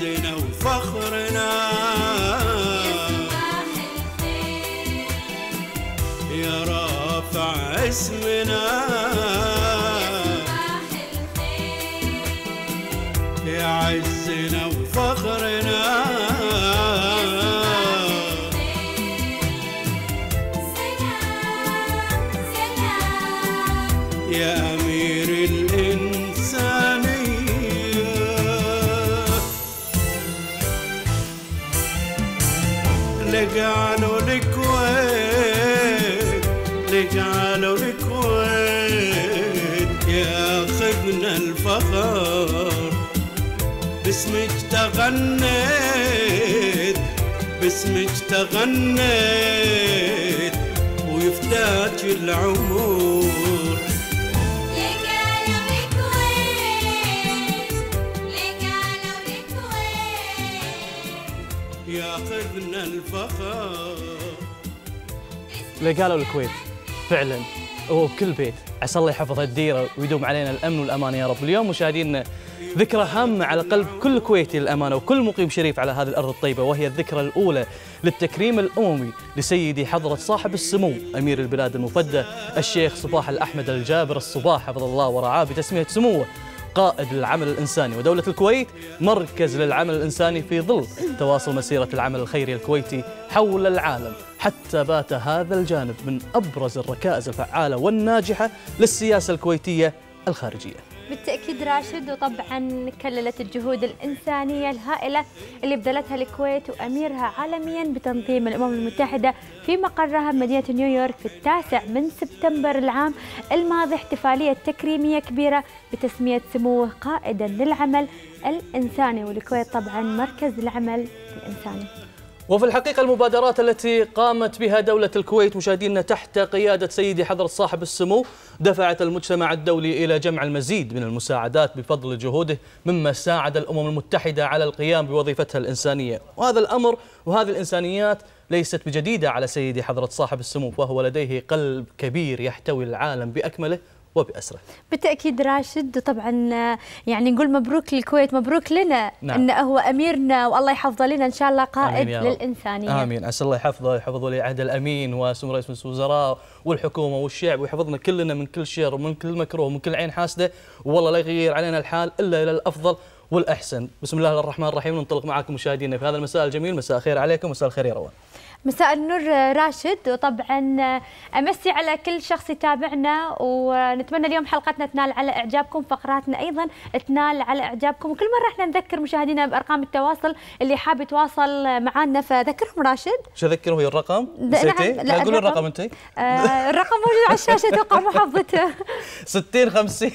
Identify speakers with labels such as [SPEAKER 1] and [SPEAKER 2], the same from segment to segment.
[SPEAKER 1] عزنا وفخرنا. يا رافع اسمنا. باسمك تغنيت ويفداك العمر ياخذنا الفخر.
[SPEAKER 2] اللي قالوا الكويت فعلا. هو بكل بيت. عسى الله يحفظ الديره ويدوم علينا الأمن والأمان يا رب. اليوم مشاهدينا ذكرى هامة على قلب كل كويتي للأمانة وكل مقيم شريف على هذه الأرض الطيبة وهي الذكرى الأولى للتكريم الأممي لسيدي حضرة صاحب السمو أمير البلاد المفدى الشيخ صباح الأحمد الجابر الصباح حفظ الله ورعاه بتسمية سموه قائد للعمل الإنساني. ودولة الكويت مركز للعمل الإنساني في ظل تواصل مسيرة العمل الخيري الكويتي حول العالم. حتى بات هذا الجانب من أبرز الركائز الفعالة والناجحة للسياسة الكويتية الخارجية.
[SPEAKER 3] بالتأكيد راشد وطبعا كللت الجهود الإنسانية الهائلة اللي بذلتها الكويت وأميرها عالميا بتنظيم الأمم المتحدة في مقرها بمدينة نيويورك في التاسع من سبتمبر العام الماضي. احتفالية تكريمية كبيرة بتسمية سموه قائدا للعمل الإنساني والكويت طبعا مركز العمل الإنساني.
[SPEAKER 2] وفي الحقيقة المبادرات التي قامت بها دولة الكويت مشاهدينا تحت قيادة سيدي حضرة صاحب السمو دفعت المجتمع الدولي إلى جمع المزيد من المساعدات بفضل جهوده مما ساعد الأمم المتحدة على القيام بوظيفتها الإنسانية. وهذا الأمر وهذه الإنسانيات ليست بجديدة على سيدي حضرة صاحب السمو فهو لديه قلب كبير يحتوي العالم بأكمله وبأسره.
[SPEAKER 3] بالتأكيد راشد وطبعا يعني نقول مبروك للكويت مبروك لنا
[SPEAKER 2] نعم.
[SPEAKER 3] أنه هو أميرنا والله يحفظه لنا إن شاء الله قائد
[SPEAKER 2] آمين.
[SPEAKER 3] للإنسانية.
[SPEAKER 2] آمين. عسى الله يحفظه يحفظ ولي عهد الأمين وسمو رئيس الوزراء والحكومة والشعب ويحفظنا كلنا من كل شر ومن كل مكروه ومن كل عين حاسدة. والله لا يغير علينا الحال إلا إلى الأفضل والأحسن. بسم الله الرحمن الرحيم. ننطلق معكم مشاهدينا في هذا المساء الجميل. مساء الخير عليكم مساء الخير يا روان.
[SPEAKER 3] مساء النور راشد. وطبعا أمسي على كل شخص يتابعنا ونتمنى اليوم حلقتنا تنال على إعجابكم فقراتنا أيضا تنال على إعجابكم. وكل مرة إحنا نذكر مشاهدينا بأرقام التواصل اللي حاب يتواصل معنا فذكرهم راشد.
[SPEAKER 2] شو اذكر هو الرقم؟
[SPEAKER 3] لا،
[SPEAKER 2] نسيتي؟
[SPEAKER 3] نعم،
[SPEAKER 2] لا
[SPEAKER 3] لا،
[SPEAKER 2] قول
[SPEAKER 3] الرقم.
[SPEAKER 2] انت
[SPEAKER 3] آه الرقم موجود على الشاشة أتوقع محافظته
[SPEAKER 2] 60 50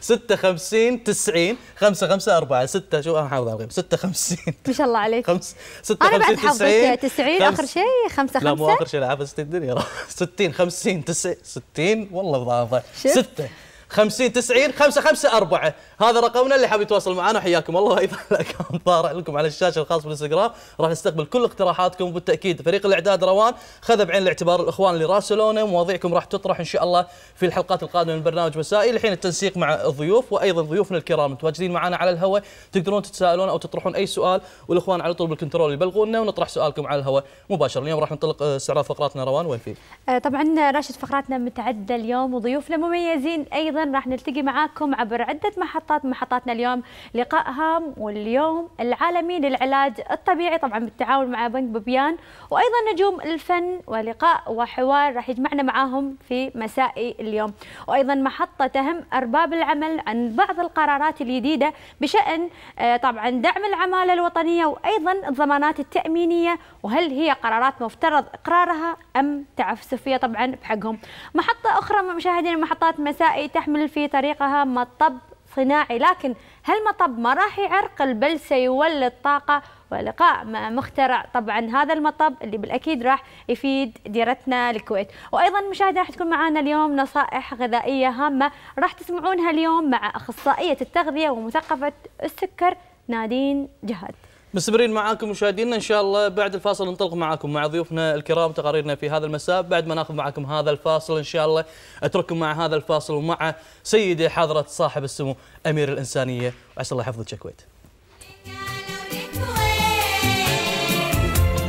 [SPEAKER 2] 56 90 5 5 4 6 شو؟ أنا حافظ الغيب 56
[SPEAKER 3] ما شاء الله عليك.
[SPEAKER 2] 5 56
[SPEAKER 3] أنا بعد حافظته. 90
[SPEAKER 2] خمس-
[SPEAKER 3] آخر شيء 5
[SPEAKER 2] لا مو
[SPEAKER 3] 5
[SPEAKER 2] اخر شيء لا حافظت الدنيا 60 50 90 60 والله ضعفه
[SPEAKER 3] شفت؟
[SPEAKER 2] 6 50 90 5 5 4 هذا رقمنا اللي حاب يتواصل معنا حياكم الله. وأيضا الاكونت ظاهر لكم على الشاشة الخاص بالإنستغرام راح نستقبل كل اقتراحاتكم وبالتاكيد فريق الإعداد روان خذ بعين الاعتبار الإخوان اللي راسلونا مواضيعكم راح تطرح إن شاء الله في الحلقات القادمة من برنامج مسائي الحين التنسيق مع الضيوف وأيضا ضيوفنا الكرام. متواجدين معنا على الهواء تقدرون تتساءلون أو تطرحون أي سؤال والإخوان على طول بالكنترول يبلغونا ونطرح سؤالكم على الهواء مباشرة. اليوم راح ننطلق آه، استعراض فقراتنا. روان وين فيه
[SPEAKER 3] آه، طبعا راشد فقراتنا متعددة اليوم وضيوفنا مميزين أيضا. راح نلتقي معاكم عبر عدة محطات محطاتنا اليوم. لقاء هام واليوم العالمي للعلاج الطبيعي طبعا بالتعاون مع بنك ببيان وأيضا نجوم الفن ولقاء وحوار راح يجمعنا معاهم في مساء اليوم. وأيضا محطه تهم أرباب العمل عن بعض القرارات الجديدة بشأن آه، طبعا دعم العمالة الوطنية وأيضا الضمانات التأمينية. وهل هي قرارات مفترض إقرارها أم تعسفيه طبعا بحقهم. محطة أخرى مشاهدينا محطات مسائي تحمل في طريقها مطب صناعي. لكن هالمطب ما راح يعرقل بل سيولد طاقه ولقاء مع مخترع طبعا هذا المطب اللي بالأكيد راح يفيد ديرتنا الكويت. وأيضا مشاهدينا راح تكون معنا اليوم نصائح غذائية هامة راح تسمعونها اليوم مع أخصائية التغذية ومثقفة السكر نادين جهاد.
[SPEAKER 2] مستمرين معاكم مشاهدينا. إن شاء الله بعد الفاصل ننطلق معاكم مع ضيوفنا الكرام تقاريرنا في هذا المساء. بعد ما ناخذ معكم هذا الفاصل إن شاء الله أترككم مع هذا الفاصل ومع سيدي حضرة صاحب السمو أمير الإنسانية. وعسى الله يحفظك يا كويت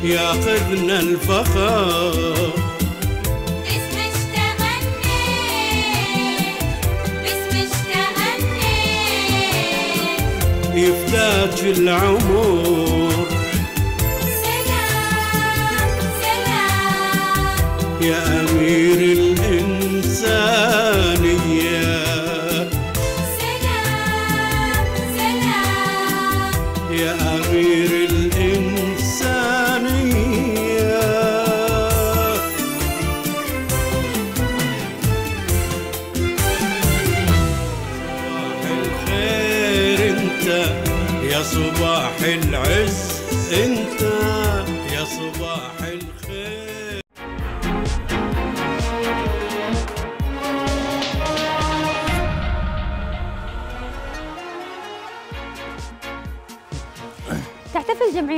[SPEAKER 1] ياخذنا الفخر يفداك العمر.
[SPEAKER 4] سلام سلام.
[SPEAKER 1] يا أمير الانسانيه صباح العز.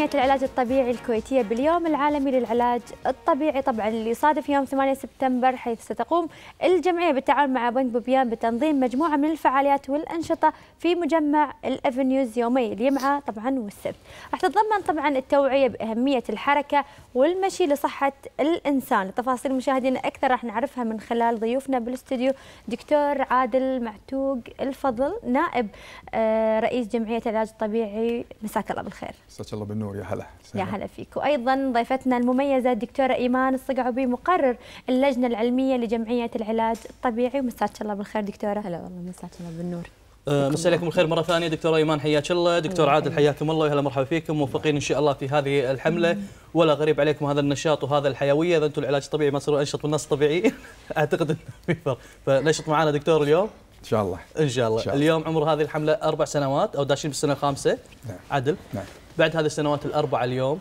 [SPEAKER 3] جمعية العلاج الطبيعي الكويتية باليوم العالمي للعلاج الطبيعي. طبعا اللي يصادف يوم 8 سبتمبر حيث ستقوم الجمعية بالتعاون مع بنك بوبيان بتنظيم مجموعة من الفعاليات والأنشطة في مجمع الأفنيوز يومي. الجمعة طبعا والسبت. راح تتضمن طبعا التوعية بأهمية الحركة والمشي لصحة الإنسان. لتفاصيل مشاهدينا أكثر راح نعرفها من خلال ضيوفنا بالاستوديو دكتور عادل معتوق الفضل نائب آه، رئيس جمعية العلاج الطبيعي. مساك الله بالخير.
[SPEAKER 5] مساك الله بالنور. يا هلا.
[SPEAKER 3] يا هلا فيك. وأيضا ضيفتنا المميزة الدكتورة إيمان الصقعبي مقرر اللجنة العلمية لجمعية العلاج الطبيعي. مساك الله بالخير دكتورة.
[SPEAKER 6] هلا والله مساك الله بالنور.
[SPEAKER 2] آه، مساء عليكم الخير مرة ثانية. دكتورة إيمان حياك الله. دكتور عادل حياكم الله وهلا مرحبا فيكم. موفقين إن شاء الله في هذه الحملة. ولا غريب عليكم هذا النشاط وهذا الحيوية. إذا أنتم العلاج الطبيعي ما تصيرون أنشط والناس طبيعيين أعتقد إنه في فرق. فنشط معنا دكتور اليوم؟
[SPEAKER 5] إن شاء الله.
[SPEAKER 2] إن شاء الله,
[SPEAKER 5] إن شاء الله.
[SPEAKER 2] اليوم عمر هذه الحملة أربع سنوات أو داشين بالسنه الخامسة.
[SPEAKER 5] نعم.
[SPEAKER 2] عدل
[SPEAKER 5] نعم.
[SPEAKER 2] بعد هذه السنوات الاربعه اليوم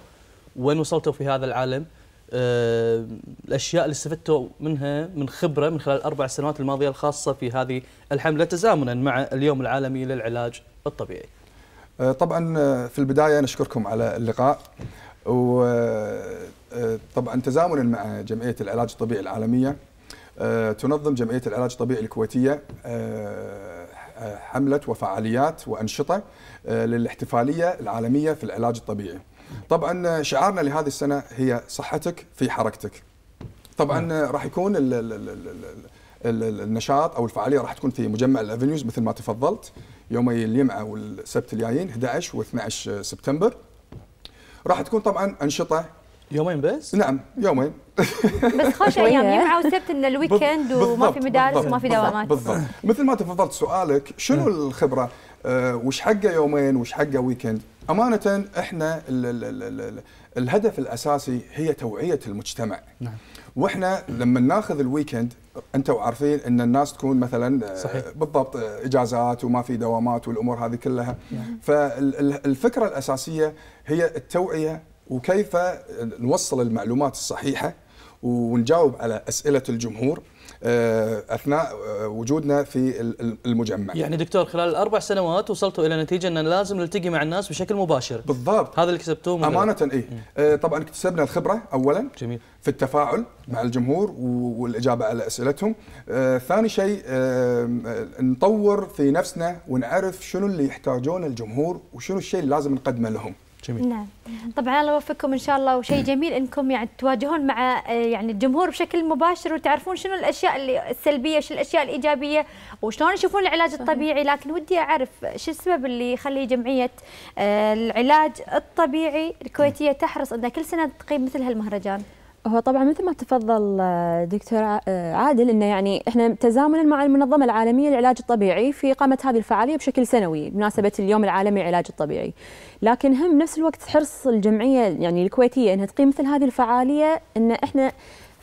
[SPEAKER 2] وين وصلتوا في هذا العالم؟ آه، الأشياء اللي استفدتوا منها من خبرة من خلال الأربع سنوات الماضية الخاصة في هذه الحملة تزامنا مع اليوم العالمي للعلاج الطبيعي.
[SPEAKER 5] آه، طبعا آه، في البداية نشكركم على اللقاء وطبعا تزامنا مع جمعية العلاج الطبيعي العالمية تنظم جمعية العلاج الطبيعي الكويتية آه، حمله وفعاليات وأنشطة آه، للاحتفالية العالمية في العلاج الطبيعي. طبعا شعارنا لهذه السنة هي صحتك في حركتك. طبعا راح يكون ال ال ال ال ال النشاط أو الفعالية راح تكون في مجمع الافنيوز مثل ما تفضلت يومي الجمعه والسبت الجايين 11 و12 سبتمبر. راح تكون طبعا أنشطة
[SPEAKER 2] يومين بس؟
[SPEAKER 5] نعم يومين.
[SPEAKER 3] بس خوش. أيام جمعه وسبت إن ال weekend وما في مدارس وما في دوامات.
[SPEAKER 5] بالضبط. مثل ما تفضلت سؤالك شنو الخبرة؟ آه وش حقه يومين وش حقه weekend؟ أمانة إحنا ال ال ال ال ال الهدف الأساسي هي توعية المجتمع.
[SPEAKER 2] نعم.
[SPEAKER 5] وإحنا لما ناخذ الويكند أنتم عارفين إن الناس تكون مثلا آه،
[SPEAKER 2] صحيح.
[SPEAKER 5] بالضبط إجازات وما في دوامات والأمور هذه كلها. فالفكرة الأساسية هي التوعية وكيف نوصل المعلومات الصحيحة ونجاوب على أسئلة الجمهور آه، أثناء آه، وجودنا في ال- ال- المجمع.
[SPEAKER 2] يعني دكتور خلال الاربع سنوات وصلتوا إلى نتيجة أن لازم نلتقي مع الناس بشكل مباشر.
[SPEAKER 5] بالضبط.
[SPEAKER 2] هذا اللي كسبتوه
[SPEAKER 5] أمانة اي آه، طبعا اكتسبنا الخبرة اولا
[SPEAKER 2] جميل.
[SPEAKER 5] في التفاعل مع الجمهور والإجابة على أسئلتهم. ثاني شيء نطور في نفسنا ونعرف شنو اللي يحتاجونه الجمهور وشنو الشيء اللي لازم نقدمه لهم.
[SPEAKER 2] جميل.
[SPEAKER 3] نعم. طبعا الله يوفقكم إن شاء الله وشيء جميل إنكم يعني تواجهون مع آه، يعني الجمهور بشكل مباشر وتعرفون شنو الأشياء اللي السلبية شو الأشياء الإيجابية وشلون يشوفون العلاج الطبيعي. لكن ودي أعرف شو السبب اللي يخلي جمعية آه، العلاج الطبيعي الكويتية تحرص انها كل سنة تقيم مثل هالمهرجان؟
[SPEAKER 6] هو طبعا مثل ما تفضل آه، دكتور آه، عادل إنه يعني إحنا تزامنا مع المنظمة العالمية للعلاج الطبيعي في اقامه هذه الفعالية بشكل سنوي بمناسبة اليوم العالمي للعلاج الطبيعي. لكن هم بنفس الوقت حرص الجمعية يعني الكويتية إنها تقيم مثل هذه الفعالية إن إحنا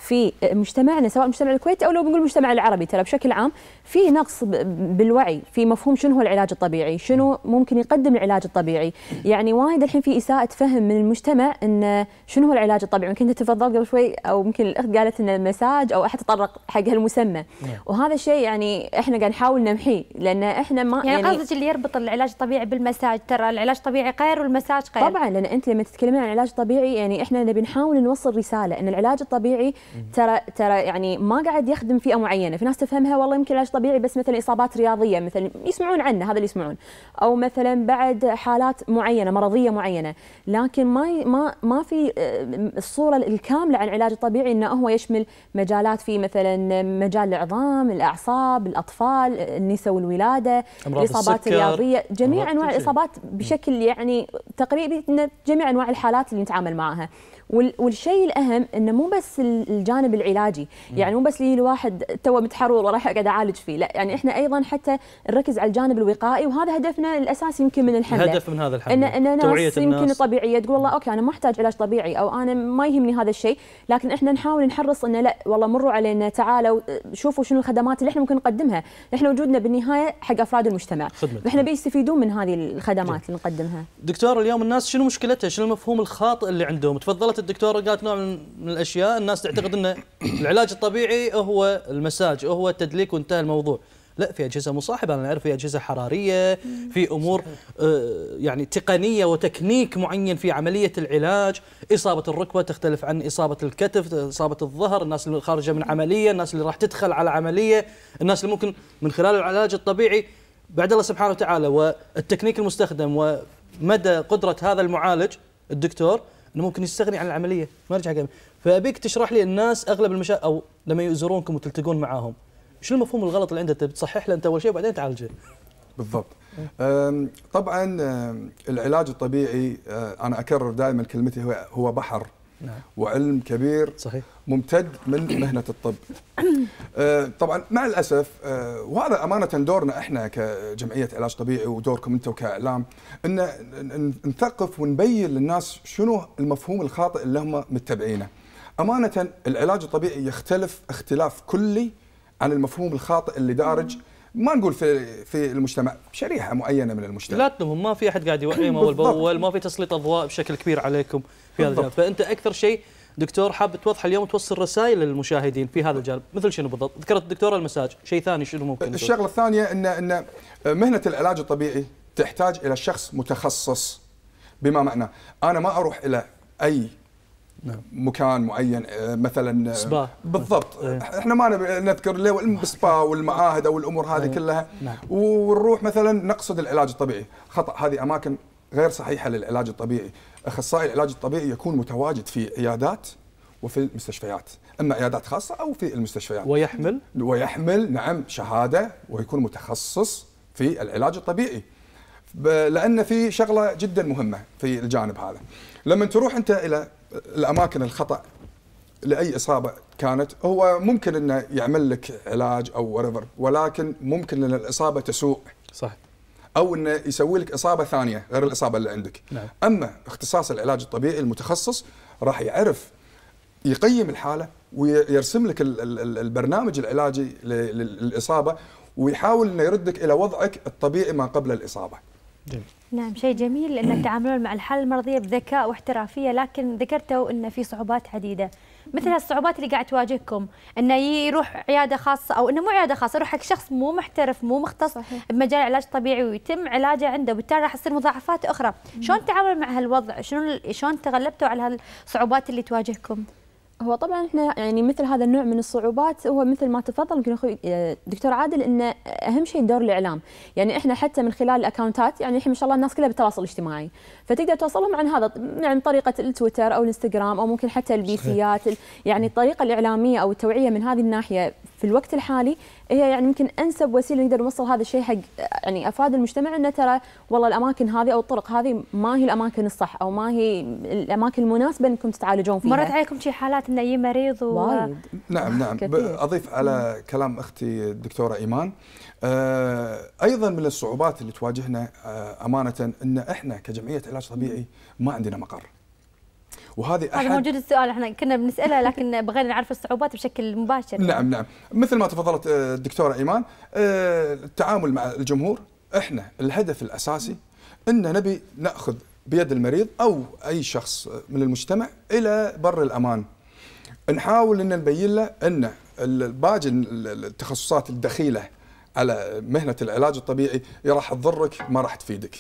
[SPEAKER 6] في مجتمعنا سواء المجتمع الكويتي أو لو بنقول المجتمع العربي ترى بشكل عام في نقص بالوعي في مفهوم شنو هو العلاج الطبيعي شنو ممكن يقدم العلاج الطبيعي. يعني وايد الحين في إساءة فهم من المجتمع إن شنو هو العلاج الطبيعي. يمكن انت تفضلت قبل شوي أو يمكن الأخت قالت إن مساج أو أحد تطرق حق هالمسمى. وهذا الشيء يعني إحنا قاعد نحاول نمحيه لأن إحنا ما
[SPEAKER 3] يعني, يعني قصدك اللي يربط العلاج الطبيعي بالمساج ترى العلاج الطبيعي غير والمساج غير.
[SPEAKER 6] طبعا لأن أنت لما تتكلمين عن العلاج الطبيعي يعني إحنا نبي نحاول نوصل رسالة إن العلاج الطبيعي ترى ترى يعني ما قاعد يخدم فئة معينة، في ناس تفهمها والله يمكن العلاج الطبيعي بس مثلا إصابات رياضية مثلا يسمعون عنه هذا اللي يسمعون. أو مثلا بعد حالات معينة مرضية معينة، لكن ما ما ما في آه، الصورة الكاملة عن العلاج الطبيعي إنه هو يشمل مجالات في مثلا مجال العظام، الأعصاب، الأطفال، النساء
[SPEAKER 2] والولادة،
[SPEAKER 6] الاصابات الرياضيه، جميع
[SPEAKER 2] أنواع.
[SPEAKER 6] الإصابات بشكل يعني تقريبي جميع أنواع الحالات اللي نتعامل معها. والشيء الأهم إنه مو بس ال- الجانب العلاجي. يعني مو بس لي الواحد تو متضرر وراح أقعد أعالج فيه. لا يعني إحنا أيضا حتى نركز على الجانب الوقائي وهذا هدفنا الأساسي يمكن من الحملة.
[SPEAKER 2] الهدف من هذا الحملة.
[SPEAKER 6] ان إن
[SPEAKER 2] توعيه
[SPEAKER 6] ناس يمكن
[SPEAKER 2] الناس.
[SPEAKER 6] طبيعية تقول والله okay أنا ما أحتاج علاج طبيعي أو أنا ما يهمني هذا الشيء. لكن إحنا نحاول نحرص إنه لا والله مروا علينا تعالوا شوفوا شنو الخدمات اللي إحنا ممكن نقدمها. إحنا وجودنا بالنهاية حق أفراد المجتمع. إحنا بيستفيدون من هذه الخدمات اللي نقدمها.
[SPEAKER 2] دكتور اليوم الناس شنو مشكلتها؟ شنو المفهوم الخاطئ اللي عندهم؟ تفضلت الدكتورة قالت نوع من من الأشياء الناس تعتقد ان العلاج الطبيعي هو المساج هو التدليك وانتهى الموضوع. لا في أجهزة مصاحبة أنا أعرف في أجهزة حرارية في أمور آه، يعني تقنية وتكنيك معين في عملية العلاج. إصابة الركبة تختلف عن إصابة الكتف إصابة الظهر الناس اللي خارجة من عملية الناس اللي راح تدخل على عملية الناس اللي ممكن من خلال العلاج الطبيعي. بعد الله سبحانه وتعالى والتكنيك المستخدم ومدى قدرة هذا المعالج الدكتور إنه ممكن يستغني عن العملية. ما يرجع قبل فأبيك تشرح لي الناس أغلب المشاكل أو لما يزورونكم وتلتقون معاهم شو المفهوم الغلط اللي عنده تبي تصحح له أنت أول شيء وبعدين تعالجه؟
[SPEAKER 5] بالضبط. طبعا العلاج الطبيعي أه، أنا أكرر دائما كلمتي هو بحر.
[SPEAKER 2] نعم
[SPEAKER 5] وعلم كبير
[SPEAKER 2] صحيح
[SPEAKER 5] ممتد من مهنة الطب. آه، طبعا مع الأسف آه، وهذا أمانة دورنا إحنا كجمعية علاج طبيعي ودوركم أنتم كإعلام ان ن- نثقف ونبين للناس شنو المفهوم الخاطئ اللي هم متبعينه. أمانة العلاج الطبيعي يختلف اختلاف كلي عن المفهوم الخاطئ اللي دارج ما نقول في في المجتمع شريحه معينة من المجتمع.
[SPEAKER 2] لا تلومهم ما في أحد قاعد يوعيهم اول. باول ما في تسليط أضواء بشكل كبير عليكم في هذا الجانب. فأنت أكثر شيء دكتور حاب توضح اليوم توصل رسائل للمشاهدين في هذا الجانب مثل شنو بالضبط ذكرت الدكتوره المساج شيء ثاني شنو ممكن؟
[SPEAKER 5] الشغلة الثانية ان إن مهنة العلاج الطبيعي تحتاج إلى شخص متخصص بما معنى أنا ما أروح إلى أي
[SPEAKER 2] نعم.
[SPEAKER 5] مكان معين آه، مثلا آه،
[SPEAKER 2] سبا.
[SPEAKER 5] بالضبط
[SPEAKER 2] إيه.
[SPEAKER 5] إحنا ما نذكر اللي هو السبا والمعاهد أو الأمور هذه
[SPEAKER 2] إيه.
[SPEAKER 5] كلها
[SPEAKER 2] نعم.
[SPEAKER 5] ونروح مثلا نقصد العلاج الطبيعي خطأ هذه أماكن غير صحيحة للعلاج الطبيعي أخصائي العلاج الطبيعي يكون متواجد في عيادات وفي المستشفيات أما عيادات خاصة أو في المستشفيات
[SPEAKER 2] ويحمل
[SPEAKER 5] ويحمل نعم شهادة ويكون متخصص في العلاج الطبيعي لأن في شغلة جدا مهمة في الجانب هذا لما تروح أنت إلى الأماكن الخطأ لأي إصابة كانت هو ممكن إنه يعمل لك علاج أو whatever ولكن ممكن إن الإصابة تسوء.
[SPEAKER 2] صح.
[SPEAKER 5] أو إنه يسوي لك إصابة ثانية غير الإصابة اللي عندك.
[SPEAKER 2] نعم.
[SPEAKER 5] أما اختصاص العلاج الطبيعي المتخصص راح يعرف يقيم الحالة ويرسم لك ال- ال- ال- البرنامج العلاجي للإصابة ويحاول إنه يردك إلى وضعك الطبيعي ما قبل الإصابة.
[SPEAKER 2] جميل.
[SPEAKER 3] نعم شيء جميل ان تتعاملون مع الحالة المرضية بذكاء واحترافية لكن ذكرتوا إن في صعوبات عديده مثل هالصعوبات اللي قاعد تواجهكم إنه يروح عيادة خاصة أو إنه مو عيادة خاصة يروح حق شخص مو محترف مو مختص
[SPEAKER 6] صحيح.
[SPEAKER 3] بمجال العلاج الطبيعي ويتم علاجه عنده وبالتالي راح تصير مضاعفات أخرى. شلون تتعامل مع هالوضع؟ شلون شلون تغلبتوا على هالصعوبات اللي تواجهكم؟
[SPEAKER 6] هو طبعا إحنا يعني مثل هذا النوع من الصعوبات هو مثل ما تفضل يمكن أخوي آه، دكتور عادل إنه أهم شيء دور الإعلام، يعني إحنا حتى من خلال الاكونتات يعني الحين ما شاء الله الناس كلها بالتواصل الاجتماعي، فتقدر توصلهم عن هذا يعني طريقة التويتر أو الإنستغرام أو ممكن حتى البيسيات ال- يعني الطريقة الإعلامية أو التوعية من هذه الناحية في الوقت الحالي هي يعني يمكن أنسب وسيلة نقدر نوصل هذا الشيء حق يعني أفراد المجتمع إنه ترى والله الأماكن هذه أو الطرق هذه ما هي الأماكن الصح أو ما هي الأماكن المناسبة إنكم تتعالجون فيها.
[SPEAKER 3] مرت عليكم شي حالات إنه يجي مريض و...
[SPEAKER 6] وايد.
[SPEAKER 5] نعم نعم.
[SPEAKER 6] كثير.
[SPEAKER 5] أضيف على كلام أختي الدكتورة إيمان. آه، أيضا من الصعوبات اللي تواجهنا آه، أمانة إن إحنا كجمعية علاج طبيعي ما عندنا مقر. وهذه
[SPEAKER 3] هذا
[SPEAKER 5] احد
[SPEAKER 3] موجود السؤال إحنا كنا بنسأله لكن بغينا نعرف الصعوبات بشكل مباشر.
[SPEAKER 5] نعم نعم. مثل ما تفضلت آه، الدكتورة إيمان آه، التعامل مع الجمهور إحنا الهدف الأساسي إن نبي نأخذ بيد المريض أو أي شخص من المجتمع إلى بر الأمان. نحاول إن نبين له إن ال- باقي ال- التخصصات الدخيلة على مهنة العلاج الطبيعي راح تضرك ما راح تفيدك.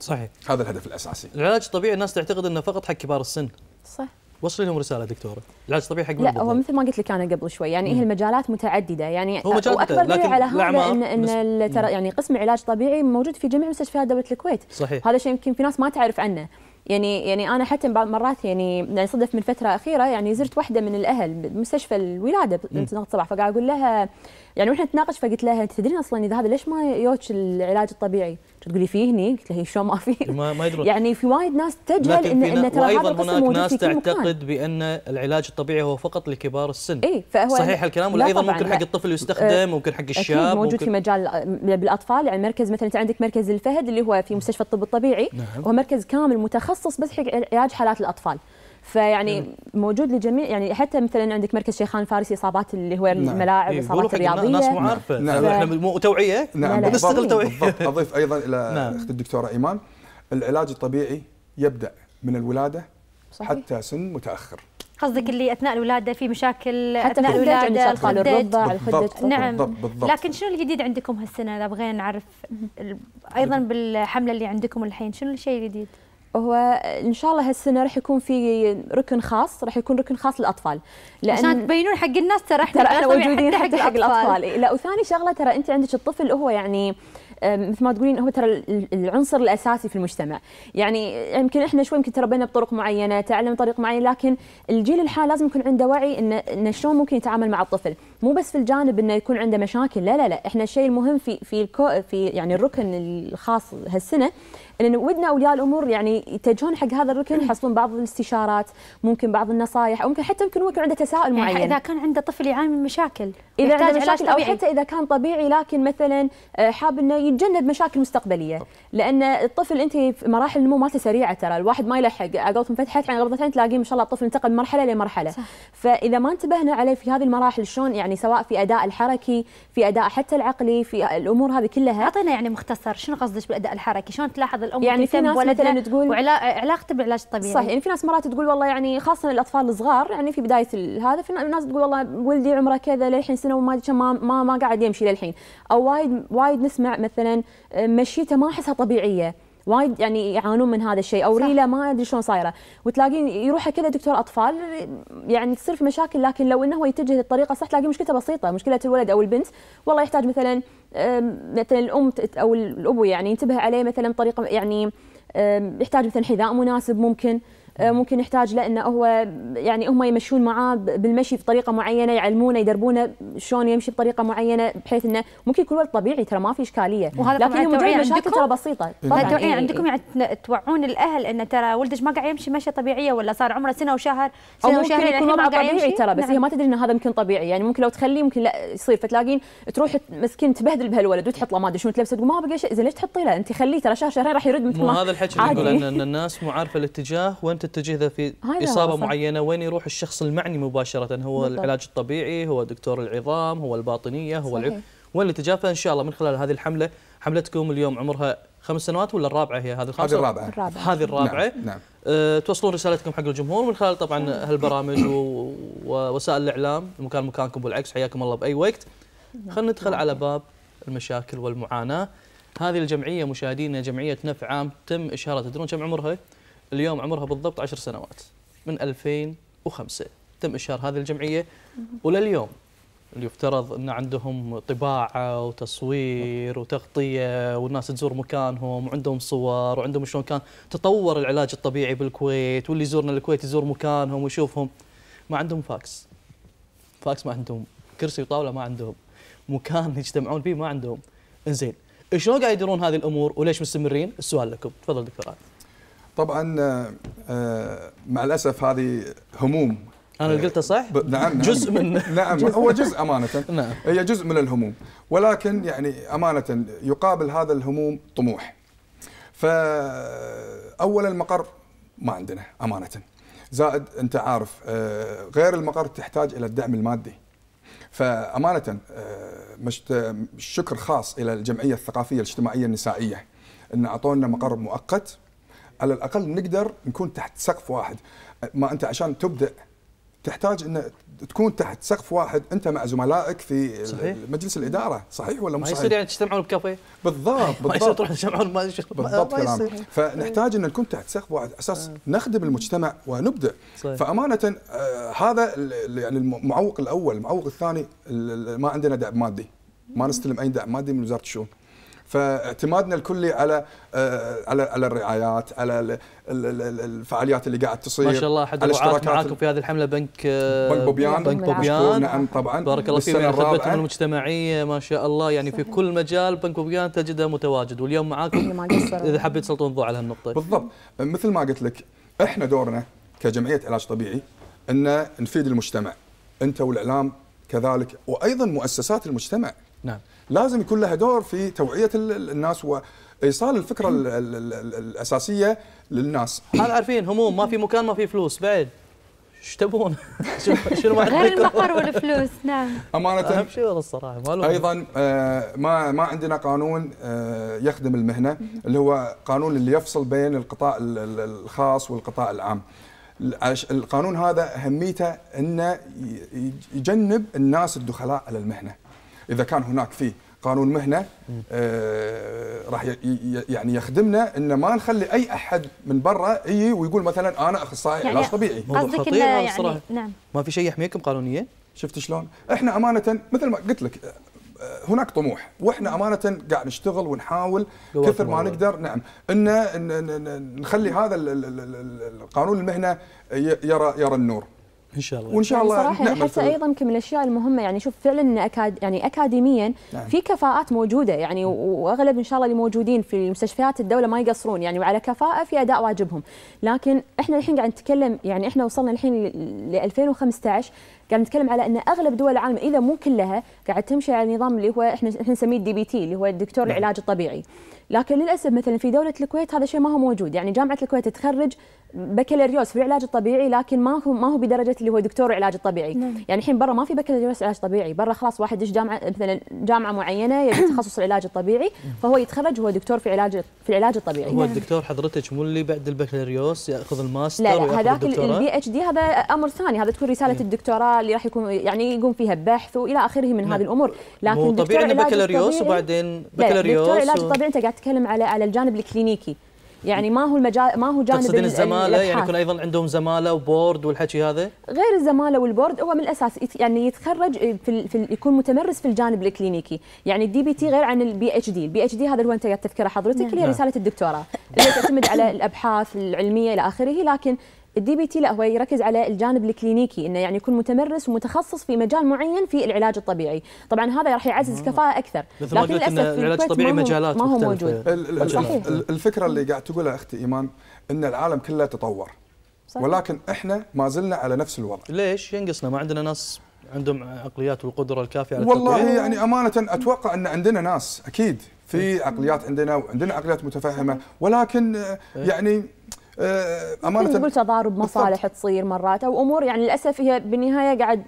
[SPEAKER 2] صحيح.
[SPEAKER 5] هذا الهدف الأساسي.
[SPEAKER 2] العلاج الطبيعي الناس تعتقد إنه فقط حق كبار السن.
[SPEAKER 6] صح.
[SPEAKER 2] وصلي لهم رسالة دكتورة. العلاج الطبيعي حق
[SPEAKER 6] لا هو؟ مثل ما قلت لك أنا قبل شوي يعني هي المجالات متعددة يعني
[SPEAKER 2] هو مجال وأكبر
[SPEAKER 6] دليل على هذا ان إن ترى يعني قسم علاج طبيعي موجود في جميع مستشفيات دولة الكويت.
[SPEAKER 2] صحيح.
[SPEAKER 6] هذا شيء يمكن في ناس ما تعرف عنه. يعني يعني أنا حتى بعض مرات يعني يعني صدف من فترة أخيرة يعني زرت واحدة من الأهل بمستشفى الولادة بنت صباح فقاعد أقول لها يعني وإحنا نتناقش فقلت لها أنت تدرين أصلا إذا هذا ليش ما يوتش العلاج الطبيعي؟ تقول لي فيه هني؟ قلت لها شلون ما فيه؟
[SPEAKER 2] ما ما يدرون
[SPEAKER 6] يعني في وايد ناس تجهل ان إن ترى هذا القسم
[SPEAKER 2] هناك ناس تعتقد بأن العلاج الطبيعي هو فقط لكبار السن
[SPEAKER 6] اي فهو
[SPEAKER 2] صحيح الكلام ولا
[SPEAKER 6] لا أيضا
[SPEAKER 2] ممكن. حق الطفل يستخدم ممكن حق الشاب
[SPEAKER 6] أكيد موجود
[SPEAKER 2] ممكن
[SPEAKER 6] في مجال بالأطفال يعني مركز مثلا أنت عندك مركز الفهد اللي هو في مستشفى الطب الطبيعي
[SPEAKER 2] نعم.
[SPEAKER 6] وهو مركز كامل متخصص بس حق علاج حالات الأطفال فيعني موجود لجميع يعني حتى مثلا عندك مركز شيخان فارسي اصابات اللي هو الملاعب
[SPEAKER 2] إيه، يقولوا
[SPEAKER 6] الاصابات
[SPEAKER 2] الناس
[SPEAKER 6] الرياضية.
[SPEAKER 2] مو عارفة.
[SPEAKER 5] نعم.
[SPEAKER 2] إحنا مو توعية
[SPEAKER 5] نعم.
[SPEAKER 2] نستغل.
[SPEAKER 5] بالضبط اضيف أيضا إلى
[SPEAKER 2] نعم.
[SPEAKER 5] اخت الدكتورة إيمان. العلاج الطبيعي يبدأ من الولادة
[SPEAKER 6] صحيح.
[SPEAKER 5] حتى سن متأخر.
[SPEAKER 3] قصدك اللي أثناء الولادة في مشاكل
[SPEAKER 6] حتى
[SPEAKER 3] أثناء
[SPEAKER 6] الولادة الخدج الرضع
[SPEAKER 5] بالضبط
[SPEAKER 3] نعم.
[SPEAKER 5] بالضبط بالضبط.
[SPEAKER 3] لكن شنو الجديد عندكم هالسنة؟ إذا بغينا نعرف أيضا بالحملة اللي عندكم الحين شنو الشيء الجديد؟
[SPEAKER 6] هو إن شاء الله هالسنة راح يكون في ركن خاص راح يكون ركن خاص للأطفال.
[SPEAKER 3] عشان تبينون حق الناس ترى إحنا
[SPEAKER 6] ترى
[SPEAKER 3] إحنا
[SPEAKER 6] موجودين حتى حق الأطفال. لا وثاني شغلة ترى أنت عندك الطفل هو يعني مثل ما تقولين هو ترى ال- العنصر الأساسي في المجتمع. يعني يمكن إحنا شوي يمكن تربينا بطرق معينة تعلم طريق معين لكن الجيل الحالي لازم يكون عنده وعي انه انه شلون ممكن يتعامل مع الطفل. مو بس في الجانب إنه يكون عنده مشاكل لا لا لا. إحنا الشيء المهم في في في يعني الركن الخاص هالسنة إن ودنا اولياء الأمور يعني يتجهون حق هذا الركن يحصلون بعض الاستشارات ممكن بعض النصائح أو ممكن حتى يمكن هو يكون عنده تساؤل معين.
[SPEAKER 3] يعني إذا كان عنده طفل يعاني من مشاكل
[SPEAKER 6] إذا
[SPEAKER 3] يحتاج
[SPEAKER 6] عنده
[SPEAKER 3] علاج
[SPEAKER 6] مشاكل أو
[SPEAKER 3] طبيعي.
[SPEAKER 6] حتى إذا كان طبيعي لكن مثلا آه، حاب إنه يتجنب مشاكل مستقبلية. لأن الطفل أنت في مراحل النمو مالته سريعة ترى الواحد ما يلحق عقب فتحت عن غضتين تلاقيه ما شاء الله الطفل انتقل من مرحلة لمرحله
[SPEAKER 3] صح.
[SPEAKER 6] فإذا ما انتبهنا عليه في هذه المراحل شلون يعني سواء في أداء الحركي في أداء حتى العقلي في الأمور هذه كلها.
[SPEAKER 3] أعطينا يعني مختصر شنو قصدك بالأداء الحركي؟ شلون تلاحظ الأم
[SPEAKER 6] يعني في ناس
[SPEAKER 3] بولدها
[SPEAKER 6] مثلاً تقول-
[SPEAKER 3] وعلاقته بالعلاج الطبيعي
[SPEAKER 6] صح يعني في ناس مرات تقول والله يعني خاصة الأطفال الصغار يعني في بداية هذا في ناس تقول والله ولدي عمره كذا للحين سنة وما ما ما, ما قاعد يمشي للحين. أو وايد وايد نسمع مثلا آه، مشيته ما أحسها طبيعية. وايد يعني يعانون من هذا الشيء أو
[SPEAKER 3] صح.
[SPEAKER 6] ريله ما أدري شلون صايرة. وتلاقين يروح كذا دكتور أطفال يعني تصير في مشاكل لكن لو إنه هو يتجه للطريقة صح تلاقي مشكلته بسيطة مشكلة الولد أو البنت. والله يحتاج مثلا مثلا الأم أو الأبو يعني ينتبه عليه مثلا بطريقة يعني يحتاج مثلا حذاء مناسب ممكن. ممكن يحتاج له انه هو يعني هم يمشون معاه بالمشي بطريقه معينة يعلمونه يدربونه شلون يمشي بطريقة معينة بحيث إنه ممكن يكون ولد طبيعي ترى ما في إشكالية.
[SPEAKER 3] وهذا
[SPEAKER 6] لكن مجرد مشاكل
[SPEAKER 3] عندكم؟
[SPEAKER 6] ترى بسيطة.
[SPEAKER 3] طبعا.
[SPEAKER 6] طبعا
[SPEAKER 3] يعني عندكم يعني توعون الأهل إن ترى ولدك ما قاعد يمشي مشيه طبيعية ولا صار عمره سنة وشهر أو
[SPEAKER 6] سنة
[SPEAKER 3] وشهرين
[SPEAKER 6] يكون وضعه
[SPEAKER 3] قاعد
[SPEAKER 6] طبيعي
[SPEAKER 3] يمشي؟
[SPEAKER 6] ترى بس
[SPEAKER 3] نعم.
[SPEAKER 6] هي ما تدري ان هذا يمكن طبيعي. يعني ممكن لو تخليه ممكن لا يصير. فتلاقين تروح مسكين تبهدل بهالولد وتحط له ما أدري شنو تلبسه تقول ما بقى شيء. زين ليش تحطي له؟ انت خليه ترى شهر شهرين راح يرد مثل
[SPEAKER 2] مو
[SPEAKER 6] ما
[SPEAKER 2] هذا الحكي اللي إن الناس مو عارفة الاتجاه وين تتجه ذا في
[SPEAKER 6] إصابة.
[SPEAKER 2] معينة وين يروح الشخص المعني مباشرة؟ هو
[SPEAKER 6] بالضبط.
[SPEAKER 2] العلاج الطبيعي هو دكتور العظام هو الباطنية هو
[SPEAKER 6] صحيح.
[SPEAKER 2] العب وين الاتجاه فان شاء الله من خلال هذه الحملة حملتكم اليوم عمرها خمس سنوات ولا الرابعة هي هذه الخامسة؟
[SPEAKER 5] هذه الرابعة.
[SPEAKER 6] الرابعة.
[SPEAKER 2] هذه الرابعة.
[SPEAKER 5] نعم, نعم.
[SPEAKER 2] أه توصلون رسالتكم حق الجمهور من خلال طبعا هالبرامج و- ووسائل الإعلام المكان مكانكم والعكس حياكم الله بأي وقت. خلينا ندخل على باب المشاكل والمعاناة. هذه الجمعية مشاهدينا جمعية نفع عام تم إشهارها تدرون كم عمرها؟ اليوم عمرها بالضبط 10 سنوات من 2005 تم إشهار هذه الجمعية. ولليوم اللي يفترض إن عندهم طباعة وتصوير وتغطية والناس تزور مكانهم وعندهم صور وعندهم شلون كان تطور العلاج الطبيعي بالكويت واللي يزورنا الكويت يزور مكانهم ويشوفهم. ما عندهم فاكس. فاكس ما عندهم. كرسي وطاولة ما عندهم. مكان يجتمعون فيه ما عندهم. إنزين شلون قاعد يديرون هذه الأمور وليش مستمرين؟ السؤال لكم. تفضل دكتور عاد
[SPEAKER 5] طبعا آه، آه، مع الأسف هذه هموم.
[SPEAKER 2] أنا اللي قلته صح؟
[SPEAKER 5] نعم نعم.
[SPEAKER 2] جزء من
[SPEAKER 5] نعم هو جزء أمانة.
[SPEAKER 2] نعم.
[SPEAKER 5] هي جزء من الهموم. ولكن يعني أمانة يقابل هذا الهموم طموح. فأول المقر ما عندنا أمانة. زائد أنت عارف آه، غير المقر تحتاج إلى الدعم المادي. فأمانة مشت- شكر خاص إلى الجمعية الثقافية الاجتماعية النسائية إن أعطونا مقر مؤقت. على الأقل نقدر نكون تحت سقف واحد. ما أنت عشان تبدأ تحتاج إن تكون تحت سقف واحد أنت مع زملائك في
[SPEAKER 2] صحيح.
[SPEAKER 5] مجلس الإدارة. صحيح ولا مو
[SPEAKER 2] ما
[SPEAKER 5] صحيح؟
[SPEAKER 2] يصير يعني تجتمعون بكافيه؟
[SPEAKER 5] بالضبط
[SPEAKER 2] ما يصير
[SPEAKER 5] بالضبط.
[SPEAKER 2] تروحون تجتمعون ما ما-
[SPEAKER 5] بالضبط
[SPEAKER 2] ما
[SPEAKER 5] كلام.
[SPEAKER 2] يصير
[SPEAKER 5] فنحتاج إن نكون تحت سقف واحد. أساس نخدم المجتمع ونبدع
[SPEAKER 2] صحيح.
[SPEAKER 5] فأمانة آه، هذا يعني المعوق الأول المعوق الثاني ال- ال- ما عندنا دعم مادي. ما نستلم أي دعم مادي من وزارة الشؤون. فاعتمادنا الكلي على آه، على على الرعايات على ال- ال- ال- الفعاليات اللي قاعد تصير
[SPEAKER 2] ما شاء الله أحد
[SPEAKER 5] اشتراكات
[SPEAKER 2] معاكم في هذه الحملة بنك آه،
[SPEAKER 5] بنك بوبيان
[SPEAKER 2] بنك بوبيان.
[SPEAKER 5] نعم طبعا.
[SPEAKER 2] بارك الله فيك
[SPEAKER 5] بالسنة
[SPEAKER 2] من خدمتهم. المجتمعيه ما شاء الله. يعني في كل مجال بنك بوبيان تجده متواجد. واليوم معاكم. إذا حبيت تسلطون الضوء على هالنقطة.
[SPEAKER 5] بالضبط. مثل ما قلت لك إحنا دورنا كجمعية علاج طبيعي إن نفيد المجتمع. أنت والإعلام كذلك وأيضا مؤسسات المجتمع.
[SPEAKER 2] نعم.
[SPEAKER 5] لازم يكون لها دور في توعية ال- ال- الناس وإيصال الفكرة ال ال ال ال الأساسية للناس.
[SPEAKER 2] هذا عارفين هموم ما في مكان ما في فلوس. بعد إيش تبون؟ شنو
[SPEAKER 3] غير؟ المقر والفلوس نعم.
[SPEAKER 2] أهم
[SPEAKER 5] امانه
[SPEAKER 2] شيء والله الصراحة
[SPEAKER 5] أيضا آه، ما ما عندنا قانون آه، يخدم المهنة اللي هو قانون اللي يفصل بين القطاع ال- ال- الخاص والقطاع العام. القانون هذا أهميته إنه يجنب الناس الدخلاء على المهنة. إذا كان هناك في قانون مهنة آه، راح يعني يخدمنا إن ما نخلي أي أحد من برا يجي ويقول مثلا أنا أخصائي
[SPEAKER 3] يعني
[SPEAKER 5] علاج طبيعي
[SPEAKER 2] موضوع
[SPEAKER 3] قصدك
[SPEAKER 2] خطير
[SPEAKER 3] انه يعني. نعم
[SPEAKER 2] ما في شيء يحميكم قانونيا؟
[SPEAKER 5] شفت شلون؟ إحنا أمانة مثل ما قلت لك آه، هناك طموح وإحنا أمانة قاعد نشتغل ونحاول كثر ما. نقدر نعم إن إن- إن- إن نخلي هذا ال- ال- ال- ال- القانون المهنة يرى يرى النور
[SPEAKER 2] إن شاء الله
[SPEAKER 5] وإن شاء
[SPEAKER 6] يعني
[SPEAKER 5] الله
[SPEAKER 6] صراحة يعني حتى أيضا يمكن من الأشياء المهمة يعني شوف فعلا أكاد يعني اكاديميا
[SPEAKER 5] نعم.
[SPEAKER 6] في كفاءات موجودة يعني و- وأغلب إن شاء الله اللي موجودين في مستشفيات الدولة ما يقصرون يعني وعلى كفاءة في أداء واجبهم لكن إحنا الحين قاعد نتكلم يعني إحنا وصلنا الحين ل 2015 قاعد نتكلم على إن أغلب دول العالم إذا مو كلها قاعد تمشي على النظام اللي هو إحنا إحنا نسميه ال DPT اللي هو الدكتور
[SPEAKER 5] نعم.
[SPEAKER 6] العلاج الطبيعي لكن للأسف مثلا في دولة الكويت هذا الشيء ما هو موجود. يعني جامعة الكويت تخرج بكالوريوس في العلاج الطبيعي لكن ما هو ما هو بدرجة اللي هو دكتور العلاج الطبيعي
[SPEAKER 3] نعم.
[SPEAKER 6] يعني الحين برا ما في بكالوريوس علاج طبيعي. برا خلاص واحد يدش جامعه مثلا جامعة معينة يبي تخصص العلاج الطبيعي فهو يتخرج هو دكتور في علاج في العلاج الطبيعي
[SPEAKER 2] هو الدكتور حضرتك مو اللي بعد البكالوريوس يأخذ الماستر
[SPEAKER 6] لا لا هذاك؟ البي اتش دي هذا أمر ثاني. هذا تكون رسالة الدكتوراه اللي راح يكون يعني يقوم فيها بحث وإلى آخره من
[SPEAKER 2] نعم.
[SPEAKER 6] هذه الأمور. لكن دكتور
[SPEAKER 2] طبيعي بكالوريوس وبعدين
[SPEAKER 6] لا لا
[SPEAKER 2] بكالوريوس
[SPEAKER 6] دكتور العلاج
[SPEAKER 2] و-
[SPEAKER 6] الطبيعي أنت قاعد تتكلم على على الجانب الكلينيكي يعني ما هو المجال ما هو جانب
[SPEAKER 2] تقصدين
[SPEAKER 6] ال-
[SPEAKER 2] الزمالة يعني. يكون أيضا عندهم زمالة و board والحكي هذا؟
[SPEAKER 6] غير الزمالة وال board هو من الأساس يعني يتخرج في, ال- في ال- يكون متمرس في الجانب الكلينيكي يعني ال DPT غير عن ال PhD ال PhD هذا اللي هو أنت تذكره حضرتك اللي هي
[SPEAKER 2] نعم.
[SPEAKER 6] رسالة الدكتوراه اللي تعتمد على الأبحاث العلمية إلى آخره لكن ال DPT لا هو يركز على الجانب الكلينيكي إنه يعني يكون متمرس ومتخصص في مجال معين في العلاج الطبيعي. طبعا هذا راح يعزز كفاءة أكثر.
[SPEAKER 2] مثل ما قلت إن
[SPEAKER 6] للأسف في
[SPEAKER 2] العلاج الطبيعي مجالات
[SPEAKER 6] ما هو. موجود. صحيح.
[SPEAKER 5] ال- الفكرة اللي قاعد تقولها أختي إيمان إن العالم كله تطور.
[SPEAKER 6] صحيح.
[SPEAKER 5] ولكن إحنا ما زلنا على نفس الوضع.
[SPEAKER 2] ليش؟ ينقصنا. ما عندنا ناس عندهم عقليات والقدرة الكافية على
[SPEAKER 5] والله
[SPEAKER 2] التطوير؟
[SPEAKER 5] يعني أمانة أتوقع إن عندنا ناس أكيد. في عقليات عندنا وعندنا عقليات متفهمة. ولكن آه، يعني أمانة.
[SPEAKER 6] نقول تضارب مصالح تصير مرات أو أمور يعني للأسف هي بالنهاية قاعد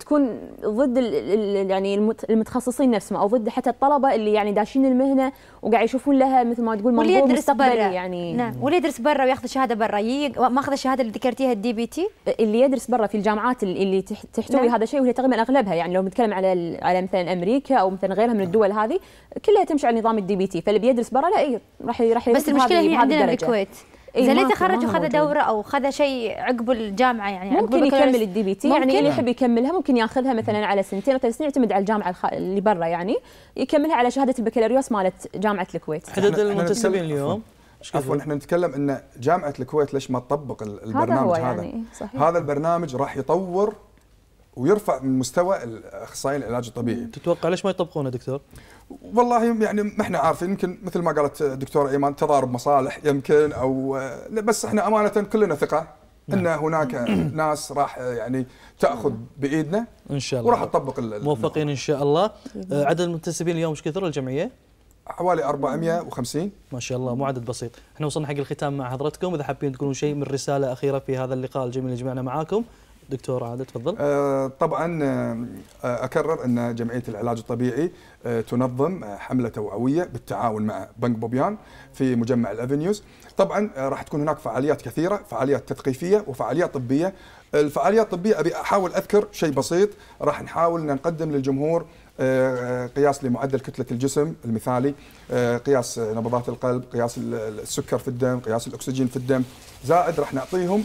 [SPEAKER 6] تكون ضد ال ال يعني المت- المتخصصين نفسهم أو ضد حتى الطلبة اللي يعني داشين المهنة وقاعد يشوفون لها مثل ما تقول
[SPEAKER 3] واللي
[SPEAKER 6] منظور
[SPEAKER 3] يدرس
[SPEAKER 6] مستقبلي
[SPEAKER 3] برا.
[SPEAKER 6] يعني.
[SPEAKER 3] نعم. واللي يدرس برا وياخذ شهادة برا. ماخذ الشهادة اللي ذكرتيها ال DPT
[SPEAKER 6] اللي يدرس برا في الجامعات اللي اللي تح- تحتوي
[SPEAKER 3] نعم.
[SPEAKER 6] هذا الشيء وهي تقريبا أغلبها. يعني لو نتكلم على ال- على مثلا أمريكا أو مثلا غيرها من الدول هذه كلها تمشي على نظام ال DPT فاللي بيدرس برا لا إيه راح راح
[SPEAKER 3] بس
[SPEAKER 6] المشكلة
[SPEAKER 3] هي عندنا. بالكويت إذا ليه تخرج وخذ. دورة أو خذ شيء عقب الجامعة يعني
[SPEAKER 6] ممكن. يكمل ال DPT يعني؟ اللي يحب يكملها ممكن ياخذها مثلا على سنتين أو ثلاث سنين يعتمد على الجامعة الخ... اللي برا يعني يكملها على شهادة البكالوريوس مالت جامعة الكويت
[SPEAKER 2] عدد المنتسبين
[SPEAKER 5] نتكلم-
[SPEAKER 2] اليوم
[SPEAKER 5] عفوا؟ إحنا نتكلم إن جامعة الكويت ليش ما تطبق ال-
[SPEAKER 6] هذا
[SPEAKER 5] البرنامج
[SPEAKER 6] هو
[SPEAKER 5] هذا
[SPEAKER 6] يعني صحيح
[SPEAKER 5] هذا البرنامج راح يطور ويرفع من مستوى اخصائيين العلاج الطبيعي.
[SPEAKER 2] تتوقع ليش ما يطبقونه دكتور؟
[SPEAKER 5] والله يعني ما إحنا عارفين يمكن مثل ما قالت دكتورة إيمان تضارب مصالح يمكن أو لا، بس إحنا أمانة كلنا ثقة إن هناك ناس راح يعني تأخذ بإيدنا
[SPEAKER 2] إن شاء الله.
[SPEAKER 5] وراح تطبق
[SPEAKER 2] موفقين إن شاء الله. آه، عدد المنتسبين اليوم إيش كثر الجمعية؟
[SPEAKER 5] حوالي 450
[SPEAKER 2] ما شاء الله مو عدد بسيط. إحنا وصلنا حق الختام مع حضرتكم. إذا حابين تقولون شيء من رسالة أخيرة في هذا اللقاء الجميل اللي جمعنا معاكم. دكتور عادل تفضل.
[SPEAKER 5] آه، طبعا آه، أكرر أن جمعية العلاج الطبيعي آه، تنظم آه، حملة توعوية بالتعاون مع بنك بوبيان في مجمع الافنيوز طبعا آه، راح تكون هناك فعاليات كثيرة فعاليات تثقيفية وفعاليات طبية. الفعاليات الطبية أبي أحاول أذكر شيء بسيط. راح نحاول أن نقدم للجمهور آه، قياس لمعدل كتلة الجسم المثالي آه، قياس نبضات القلب قياس ال- السكر في الدم قياس الأكسجين في الدم. زائد راح نعطيهم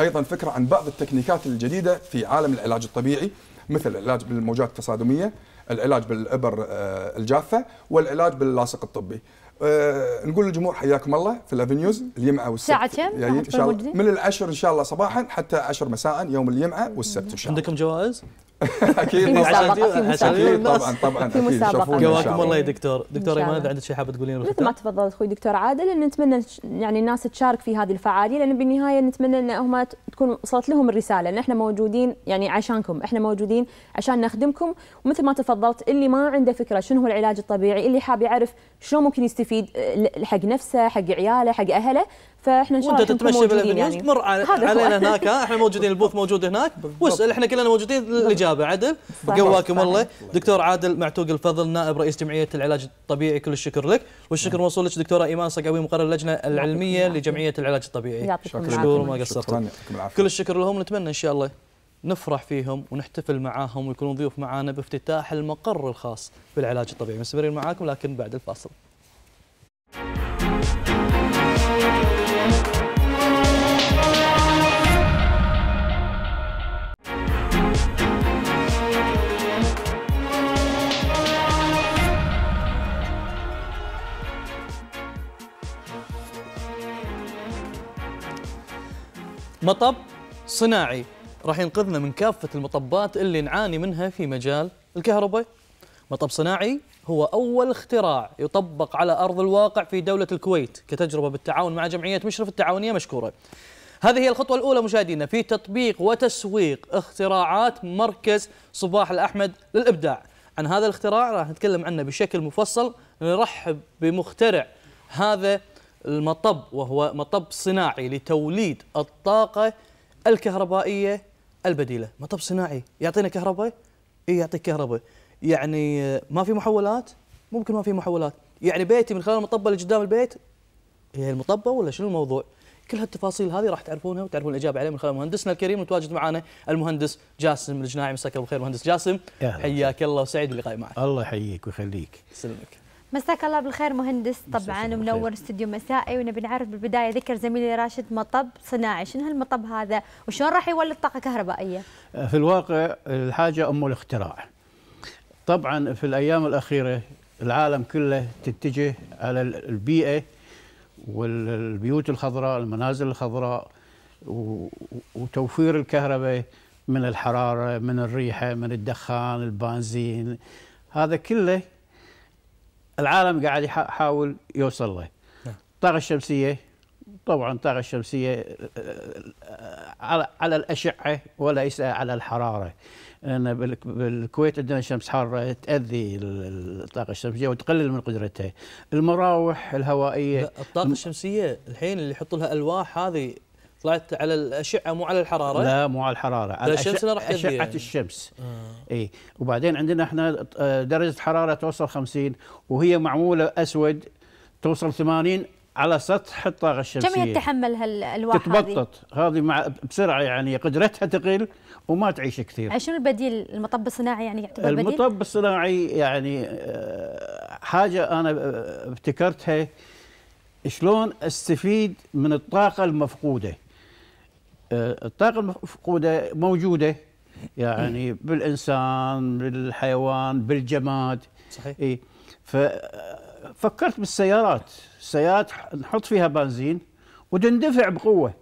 [SPEAKER 5] أيضا فكرة عن بعض التكنيكات الجديدة في عالم العلاج الطبيعي مثل العلاج بالموجات التصادمية، العلاج بالإبر آه، الجافة، والعلاج باللاصق الطبي. آه، نقول للجمهور حياكم الله في الافنيوز اليمعه والسبت
[SPEAKER 3] الساعة كم؟ إن
[SPEAKER 5] شاء الله
[SPEAKER 3] موجودين؟
[SPEAKER 5] من العشر إن شاء الله صباحا حتى 10 مساء يوم اليمعة والسبت إن شاء الله.
[SPEAKER 2] عندكم جوائز؟
[SPEAKER 5] أكيد
[SPEAKER 6] في
[SPEAKER 5] طبعا
[SPEAKER 2] أكيد.
[SPEAKER 5] طبعا طبعا
[SPEAKER 6] في
[SPEAKER 5] شاء
[SPEAKER 2] قواكم الله
[SPEAKER 5] الله.
[SPEAKER 2] يا دكتور دكتور
[SPEAKER 6] إيمان.
[SPEAKER 2] إذا عندك شيء حابة تقولين
[SPEAKER 6] مثل ما؟ تفضل أخوي دكتور عادل إن نتمنى يعني الناس تشارك في هذه الفعالية لأن بالنهاية نتمنى إن هم تكون وصلت لهم الرسالة إن إحنا موجودين يعني عشانكم إحنا موجودين عشان نخدمكم ومثل ما تفضلت اللي ما عنده فكرة شنو هو العلاج الطبيعي اللي حاب يعرف شلون ممكن يستفيد حق نفسه حق عياله حق أهله فإحنا إن شاء الله وأنت
[SPEAKER 2] تتمشى
[SPEAKER 6] موجودين
[SPEAKER 2] بالافنيوز
[SPEAKER 6] يعني.
[SPEAKER 2] مر على-
[SPEAKER 6] هذا هو.
[SPEAKER 2] علينا هناك إحنا موجودين البوث موجود هناك. واسال إحنا كلنا موجودين الاجابه عدل. قواكم. الله. دكتور عادل معتوق الفضل نائب رئيس جمعية العلاج الطبيعي كل الشكر لك. والشكر موصول لك دكتورة إيمان صقاوي مقرر اللجنة
[SPEAKER 6] العلمية.
[SPEAKER 2] لجمعية العلاج الطبيعي.
[SPEAKER 6] يعطيكم
[SPEAKER 5] شكرا.
[SPEAKER 2] العافية. قصرتوا
[SPEAKER 5] شكرا يعطيكم العافية.
[SPEAKER 2] كل الشكر لهم نتمنى إن شاء الله نفرح فيهم ونحتفل معاهم ويكونون ضيوف معانا بافتتاح المقر الخاص بالعلاج الطبيعي. مستمرين معاكم لكن بعد الفاصل. مطب صناعي. راح ينقذنا من كافة المطبات اللي نعاني منها في مجال الكهرباء. مطب صناعي هو أول اختراع يطبق على أرض الواقع في دولة الكويت كتجربة بالتعاون مع جمعية مشرف التعاونية مشكورة. هذه هي الخطوة الأولى مشاهدينا في تطبيق وتسويق اختراعات مركز صباح الأحمد للإبداع. عن هذا الاختراع راح نتكلم عنه بشكل مفصل نرحب بمخترع هذا المطب وهو مطب صناعي لتوليد الطاقة الكهربائية البديلة. مطب صناعي يعطينا كهرباء؟ اي يعطيك كهرباء. يعني آه، ما في محولات؟ ممكن ما في محولات. يعني بيتي من خلال المطبة اللي قدام البيت؟ هي المطبة ولا شنو الموضوع؟ كل هالتفاصيل هذه راح تعرفونها وتعرفون الإجابة عليها من خلال مهندسنا الكريم متواجد معنا المهندس جاسم الجناعي. مساك الله بالخير مهندس جاسم. حياك الله وسعيد باللقاء معك.
[SPEAKER 7] الله يحييك ويخليك.
[SPEAKER 2] يسلمك.
[SPEAKER 3] مساك الله بالخير مهندس. طبعا ومنور. استوديو مسائي ونبي نعرف بالبداية ذكر زميلي راشد مطب صناعي. شنو هالمطب هذا؟ وشلون راح يولد طاقة كهربائية؟
[SPEAKER 7] في الواقع الحاجة أم الاختراع. طبعا في الأيام الأخيرة العالم كله تتجه على ال- البيئة والبيوت الخضراء المنازل الخضراء وتوفير الكهرباء من الحرارة من الريحة من الدخان البنزين. هذا كله العالم قاعد يحا- يحاول يوصل له.
[SPEAKER 2] نعم.
[SPEAKER 7] الطاقه الشمسية طبعا الطاقه الشمسية آه، على على الأشعة وليس على الحرارة. لأن بالك- بالكويت عندنا شمس حارة تأذي ال- الطاقة الشمسية وتقلل من قدرتها. المراوح
[SPEAKER 2] الهوائية. الطاقة الشمسية الحين اللي يحطوا لها ألواح هذه طلعت على الأشعة مو على الحرارة
[SPEAKER 7] لا مو على الحرارة على
[SPEAKER 2] الشمس راح
[SPEAKER 7] أشعة
[SPEAKER 2] يعني.
[SPEAKER 7] الشمس
[SPEAKER 2] آه.
[SPEAKER 7] اي وبعدين عندنا إحنا آه، درجة حراره توصل 50 وهي معمولة أسود توصل 80 على سطح الطاقة
[SPEAKER 3] كم
[SPEAKER 7] الشمسيه
[SPEAKER 3] يتحمل هالألواح هذه؟
[SPEAKER 7] تتبطط هذه مع بسرعة يعني قدرتها تقل وما تعيش كثير
[SPEAKER 3] شنو البديل المطب الصناعي يعني يعتبر بديل؟
[SPEAKER 7] المطب الصناعي يعني آه، حاجة أنا ابتكرتها شلون استفيد من الطاقة المفقودة الطاقة المفقودة موجودة. يعني بالإنسان بالحيوان بالجماد.
[SPEAKER 2] صحيح.
[SPEAKER 7] اي ففكرت بالسيارات. السيارات نحط فيها بنزين وتندفع بقوة.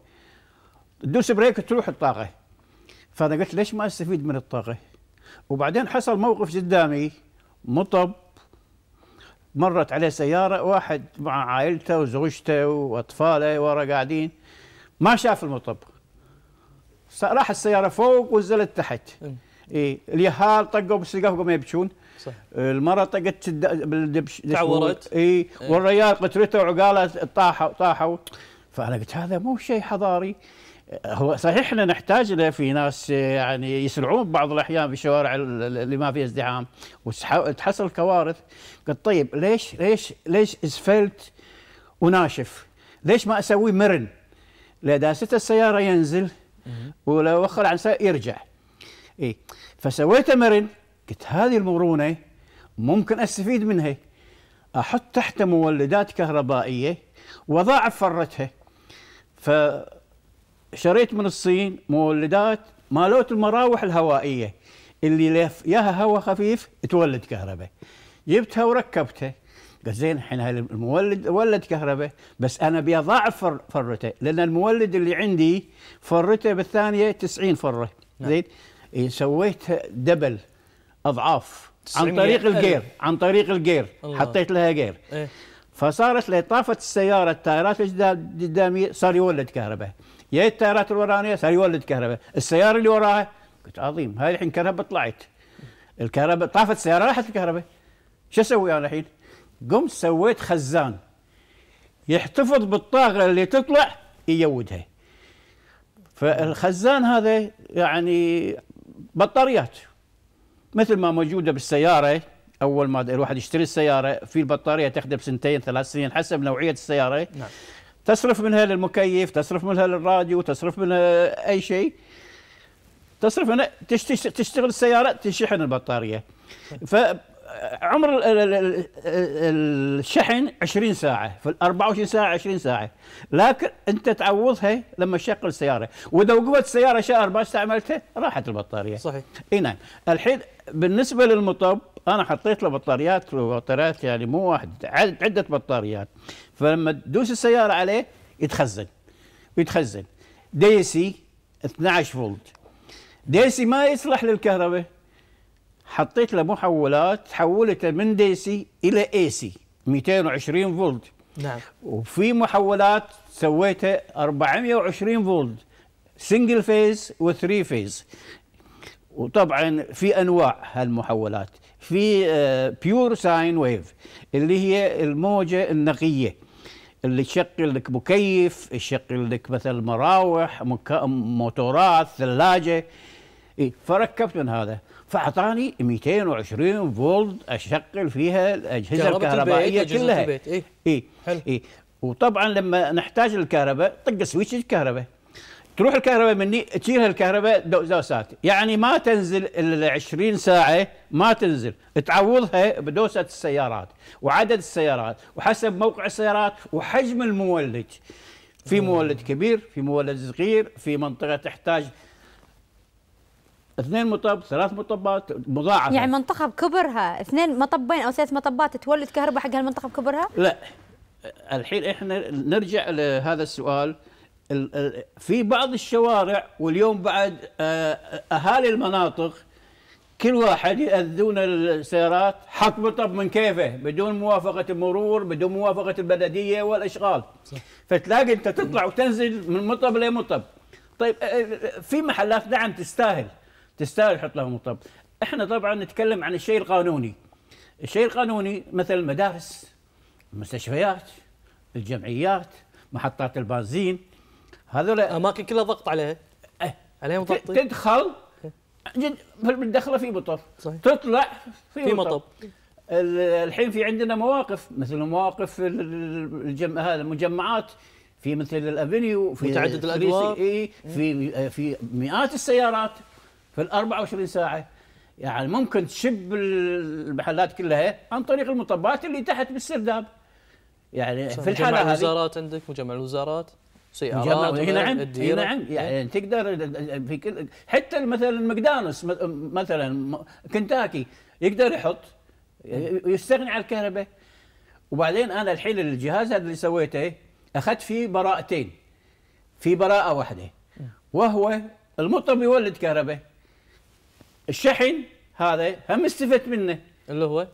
[SPEAKER 7] تدوس بريك تروح الطاقة. فأنا قلت ليش ما أستفيد من الطاقة؟ وبعدين حصل موقف قدامي. مطب. مرت عليه سيارة. واحد مع عائلته وزوجته وأطفاله ورا قاعدين. ما شاف المطب. راح السيارة فوق ونزلت تحت. اي اليهال طقوا بالسقف وقاموا يبكون
[SPEAKER 2] صح
[SPEAKER 7] المرة طقت الد- بالدبش
[SPEAKER 2] تعورت.
[SPEAKER 7] اي
[SPEAKER 2] إيه.
[SPEAKER 7] والرجال قتلته وعقاله طاحوا طاحوا فأنا قلت هذا مو شيء حضاري هو صحيح إحنا نحتاج له في ناس يعني يسرعون بعض الأحيان في الشوارع ال- ال- اللي ما فيها ازدحام وتحصل كوارث قلت طيب ليش ليش ليش اسفلت وناشف؟ ليش ما اسويه مرن؟ لداسته السيارة ينزل ولو وخر عن سيارة يرجع. اي فسويته مرن. قلت هذه المرونة ممكن أستفيد منها. أحط تحت مولدات كهربائية واضاعف فرتها. فشريت من الصين مولدات مالوت المراوح الهوائية. اللي ياها هواء خفيف تولد كهرباء. جبتها وركبتها. قلت زين الحين المولد ولد كهرباء بس أنا أبي أضاعف فر- فرته لأن المولد اللي عندي فرته بالثانية 90 فرة
[SPEAKER 2] نعم.
[SPEAKER 7] زين إيه سويت double أضعاف عن
[SPEAKER 2] 900
[SPEAKER 7] طريق.
[SPEAKER 2] ال
[SPEAKER 7] gear عن طريق ال
[SPEAKER 2] gear.
[SPEAKER 7] حطيت لها gear
[SPEAKER 2] إيه
[SPEAKER 7] فصارت لي طافت السيارة التايرات القداميه صار يولد كهرباء يا التايرات الورانية صار يولد كهرباء السيارة اللي وراها قلت عظيم هاي الحين كهرباء طلعت الكهرباء طافت السيارة راحت الكهرباء شو أسوي أنا الحين؟ قمت سويت خزان. يحتفظ بالطاقة اللي تطلع يجودها. فالخزان هذا يعني بطاريات. مثل ما موجودة بالسيارة أول ما الواحد يشتري السيارة في البطارية تخدم سنتين ثلاث سنين حسب نوعية السيارة.
[SPEAKER 2] نعم.
[SPEAKER 7] تصرف منها للمكيف تصرف منها للراديو تصرف منها أي شيء. تصرف منها تشت- تشتغل السيارة تشحن البطارية. فعمر ال- الشحن 20 ساعة في ال 24 ساعة 20 ساعة. لكن أنت تعوضها لما تشغل السيارة. وإذا وقفت السيارة شهر ما استعملتها راحت البطارية.
[SPEAKER 2] صحيح.
[SPEAKER 7] إي نعم. الحين بالنسبة للمطب أنا حطيت له بطاريات بطاريات يعني مو واحد عد- عدة بطاريات. فلما تدوس السيارة عليه يتخزن. ويتخزن DC 12 فولت. DC ما يصلح للكهرباء. حطيت له محولات حولته من DC إلى AC 220 فولت.
[SPEAKER 2] نعم.
[SPEAKER 7] وفي محولات سويتها 420 فولت single phase و three phase وطبعا في أنواع هالمحولات. في pure sine wave اللي هي الموجة النقية اللي تشغل لك مكيف تشغل لك مثل مراوح موتورات ثلاجة. إيه فركبت من هذا. فأعطاني 220 فولت أشغل فيها
[SPEAKER 2] الأجهزة الكهربائية
[SPEAKER 7] كلها.
[SPEAKER 2] البيت، إيه.
[SPEAKER 7] اي
[SPEAKER 2] حلو.
[SPEAKER 7] اي وطبعا لما نحتاج الكهرباء طق switch الكهرباء. تروح الكهرباء مني تشيلها الكهرباء دو- دوسات يعني ما تنزل ال 20 ساعة ما تنزل. تعوضها بدوسة السيارات وعدد السيارات وحسب موقع السيارات وحجم المولد. في مولد كبير في مولد صغير في منطقة تحتاج اثنين مطب ثلاث مطبات مضاعفة.
[SPEAKER 3] يعني منطقه بكبرها اثنين مطبين أو ثلاث مطبات تولد كهرباء حق هالمنطقه بكبرها
[SPEAKER 7] لا. الحين إحنا نرجع لهذا السؤال. ال- ال- في بعض الشوارع واليوم بعد آه، أهالي المناطق كل واحد يأذون السيارات حط مطب من كيفه بدون موافقة المرور بدون موافقة البلدية والأشغال. فتلاقي أنت تطلع وتنزل من مطب لمطب. طيب آه، آه، في محلات نعم تستاهل. تستاهل يحط لها مطب إحنا طبعا نتكلم عن الشيء القانوني. الشيء القانوني مثل المدارس المستشفيات الجمعيات محطات البنزين. هذول
[SPEAKER 2] أماكن كلها ضغط عليها.
[SPEAKER 7] أه،
[SPEAKER 2] عليهم ضغط.
[SPEAKER 7] تدخل جد بالدخله في مطب.
[SPEAKER 2] صحيح.
[SPEAKER 7] تطلع في,
[SPEAKER 2] في
[SPEAKER 7] مطب,
[SPEAKER 2] مطب.
[SPEAKER 7] ال- الحين في عندنا مواقف مثل مواقف ال- ال- الجم... هذا المجمعات. في مثل الافنيو في
[SPEAKER 2] متعدد الأدوار.
[SPEAKER 7] إي في في مئات السيارات. في ال 24 ساعة. يعني ممكن تشب المحلات كلها عن طريق المطبات اللي تحت بالسرداب يعني في
[SPEAKER 2] مجمع
[SPEAKER 7] الحالة هذه.
[SPEAKER 2] الوزارات عندك مجمع الوزارات
[SPEAKER 7] مجمع
[SPEAKER 2] سيارات
[SPEAKER 7] اي نعم اي. نعم. يعني تقدر في كل حتى مثلا الماكدونالدز م- مثلا كنتاكي يقدر يحط يستغني عن الكهرباء. وبعدين أنا الحين الجهاز هذا اللي سويته أخذت فيه براءتين. في براءة واحدة. وهو المطب يولد كهرباء. الشحن هذا هم استفدت منه.
[SPEAKER 2] اللي هو؟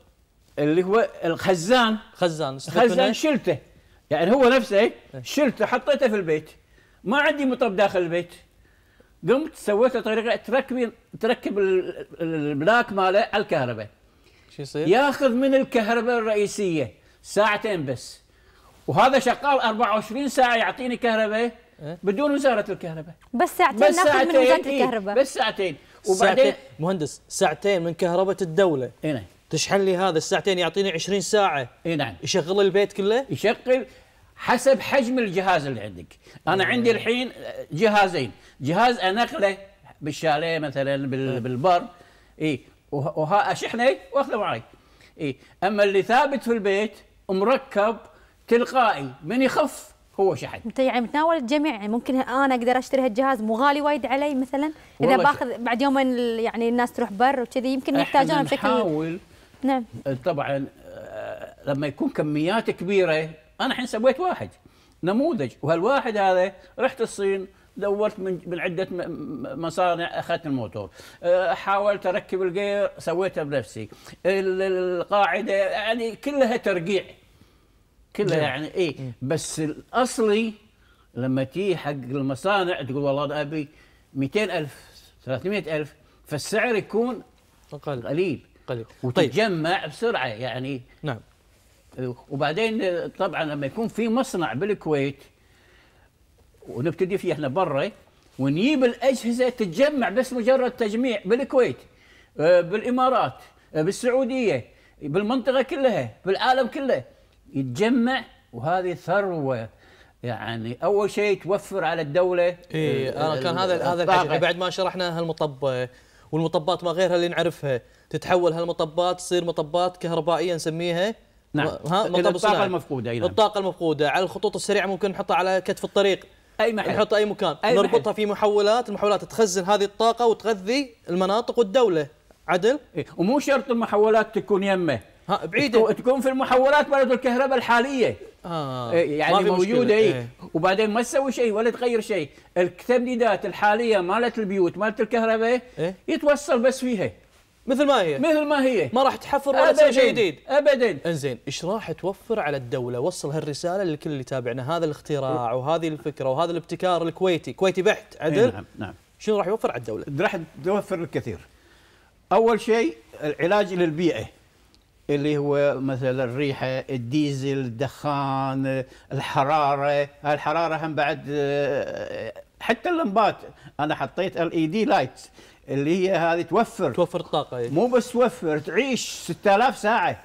[SPEAKER 7] اللي هو الخزان.
[SPEAKER 2] خزان؟
[SPEAKER 7] خزان شلته. يعني هو نفسه شلته حطيته في البيت. ما عندي مطب داخل البيت. قمت سويت طريقة تركب تركب ال- ال- ال plug ماله على الكهرباء.
[SPEAKER 2] شو يصير؟
[SPEAKER 7] ياخذ من الكهرباء الرئيسية ساعتين بس. وهذا شغال 24 ساعة يعطيني كهرباء
[SPEAKER 2] إيه.
[SPEAKER 7] بدون وزارة الكهرباء.
[SPEAKER 3] بس ساعتين
[SPEAKER 7] بس
[SPEAKER 3] ناخذ من
[SPEAKER 7] ساعتين
[SPEAKER 3] وزاره
[SPEAKER 7] إيه،
[SPEAKER 3] الكهرباء.
[SPEAKER 7] بس ساعتين
[SPEAKER 2] ساعتين.
[SPEAKER 7] وبعدين
[SPEAKER 2] مهندس ساعتين من كهرباء الدولة.
[SPEAKER 7] إي نعم.
[SPEAKER 2] تشحن لي هذا الساعتين يعطيني 20 ساعة.
[SPEAKER 7] إي نعم.
[SPEAKER 2] يشغل البيت كله؟
[SPEAKER 7] يشغل حسب حجم الجهاز اللي عندك. أنا عندي الحين جهازين. جهاز أنقلة بالشاليه مثلا بال- بالبر. إي. وه- وها أشحنه وأخذه معي. إي. أما اللي ثابت في البيت مركب تلقائي من يخف. هو شحن
[SPEAKER 3] أنت يعني متناول الجميع يعني ممكن أنا أقدر أشتري هالجهاز مو غالي وايد علي مثلا
[SPEAKER 7] إذا
[SPEAKER 3] باخذ بعد يومين يعني الناس تروح بر وكذي يمكن يحتاجونه بشكل
[SPEAKER 7] نحاول.
[SPEAKER 3] نعم.
[SPEAKER 7] طبعا آه، لما يكون كميات كبيرة أنا الحين سويت واحد نموذج وهالواحد هذا رحت الصين دورت من من عدة مصانع أخذت الموتور. آه، حاولت أركب الجير سويتها بنفسي. ال- القاعدة يعني كلها ترقيع. كلها يعني اي بس الأصلي لما تيجي حق المصانع تقول والله أنا أبي 200000 300000 فالسعر يكون
[SPEAKER 2] أقل.
[SPEAKER 7] قليل.
[SPEAKER 2] قليل. طيب
[SPEAKER 7] وتتجمع بسرعة يعني.
[SPEAKER 2] نعم.
[SPEAKER 7] وبعدين طبعا لما يكون في مصنع بالكويت ونبتدي فيه إحنا برا ونجيب الأجهزة تتجمع بس مجرد تجميع بالكويت آه، بالإمارات آه، بالسعودية بالمنطقة كلها بالعالم كله. يتجمع وهذه ثروه يعني أول شيء توفر على الدولة
[SPEAKER 2] اي أنا كان هذا هذا بعد ما شرحنا هالمطب والمطبات ما غيرها اللي نعرفها. تتحول هالمطبات تصير مطبات كهربائية نسميها.
[SPEAKER 7] نعم.
[SPEAKER 2] ها مطب
[SPEAKER 7] الطاقة
[SPEAKER 2] صناعي.
[SPEAKER 7] المفقودة، أي نعم.
[SPEAKER 2] الطاقة المفقودة على الخطوط السريعة ممكن نحطها على كتف الطريق.
[SPEAKER 7] أي محل.
[SPEAKER 2] نحط أي مكان.
[SPEAKER 7] أي
[SPEAKER 2] نربطها
[SPEAKER 7] محل.
[SPEAKER 2] في محولات المحولات تخزن هذه الطاقة وتغذي المناطق والدولة. عدل؟
[SPEAKER 7] إيه، ومو شرط المحولات تكون يمه.
[SPEAKER 2] ها بعيدة.
[SPEAKER 7] تكون- في المحولات مالت الكهرباء الحالية.
[SPEAKER 2] آه.
[SPEAKER 7] إيه،
[SPEAKER 2] ما
[SPEAKER 7] يعني. موجوده اي
[SPEAKER 2] إيه.
[SPEAKER 7] وبعدين ما تسوي شيء ولا تغير شيء. التمديدات الحالية مالت البيوت مالت الكهرباء
[SPEAKER 2] إيه.
[SPEAKER 7] يتوصل بس فيها.
[SPEAKER 2] مثل ما هي.
[SPEAKER 7] مثل ما هي.
[SPEAKER 2] ما راح تحفر ولا تسوي شيء جديد.
[SPEAKER 7] ابدا.
[SPEAKER 2] إنزين إيش راح توفر على الدولة؟ وصل هالرسالة للكل اللي يتابعنا. هذا الاختراع وهذه الفكرة وهذا الابتكار الكويتي. كويتي بحت
[SPEAKER 7] إيه،
[SPEAKER 2] عدل.
[SPEAKER 7] نعم نعم.
[SPEAKER 2] شنو راح يوفر على الدولة؟
[SPEAKER 7] راح توفر الكثير. أول شيء العلاج للبيئة. اللي هو مثلا الريحة الديزل الدخان الحرارة. الحرارة هم بعد آه، حتى اللمبات. أنا حطيت LED light اللي هي هذه توفر.
[SPEAKER 2] توفر الطاقه إيه.
[SPEAKER 7] مو بس توفر تعيش 6000 ساعة.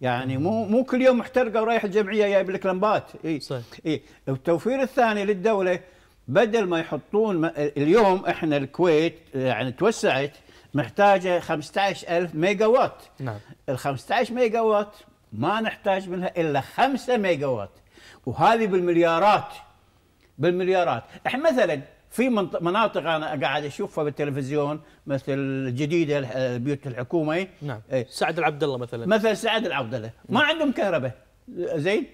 [SPEAKER 7] يعني مو مو كل يوم محترقه ورايح الجمعية جايب لك لمبات. اي
[SPEAKER 2] صحيح.
[SPEAKER 7] اي التوفير الثاني للدولة بدل ما يحطون اليوم إحنا الكويت يعني توسعت محتاجة 15000 ميجا وات
[SPEAKER 2] نعم.
[SPEAKER 7] ال 15 ميجا وات ما نحتاج منها إلا 5 ميجا وات وهذه بالمليارات بالمليارات. إحنا مثلا في مناطق أنا قاعد أشوفها بالتلفزيون مثل الجديده الح- بيوت الحكومة.
[SPEAKER 2] نعم.
[SPEAKER 7] إيه.
[SPEAKER 2] سعد العبد الله مثلا.
[SPEAKER 7] مثل سعد العبدله ما عندهم كهرباء. زين؟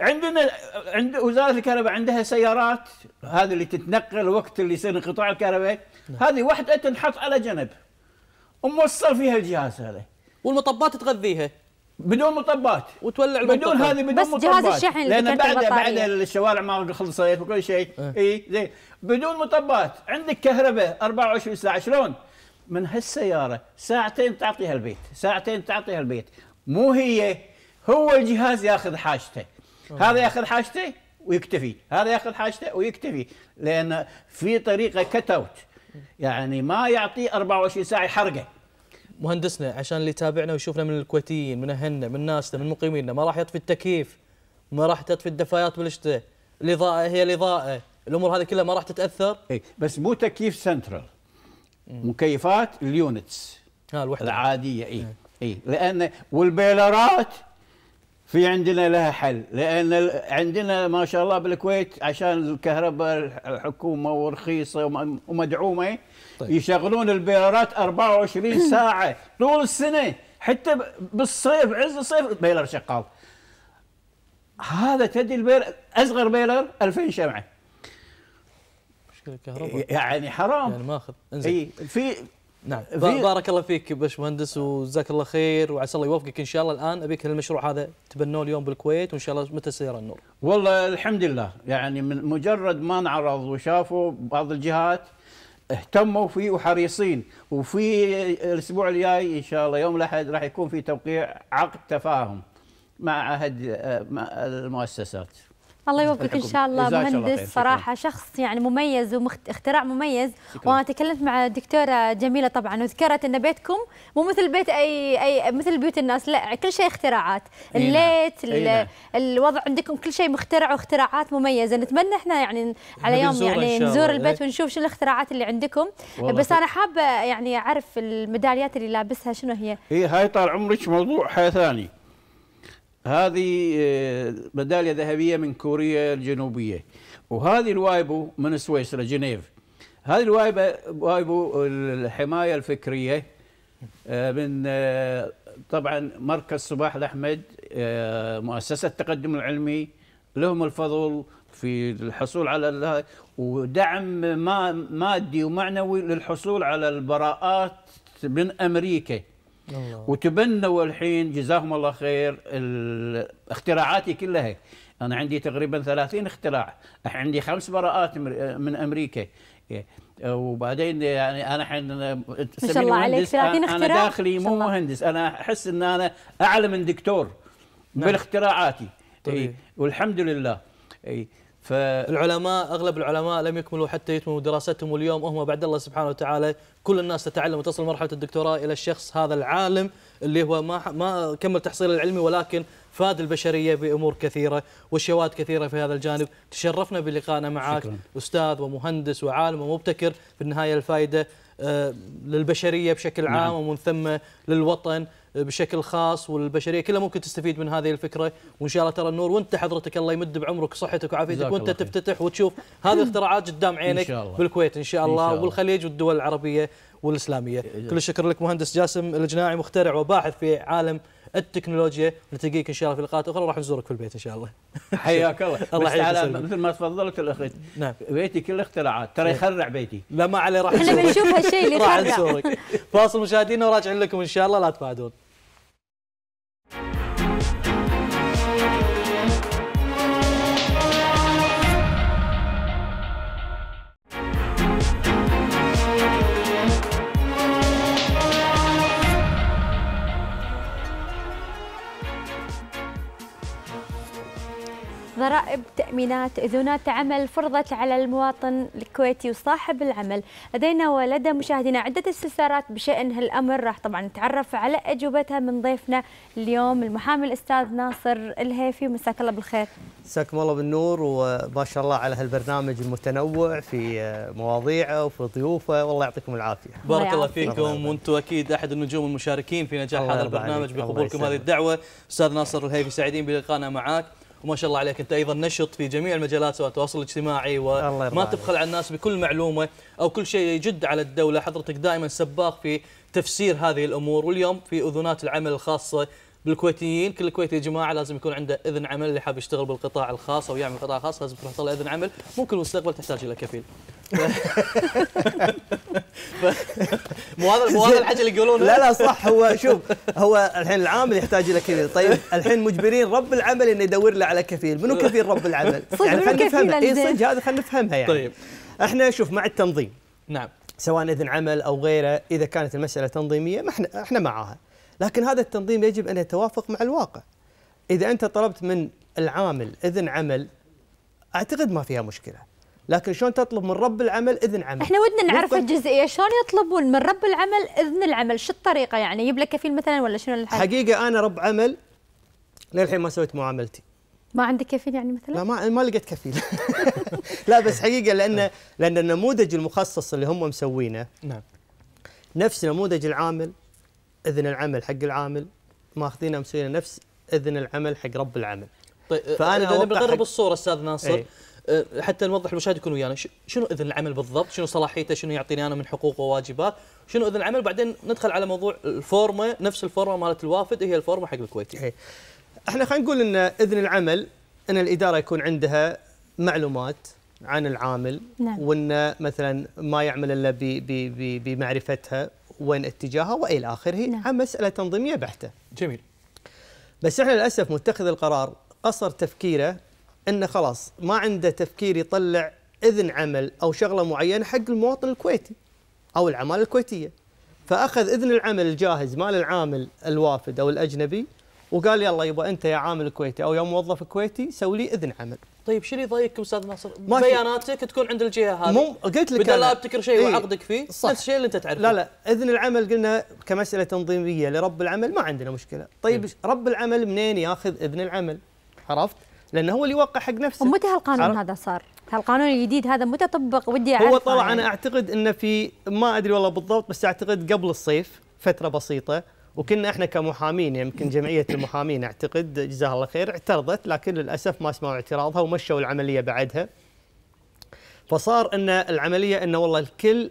[SPEAKER 7] عندنا عند وزارة الكهرباء عندها سيارات هذه اللي تتنقل وقت اللي يصير انقطاع الكهرباء هذه واحدة تنحط على جنب وموصل فيها الجهاز هذا.
[SPEAKER 2] والمطبات تغذيها؟
[SPEAKER 7] بدون مطبات.
[SPEAKER 2] وتولع
[SPEAKER 7] بدون
[SPEAKER 2] المنطقة.
[SPEAKER 7] هذه بدون
[SPEAKER 3] بس
[SPEAKER 7] مطبات.
[SPEAKER 3] جهاز الشحن اللي لأن
[SPEAKER 7] بعد بعد. الشوارع ما خلصت وكل شيء.
[SPEAKER 2] إيه.
[SPEAKER 7] اي زين. بدون مطبات. عندك كهرباء 24 ساعة. شلون؟ من هالسيارة ساعتين تعطيها البيت ساعتين تعطيها البيت. مو هي. هو الجهاز ياخذ حاجته. هذا ياخذ حاجته ويكتفي. هذا ياخذ حاجته ويكتفي. لأن في طريقة كت يعني ما يعطيه 24 ساعة يحرقه
[SPEAKER 2] مهندسنا عشان اللي يتابعنا ويشوفنا من الكويتيين من أهلنا من ناسنا من مقيميننا ما راح يطفي التكييف ما راح تطفي الدفايات بالشتاء الإضاءة هي الإضاءة. الأمور هذه كلها ما راح تتأثر.
[SPEAKER 7] اي بس مو تكييف سنترال. مكيفات ال units.
[SPEAKER 2] ها الوحدة.
[SPEAKER 7] العادية اي اي لأن والبويلرات في عندنا لها حل لأن عندنا ما شاء الله بالكويت عشان الكهرباء الحكومة ورخيصة وم- ومدعومة
[SPEAKER 2] طيب.
[SPEAKER 7] يشغلون البويلرات 24 ساعة طول السنة حتى بالصيف عز الصيف boiler شغال. هذا تدري ال boiler أصغر boiler 2000 شمعة.
[SPEAKER 2] مشكلة الكهرباء.
[SPEAKER 7] يعني حرام.
[SPEAKER 2] يعني ماخذ. إنزين.
[SPEAKER 7] إي في
[SPEAKER 2] نعم. بارك الله فيك باش مهندس وجزاك الله خير وعسى الله يوفقك إن شاء الله الآن. أبيك هالمشروع هذا تبنوه اليوم بالكويت وإن شاء الله متى سيرى النور؟
[SPEAKER 7] والله الحمد لله. يعني من مجرد ما انعرض وشافوا بعض الجهات اهتموا فيه وحريصين. وفي الأسبوع الجاي إن شاء الله يوم الأحد راح يكون في توقيع عقد تفاهم مع عهد آه، مع المؤسسات.
[SPEAKER 3] الله يوفقك إن شاء الله مهندس. صراحة شخص يعني مميز واختراع مميز
[SPEAKER 7] شكراً.
[SPEAKER 3] وأنا تكلمت مع الدكتوره جميلة طبعا وذكرت إن بيتكم مو مثل بيت أي أي مثل بيوت الناس لا كل شيء اختراعات
[SPEAKER 7] نعم.
[SPEAKER 3] الليت
[SPEAKER 7] نعم.
[SPEAKER 3] الوضع عندكم كل شيء مخترع واختراعات مميزة نتمنى إحنا يعني على يوم يعني نزور. البيت. ونشوف شو الاختراعات اللي عندكم بس أنا حابة يعني أعرف الميداليات اللي لابسها شنو هي
[SPEAKER 7] هي هاي طال عمرك موضوع ثاني هذه آه، ميدالية ذهبية من كوريا الجنوبية. وهذه الوايبو من سويسرا جنيف هذه الوايبو وايبو الحماية الفكرية آه، من آه، طبعا مركز صباح الأحمد آه، مؤسسة التقدم العلمي. لهم الفضل في الحصول على ودعم ما مادي ومعنوي للحصول على البراءات من أمريكا.
[SPEAKER 2] الله
[SPEAKER 7] وتبنوا الحين جزاهم الله خير اختراعاتي كلها أنا عندي تقريبا 30 اختراع عندي خمس براءات من أمريكا. وبعدين يعني أنا الحين
[SPEAKER 3] ما شاء الله عليك، 30
[SPEAKER 7] أنا
[SPEAKER 3] اختراع؟
[SPEAKER 7] داخلي
[SPEAKER 3] ما شاء
[SPEAKER 7] مو. مهندس أنا أحس إن أنا أعلى من دكتور
[SPEAKER 2] نعم.
[SPEAKER 7] بالاختراعاتي. إيه. والحمد لله اي ف
[SPEAKER 2] العلماء أغلب العلماء لم يكملوا حتى يتموا دراستهم واليوم هم بعد الله سبحانه وتعالى كل الناس تتعلم وتصل مرحلة الدكتوراه إلى الشخص هذا العالم اللي هو ما ما كمل تحصيله العلمي ولكن فاد البشرية بأمور كثيرة وشواهد كثيرة في هذا الجانب تشرفنا بلقائنا معك
[SPEAKER 7] شكراً.
[SPEAKER 2] أستاذ ومهندس وعالم ومبتكر في النهاية الفائدة آه، للبشرية بشكل عام
[SPEAKER 7] نعم.
[SPEAKER 2] ومن ثم للوطن بشكل خاص والبشرية كلها ممكن تستفيد من هذه الفكرة. وإن شاء الله ترى النور وانت حضرتك الله يمد بعمرك وصحتك وعافيتك وانت. تفتتح وتشوف. هذه الاختراعات قدام عينك
[SPEAKER 7] شاء الله.
[SPEAKER 2] بالكويت إن شاء
[SPEAKER 7] إن
[SPEAKER 2] الله,
[SPEAKER 7] شاء الله.
[SPEAKER 2] والخليج والدول العربية والإسلامية. كل الشكر لك مهندس جاسم الجناعي مخترع وباحث في عالم التكنولوجيا. نلتقيك إن شاء الله في لقاءات أخرى. وراح نزورك في البيت إن شاء الله.
[SPEAKER 7] حياك الله.
[SPEAKER 2] الله يحييك.
[SPEAKER 7] مثل ما تفضلت الاخت
[SPEAKER 2] نعم.
[SPEAKER 7] بيتي كله اختراعات. ترى يخرع بيتي.
[SPEAKER 2] لا ما عليه راح إحنا.
[SPEAKER 3] بنشوف هالشيء اللي
[SPEAKER 2] راح
[SPEAKER 3] يخرع.
[SPEAKER 2] نزورك. فاصل مشاهدينا وراجعين لكم إن شاء الله. لا تبعدون
[SPEAKER 3] ضرائب تأمينات أذونات عمل فرضت على المواطن الكويتي وصاحب العمل. لدينا ولدى مشاهدينا عدة استفسارات بشأن هالأمر. راح طبعا نتعرف على أجوبتها من ضيفنا اليوم المحامي الأستاذ ناصر الهيفي. مساك الله بالخير.
[SPEAKER 8] مساكم الله بالنور وما شاء الله على هالبرنامج المتنوع في مواضيعه وفي ضيوفه. والله يعطيكم العافية.
[SPEAKER 2] بارك الله فيكم.
[SPEAKER 8] يبارك.
[SPEAKER 2] وأنتم أكيد أحد النجوم المشاركين في نجاح هذا البرنامج. بقبولكم هذه
[SPEAKER 8] يسلمك.
[SPEAKER 2] الدعوة. أستاذ ناصر الهيفي سعيدين بلقائنا معك وما شاء الله عليك. أنت أيضا نشط في جميع المجالات سواء التواصل الاجتماعي وما تبخل على الناس بكل معلومة أو كل شيء يجد على الدولة. حضرتك دائما سباق في تفسير هذه الأمور. واليوم في اذونات العمل الخاصة بالكويتيين. كل كويتي يا جماعة لازم يكون عنده إذن عمل. اللي حاب يشتغل بالقطاع الخاص أو يعمل قطاع خاص لازم تروح تطلع إذن عمل. ممكن بالمستقبل تحتاج إلى كفيل. مو هذا مو هذا الحكي اللي يقولونه
[SPEAKER 8] لا لا صح. هو شوف هو الحين العامل يحتاج إلى كفيل. طيب الحين مجبرين رب العمل إنه يدور له على كفيل. منو كفيل رب العمل؟
[SPEAKER 3] منو
[SPEAKER 8] خلينا نفهمها. اي؟ صدق هذا خلينا نفهمها يعني.
[SPEAKER 2] طيب.
[SPEAKER 8] إحنا شوف مع التنظيم.
[SPEAKER 2] نعم.
[SPEAKER 8] سواء إذن عمل أو غيره إذا كانت المسألة تنظيمية ما إحنا إحنا معاها. لكن هذا التنظيم يجب أن يتوافق مع الواقع. إذا أنت طلبت من العامل إذن عمل أعتقد ما فيها مشكلة. لكن شلون تطلب من رب العمل إذن عمل؟
[SPEAKER 3] إحنا ودنا نعرف الجزئية. شلون يطلبون من رب العمل إذن العمل؟ شو الطريقة يعني؟ يجيب لك كفيل مثلا ولا شنو الحل؟
[SPEAKER 8] حقيقة أنا رب عمل للحين ما سويت معاملتي.
[SPEAKER 3] ما عندك كفيل يعني مثلا؟
[SPEAKER 8] لا ما ما لقيت كفيل. لا بس حقيقة لأن لأن النموذج المخصص اللي هم مسوينه
[SPEAKER 2] نعم.
[SPEAKER 8] نفس نموذج العامل إذن العمل حق العامل ماخذينه مسوينه نفس إذن العمل حق رب العمل
[SPEAKER 2] طيب
[SPEAKER 8] فأنا
[SPEAKER 2] إذا
[SPEAKER 8] أوقع
[SPEAKER 2] نبي نقرب الصورة أستاذ ناصر
[SPEAKER 8] إيه.
[SPEAKER 2] أه، حتى نوضح المشاهد يكون ويانا شنو إذن العمل بالضبط شنو صلاحيته شنو يعطيني أنا من حقوق وواجبات شنو إذن العمل بعدين ندخل على موضوع الفورمة نفس الفورمة مالت الوافد هي الفورمة حق الكويتي
[SPEAKER 8] إيه. إحنا خلينا نقول إن إذن العمل إن الإدارة يكون عندها معلومات عن العامل
[SPEAKER 3] نعم.
[SPEAKER 8] وإن مثلا ما يعمل إلا بمعرفتها وين اتجاهها وإلى آخره
[SPEAKER 3] نعم.
[SPEAKER 8] عن مسألة تنظيمية بحتة.
[SPEAKER 2] جميل.
[SPEAKER 8] بس إحنا للأسف متخذ القرار قصر تفكيره انه خلاص ما عنده تفكير يطلع إذن عمل أو شغلة معينة حق المواطن الكويتي أو العمالة الكويتية. فأخذ إذن العمل الجاهز مال العامل الوافد أو الأجنبي وقال يلا يبا انت يا عامل كويتي أو يا موظف كويتي سوي لي اذن عمل
[SPEAKER 2] طيب شو اللي يضايقك أستاذ ناصر
[SPEAKER 8] ماشي.
[SPEAKER 2] بياناتك تكون عند الجهة هذه
[SPEAKER 8] مو قلت لك
[SPEAKER 2] بدل لا. ابتكر شيء
[SPEAKER 8] إيه.
[SPEAKER 2] وعقدك فيه
[SPEAKER 8] صح.
[SPEAKER 2] نفس الشيء اللي انت تعرفه
[SPEAKER 8] لا لا اذن العمل قلنا كمسألة تنظيمية لرب العمل ما عندنا مشكلة طيب رب العمل منين ياخذ اذن العمل عرفت لأنه هو اللي يوقع حق نفسه
[SPEAKER 3] ومتى هالقانون؟ هذا صار؟ هالقانون الجديد هذا متى طبق ودي اعرف
[SPEAKER 8] هو طلع أنا أعتقد إنه في ما أدري والله بالضبط بس أعتقد قبل الصيف فترة بسيطة وكنا إحنا كمحامين يمكن جمعية المحامين أعتقد جزاها الله خير اعترضت لكن للأسف ما سمعوا اعتراضها ومشوا العملية بعدها. فصار إن العملية انه والله الكل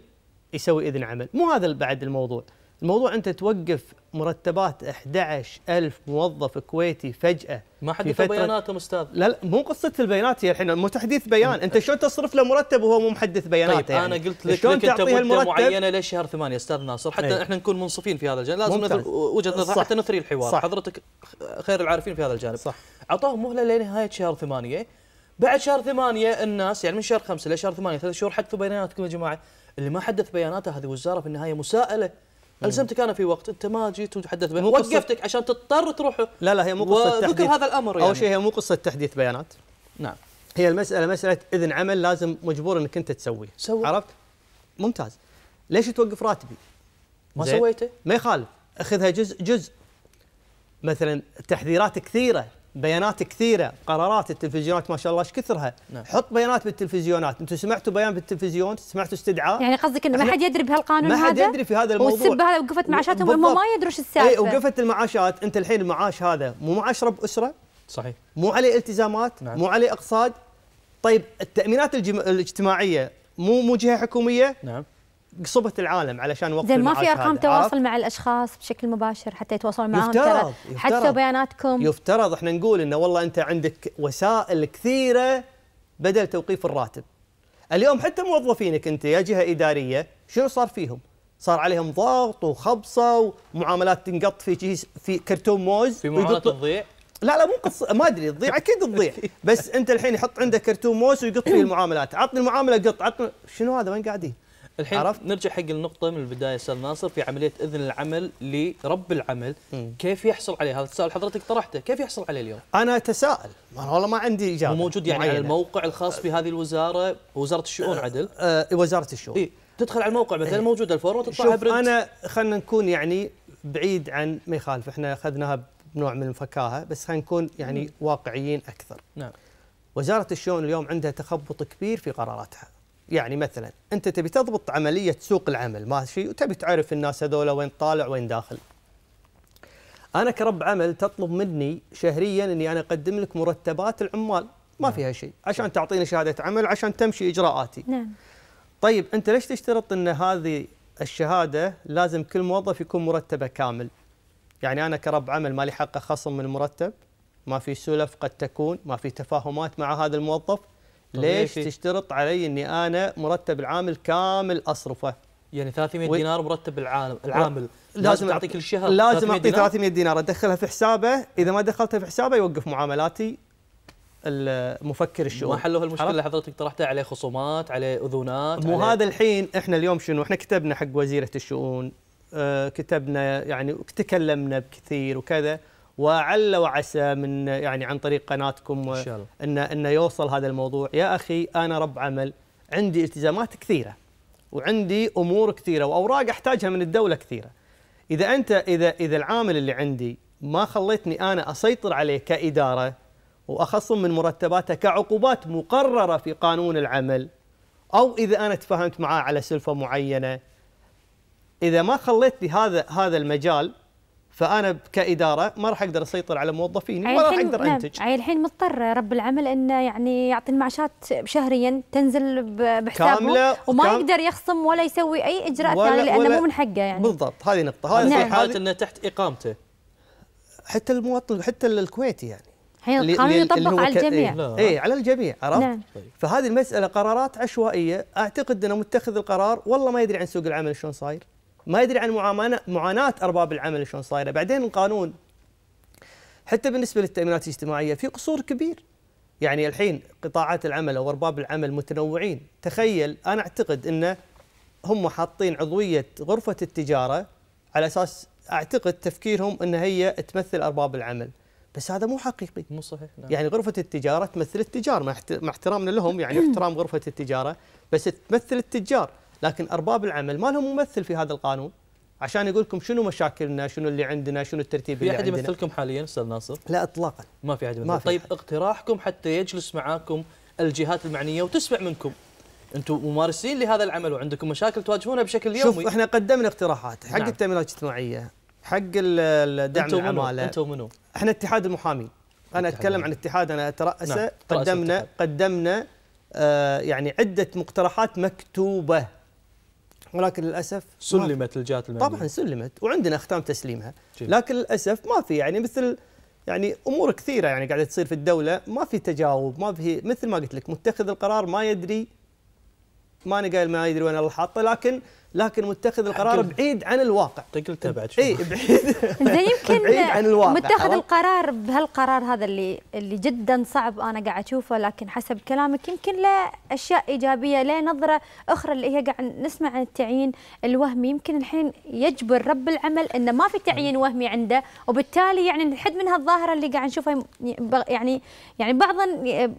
[SPEAKER 8] يسوي إذن عمل. مو هذا بعد الموضوع. الموضوع أنت توقف مرتبات 11000 موظف كويتي فجأة
[SPEAKER 2] ما حدثوا بياناتهم أستاذ
[SPEAKER 8] لا لا مو قصة البيانات هي الحين مو تحديث بيان أنت شلون تصرف له مرتب وهو مو محدث بياناته
[SPEAKER 2] طيب
[SPEAKER 8] يعني
[SPEAKER 2] أنا قلت لك,
[SPEAKER 8] شلون
[SPEAKER 2] لك أنت
[SPEAKER 8] تعطيها
[SPEAKER 2] مده
[SPEAKER 8] المرتب؟
[SPEAKER 2] معينة لشهر ثمانية أستاذ ناصر حتى
[SPEAKER 8] أي.
[SPEAKER 2] إحنا نكون منصفين في هذا الجانب لازم. نثر وجهة نظر. حتى نثري الحوار
[SPEAKER 8] صح.
[SPEAKER 2] حضرتك خير العارفين في هذا الجانب
[SPEAKER 8] صح.
[SPEAKER 2] اعطاهم مهلة لنهايه شهر ثمانية بعد شهر ثمانية الناس يعني من شهر خمسة لشهر ثمانية ثلاث شهور حدثوا بياناتكم يا جماعة اللي ما حدث بياناته هذه وزارة في النهاية مساءلة ألزمتك أنا في وقت أنت ما جيت وتحدث
[SPEAKER 8] مو
[SPEAKER 2] بيانات وقفتك عشان تضطر تروح
[SPEAKER 8] لا لا هي مو قصة
[SPEAKER 2] وذكر
[SPEAKER 8] تحديث.
[SPEAKER 2] هذا الأمر يعني.
[SPEAKER 8] اول شيء هي مو قصة تحديث بيانات.
[SPEAKER 2] نعم.
[SPEAKER 8] هي المسألة مسألة إذن عمل لازم مجبور إنك أنت تسويه.
[SPEAKER 2] سوى.
[SPEAKER 8] عرفت؟ ممتاز. ليش توقف راتبي؟
[SPEAKER 2] ما؟ سويته.
[SPEAKER 8] ما يخالف. أخذها جزء جزء. مثلا تحذيرات كثيرة. بيانات كثيرة قرارات التلفزيونات ما شاء الله إيش كثرها؟
[SPEAKER 2] نعم.
[SPEAKER 8] حط بيانات بالتلفزيونات. أنتم سمعتوا بيان بالتلفزيون؟ سمعتوا استدعاء؟
[SPEAKER 3] يعني قصدك إنه ما حد يدري بهالقانون
[SPEAKER 8] ما
[SPEAKER 3] هذا؟
[SPEAKER 8] حد يدري في هذا الموضوع.
[SPEAKER 3] والسب هذا وقفت معاشاتهم وهم
[SPEAKER 8] بالضبط.
[SPEAKER 3] ما يدروا إيش السالفة.
[SPEAKER 8] اي وقفت المعاشات. أنت الحين المعاش هذا مو معاش رب أسرة؟
[SPEAKER 2] صحيح.
[SPEAKER 8] مو عليه التزامات؟
[SPEAKER 2] نعم.
[SPEAKER 8] مو عليه اقساط طيب التأمينات الجم... الاجتماعية مو مو جهة حكومية؟
[SPEAKER 2] نعم.
[SPEAKER 8] قصبت العالم علشان وقف
[SPEAKER 3] زين ما في
[SPEAKER 8] أرقام.
[SPEAKER 3] تواصل؟ مع الأشخاص بشكل مباشر حتى يتواصلون معهم
[SPEAKER 8] يفترض- يفترض.
[SPEAKER 3] حدثوا بياناتكم
[SPEAKER 8] يفترض إحنا نقول إنه والله أنت عندك وسائل كثيرة بدل توقيف الراتب. اليوم حتى موظفينك أنت يا جهة إدارية شنو صار فيهم؟ صار عليهم ضغط وخبصة ومعاملات تنقط في في كرتون موز
[SPEAKER 2] في معامله
[SPEAKER 8] ويقط-
[SPEAKER 2] تضيع
[SPEAKER 8] لا لا مو قصة ما أدري تضيع أكيد تضيع بس أنت الحين يحط عنده كرتون موز ويقط فيه المعاملات عطني المعاملة قط عطني شنو هذا وين قاعدين؟
[SPEAKER 2] الحين
[SPEAKER 8] عرفت؟
[SPEAKER 2] نرجع حق النقطة من البداية أستاذ ناصر في عملية إذن العمل لرب العمل.
[SPEAKER 8] مم.
[SPEAKER 2] كيف يحصل عليه؟ هذا السؤال حضرتك طرحته، كيف يحصل عليه اليوم؟
[SPEAKER 8] أنا أتساءل. ما والله ما عندي إجابة
[SPEAKER 2] هو موجود يعني على
[SPEAKER 8] معينة.
[SPEAKER 2] الموقع الخاص بهذه الوزارة وزارة الشؤون عدل.
[SPEAKER 8] آه وزارة الشؤون.
[SPEAKER 2] اي تدخل على الموقع مثلا موجود ال form
[SPEAKER 8] وتطلعها
[SPEAKER 2] print.
[SPEAKER 8] أنا خلينا نكون يعني بعيد عن ما يخالف إحنا أخذناها بنوع من الفكاهة بس خلينا نكون يعني واقعيين أكثر.
[SPEAKER 2] نعم.
[SPEAKER 8] وزارة الشؤون اليوم عندها تخبط كبير في قراراتها. يعني مثلا أنت تبي تضبط عملية سوق العمل ماشي؟ وتبي تعرف الناس هذول وين طالع وين داخل. أنا كرب عمل تطلب مني شهريا إني أنا أقدم لك مرتبات العمال. ما فيها شيء. عشان تعطيني شهادة عمل عشان تمشي إجراءاتي.
[SPEAKER 3] نعم.
[SPEAKER 8] طيب أنت ليش تشترط إن هذه الشهادة لازم كل موظف يكون مرتبه كامل؟ يعني أنا كرب عمل مالي حق خصم من المرتب ما في سلف قد تكون؟ ما في تفاهمات مع هذا الموظف؟ ليش. تشترط علي إني أنا مرتب العامل كامل أصرفه
[SPEAKER 2] يعني 300
[SPEAKER 8] وي-
[SPEAKER 2] دينار مرتب العالم العامل لازم تعطي كل شهر
[SPEAKER 8] لازم
[SPEAKER 2] 300
[SPEAKER 8] اعطيه
[SPEAKER 2] دينار؟
[SPEAKER 8] 300 دينار أدخلها في حسابه إذا ما دخلتها في حسابه يوقف معاملاتي المفكر الشؤون
[SPEAKER 2] ما حلوا هالمشكله؟ اللي حضرتك طرحتها عليه خصومات عليه اذونات
[SPEAKER 8] مو
[SPEAKER 2] عليه-
[SPEAKER 8] هذا الحين إحنا اليوم شنو إحنا كتبنا حق وزيرة الشؤون آه كتبنا يعني تكلمنا بكثير وكذا وعل وعسى من يعني عن طريق قناتكم
[SPEAKER 2] إن شاء الله.
[SPEAKER 8] ان انه يوصل هذا الموضوع يا أخي أنا رب عمل عندي التزامات كثيرة وعندي أمور كثيرة وأوراق أحتاجها من الدولة كثيرة إذا أنت إذا إذا العامل اللي عندي ما خليتني أنا أسيطر عليه كإدارة وأخصم من مرتباته كعقوبات مقررة في قانون العمل أو إذا أنا تفاهمت معاه على سلفة معينة إذا ما خليت لي هذا هذا المجال فأنا كإدارة ما راح أقدر أسيطر على موظفيني ولا راح أقدر
[SPEAKER 3] نعم،
[SPEAKER 8] أنتج.
[SPEAKER 3] عيل الحين مضطر رب العمل إنه يعني يعطي المعاشات شهريا تنزل بحسابه
[SPEAKER 8] كاملة
[SPEAKER 3] وما
[SPEAKER 8] وكام-
[SPEAKER 3] يقدر يخصم ولا يسوي أي
[SPEAKER 8] إجراء
[SPEAKER 3] ثاني
[SPEAKER 8] لأنه
[SPEAKER 3] مو من حقه يعني.
[SPEAKER 8] بالضبط هذه نقطة هذا
[SPEAKER 3] نعم.
[SPEAKER 2] حاله
[SPEAKER 8] هذه-
[SPEAKER 2] إنه تحت إقامته.
[SPEAKER 8] حتى المواطن حتى الكويتي يعني.
[SPEAKER 3] الحين القانون يطبق على الجميع.
[SPEAKER 8] إيه,
[SPEAKER 2] لا.
[SPEAKER 8] إيه على الجميع عرفت؟
[SPEAKER 3] نعم.
[SPEAKER 8] فهذه المسألة قرارات عشوائية. أعتقد ان متخذ القرار والله ما يدري عن سوق العمل شلون صاير. ما يدري عن معاناة أرباب العمل شلون صايرة. بعدين القانون حتى بالنسبة للتأمينات الاجتماعية في قصور كبير. يعني الحين قطاعات العمل أو أرباب العمل متنوعين. تخيل أنا أعتقد انه هم حاطين عضوية غرفة التجارة على أساس أعتقد تفكيرهم إن هي تمثل أرباب العمل. بس هذا مو حقيقي.
[SPEAKER 2] مو صحيح نعم.
[SPEAKER 8] يعني غرفة التجارة تمثل التجار. مع احت- مع احترامنا لهم يعني احترام غرفة التجارة بس تمثل التجار. لكن أرباب العمل ما لهم ممثل في هذا القانون. عشان يقول لكم شنو مشاكلنا شنو اللي عندنا شنو الترتيب
[SPEAKER 2] في
[SPEAKER 8] اللي
[SPEAKER 2] أحد
[SPEAKER 8] عندنا.
[SPEAKER 2] يمثلكم حاليا أستاذ ناصر؟
[SPEAKER 8] لا اطلاقا.
[SPEAKER 2] ما في
[SPEAKER 8] أحد
[SPEAKER 2] يمثل.
[SPEAKER 8] في
[SPEAKER 2] طيب
[SPEAKER 8] أحد.
[SPEAKER 2] اقتراحكم حتى يجلس معاكم الجهات المعنية وتسمع منكم. أنتم ممارسين لهذا العمل وعندكم مشاكل تواجهونها بشكل
[SPEAKER 8] شوف
[SPEAKER 2] يومي.
[SPEAKER 8] إحنا قدمنا اقتراحات. حق
[SPEAKER 2] نعم.
[SPEAKER 8] التامينات الاجتماعية حق ال- الدعم
[SPEAKER 2] أنتم منو؟
[SPEAKER 8] العمالة.
[SPEAKER 2] أنتم منو؟
[SPEAKER 8] إحنا اتحاد المحامين. أنا
[SPEAKER 2] اتحاد
[SPEAKER 8] أتكلم عن اتحاد أنا اتراسه
[SPEAKER 2] نعم،
[SPEAKER 8] قدمنا
[SPEAKER 2] الاتحاد.
[SPEAKER 8] قدمنا آه يعني عدة مقترحات مكتوبة. ولكن للأسف
[SPEAKER 2] سلمت للجهات المعنيه
[SPEAKER 8] طبعا سلمت وعندنا أختام تسليمها
[SPEAKER 2] جيد.
[SPEAKER 8] لكن للأسف ما في يعني مثل يعني أمور كثيرة يعني قاعدة تصير في الدولة ما في تجاوب ما في مثل ما قلت لك متخذ القرار ما يدري ما أنا قايل ما يدري وين الله حاطه لكن لكن متخذ القرار. بعيد عن الواقع.
[SPEAKER 2] انت قلتها بعد شوي.
[SPEAKER 8] اي بعيد.
[SPEAKER 3] زين يمكن
[SPEAKER 8] بعيد عن الواقع،
[SPEAKER 3] متخذ؟ القرار بهالقرار هذا اللي اللي جدا صعب أنا قاعد أشوفه لكن حسب كلامك يمكن له أشياء إيجابية له نظرة أخرى اللي هي قاعد نسمع عن التعيين الوهمي. يمكن الحين يجبر رب العمل إنه ما في تعيين وهمي عنده وبالتالي يعني نحد من هالظاهرة اللي قاعد نشوفها يعني يعني بعضا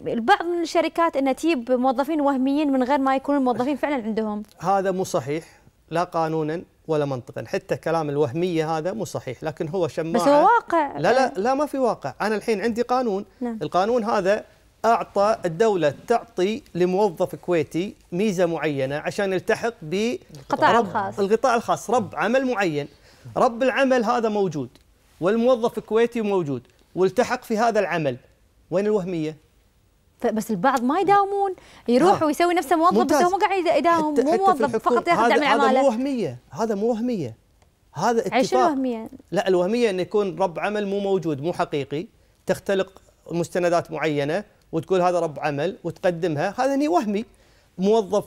[SPEAKER 3] البعض من الشركات إنها تجيب موظفين وهميين من غير ما يكونوا الموظفين فعلا عندهم.
[SPEAKER 8] هذا مو صحيح. لا قانونا ولا منطقا. حتى كلام الوهمية هذا مو صحيح لكن هو شماعة.
[SPEAKER 3] بس هو واقع.
[SPEAKER 8] لا لا لا ما في واقع. أنا الحين عندي قانون.
[SPEAKER 3] نعم.
[SPEAKER 8] القانون هذا أعطى الدولة تعطي لموظف كويتي ميزة معينة عشان يلتحق ب
[SPEAKER 3] القطاع
[SPEAKER 8] رب-
[SPEAKER 3] الخاص.
[SPEAKER 8] القطاع الخاص رب عمل معين. رب العمل هذا موجود والموظف كويتي موجود والتحق في هذا العمل. وين
[SPEAKER 3] الوهمية؟ بس البعض ما يداومون. يروح
[SPEAKER 8] آه.
[SPEAKER 3] ويسوي نفسه موظف بس. هو ما قاعد يداوم. مو موظف. فقط ياخذ دعم
[SPEAKER 8] هذا مو
[SPEAKER 3] العماله
[SPEAKER 8] وهمية. هذا مو وهمية. هذا اتفاق.
[SPEAKER 3] الوهميه
[SPEAKER 8] لا الوهمية انه يكون رب عمل مو موجود مو حقيقي. تختلق مستندات معينة وتقول هذا رب عمل وتقدمها. هذا هني وهمي. موظف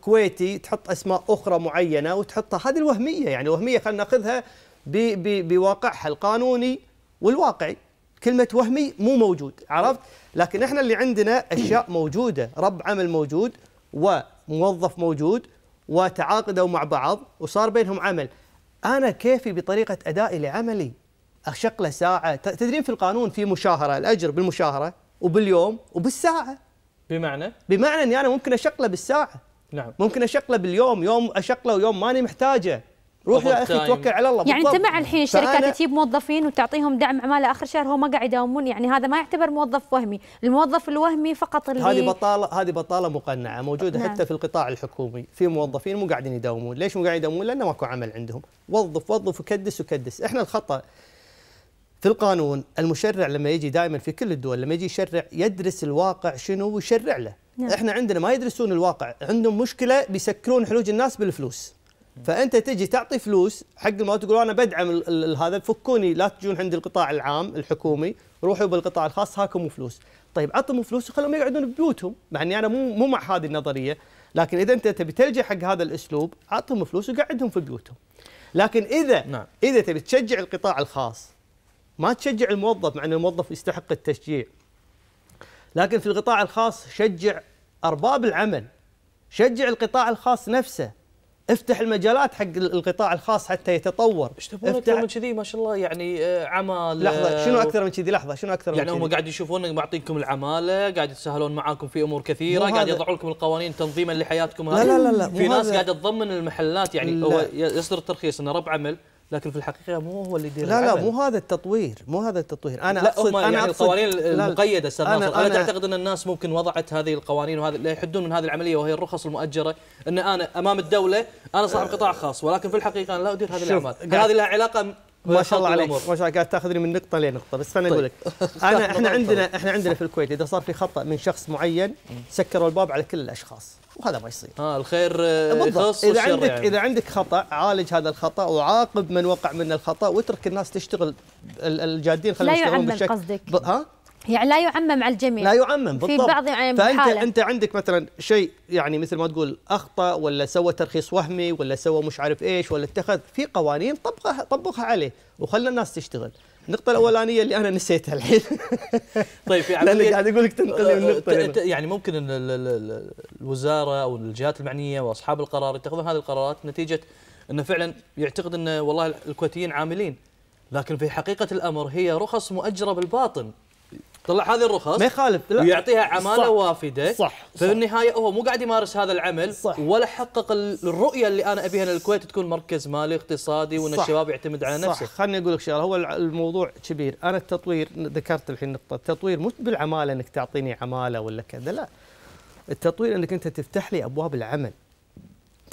[SPEAKER 8] كويتي تحط أسماء أخرى معينة وتحطها. هذه الوهمية. يعني وهميه خلينا ناخذها بواقعها القانوني والواقعي. كلمة وهمي مو موجود عرفت؟ لكن إحنا اللي عندنا أشياء موجودة رب عمل موجود وموظف موجود وتعاقدوا مع بعض وصار بينهم عمل. أنا كيفي بطريقة ادائي لعملي؟ أشق له ساعة. تدرين في القانون في مشاهرة الأجر بالمشاهرة وباليوم وبالساعة.
[SPEAKER 2] بمعنى؟
[SPEAKER 8] بمعنى إني أنا ممكن أشق له بالساعة.
[SPEAKER 2] نعم.
[SPEAKER 8] ممكن أشق له باليوم يوم أشق له ويوم ماني محتاجه. روح يا. أخي توكل على الله
[SPEAKER 3] يعني
[SPEAKER 8] أنت.
[SPEAKER 3] مع الحين الشركات تجيب موظفين وتعطيهم دعم عماله آخر شهر هو ما قاعد يداومون يعني هذا ما يعتبر موظف وهمي الموظف الوهمي فقط اللي
[SPEAKER 8] هذه بطاله هذه بطالة مقنعة موجودة
[SPEAKER 3] نعم.
[SPEAKER 8] حتى في القطاع الحكومي في موظفين مو قاعدين يداومون ليش مو قاعدين يداومون لأنه ماكو عمل عندهم وظف وظف وكدس وكدس إحنا الخطأ في القانون المشرع لما يجي دائما في كل الدول لما يجي يشرع يدرس الواقع شنو ويشرع له
[SPEAKER 3] نعم.
[SPEAKER 8] إحنا عندنا ما يدرسون الواقع عندهم مشكلة بيسكرون حلوج الناس بالفلوس فأنت تجي تعطي فلوس حق المواد تقول أنا بدعم هذا فكوني لا تجون عند القطاع العام الحكومي روحوا بالقطاع الخاص هاكم فلوس. طيب عطهم فلوس وخلهم يقعدون ببيوتهم مع إني أنا مو مو مع هذه النظرية لكن إذا أنت تبي تلجأ حق هذا الأسلوب عطهم فلوس وقعدهم في بيوتهم. لكن إذا
[SPEAKER 2] نعم.
[SPEAKER 8] إذا تبي تشجع القطاع الخاص ما تشجع الموظف مع إن الموظف يستحق التشجيع. لكن في القطاع الخاص شجع أرباب العمل شجع القطاع الخاص نفسه. افتح المجالات حق القطاع الخاص حتى يتطور.
[SPEAKER 2] إيش تبون أكثر من كذي؟ ما شاء الله يعني آه، عمل
[SPEAKER 8] لحظة شنو
[SPEAKER 2] آه،
[SPEAKER 8] أكثر من كذي؟ لحظة شنو أكثر
[SPEAKER 2] يعني
[SPEAKER 8] من
[SPEAKER 2] هم قاعد يشوفون معطينكم العمالة قاعد يتساهلون معاكم في أمور
[SPEAKER 8] كثيرة
[SPEAKER 2] قاعد يضعون لكم القوانين تنظيما لحياتكم
[SPEAKER 8] لا
[SPEAKER 2] هذه.
[SPEAKER 8] لا لا لا،
[SPEAKER 2] في ناس قاعدة تضمن المحلات يعني
[SPEAKER 8] لا.
[SPEAKER 2] هو يصدر الترخيص إنه رب عمل لكن في الحقيقة مو هو اللي يدير
[SPEAKER 8] لا لا
[SPEAKER 2] العمل.
[SPEAKER 8] مو هذا التطوير مو هذا التطوير. أنا
[SPEAKER 2] لا
[SPEAKER 8] اقصد أنا
[SPEAKER 2] يعني
[SPEAKER 8] أقصد-
[SPEAKER 2] القوانين
[SPEAKER 8] لا، لا.
[SPEAKER 2] المقيدة أستاذ
[SPEAKER 8] أنا-
[SPEAKER 2] ناصر. أنا
[SPEAKER 8] أنا-
[SPEAKER 2] تعتقد أن الناس ممكن وضعت هذه القوانين وهذه لا يحدون من هذه العملية وهي الرخص المؤجرة. أن أنا أمام الدولة أنا صاحب قطاع خاص ولكن في الحقيقة أنا لا أدير هذه
[SPEAKER 8] الأعمال.
[SPEAKER 2] هذه لها علاقة
[SPEAKER 8] ما شاء الله عليك. ما شاء الله قاعد تاخذني من نقطة لنقطه بس خليني
[SPEAKER 2] طيب.
[SPEAKER 8] أقول لك. انا إحنا عندنا إحنا عندنا في الكويت إذا صار في خطأ من شخص معين سكروا الباب على كل الأشخاص. وهذا ما يصير
[SPEAKER 2] ها الخير آه،
[SPEAKER 8] بالضبط
[SPEAKER 2] إذا
[SPEAKER 8] عندك
[SPEAKER 2] يعني.
[SPEAKER 8] إذا عندك خطأ عالج هذا الخطأ وعاقب من وقع من الخطأ واترك الناس تشتغل ال- الجادين خليهم
[SPEAKER 3] لا
[SPEAKER 8] يشتغلون
[SPEAKER 3] يعمم
[SPEAKER 8] بالشكل
[SPEAKER 3] قصدك.
[SPEAKER 8] ب... ها
[SPEAKER 3] يعني لا يعمم على الجميع
[SPEAKER 8] لا يعمم
[SPEAKER 3] في
[SPEAKER 8] بالضبط
[SPEAKER 3] بعض يعني
[SPEAKER 8] فانت
[SPEAKER 3] بحالة.
[SPEAKER 8] أنت عندك مثلا شيء يعني مثل ما تقول أخطأ ولا سوى ترخيص وهمي ولا سوى مش عارف إيش ولا اتخذ في قوانين طبقها طبقها عليه وخلى الناس تشتغل النقطة الأولانية اللي أنا نسيتها الحين.
[SPEAKER 2] طيب في عمليه
[SPEAKER 8] قاعد أقول لك تنقلني من نقطة
[SPEAKER 2] ت-
[SPEAKER 8] هنا.
[SPEAKER 2] ت- يعني ممكن ان ال- ال- ال- الوزارة أو الجهات المعنية وأصحاب القرار يتخذون هذه القرارات نتيجة إنه فعلا يعتقد ان والله الكويتيين عاملين. لكن في حقيقة الأمر هي رخص مؤجرة بالباطن. طلع هذه الرخص
[SPEAKER 8] ما يخالف لا.
[SPEAKER 2] ويعطيها عمالة
[SPEAKER 8] صح.
[SPEAKER 2] وافدة
[SPEAKER 8] صح،
[SPEAKER 2] في
[SPEAKER 8] صح.
[SPEAKER 2] النهاية هو مو قاعد يمارس هذا العمل
[SPEAKER 8] صح.
[SPEAKER 2] ولا حقق ال- الرؤية اللي أنا أبيها ان الكويت تكون مركز مالي اقتصادي وإن
[SPEAKER 8] صح.
[SPEAKER 2] الشباب يعتمد على
[SPEAKER 8] صح
[SPEAKER 2] نفسه
[SPEAKER 8] خليني أقول لك شغلة هو الموضوع كبير أنا التطوير ذكرت الحين نقطة التطوير مو بالعمالة إنك تعطيني عمالة ولا كذا لا التطوير إنك أنت تفتح لي أبواب العمل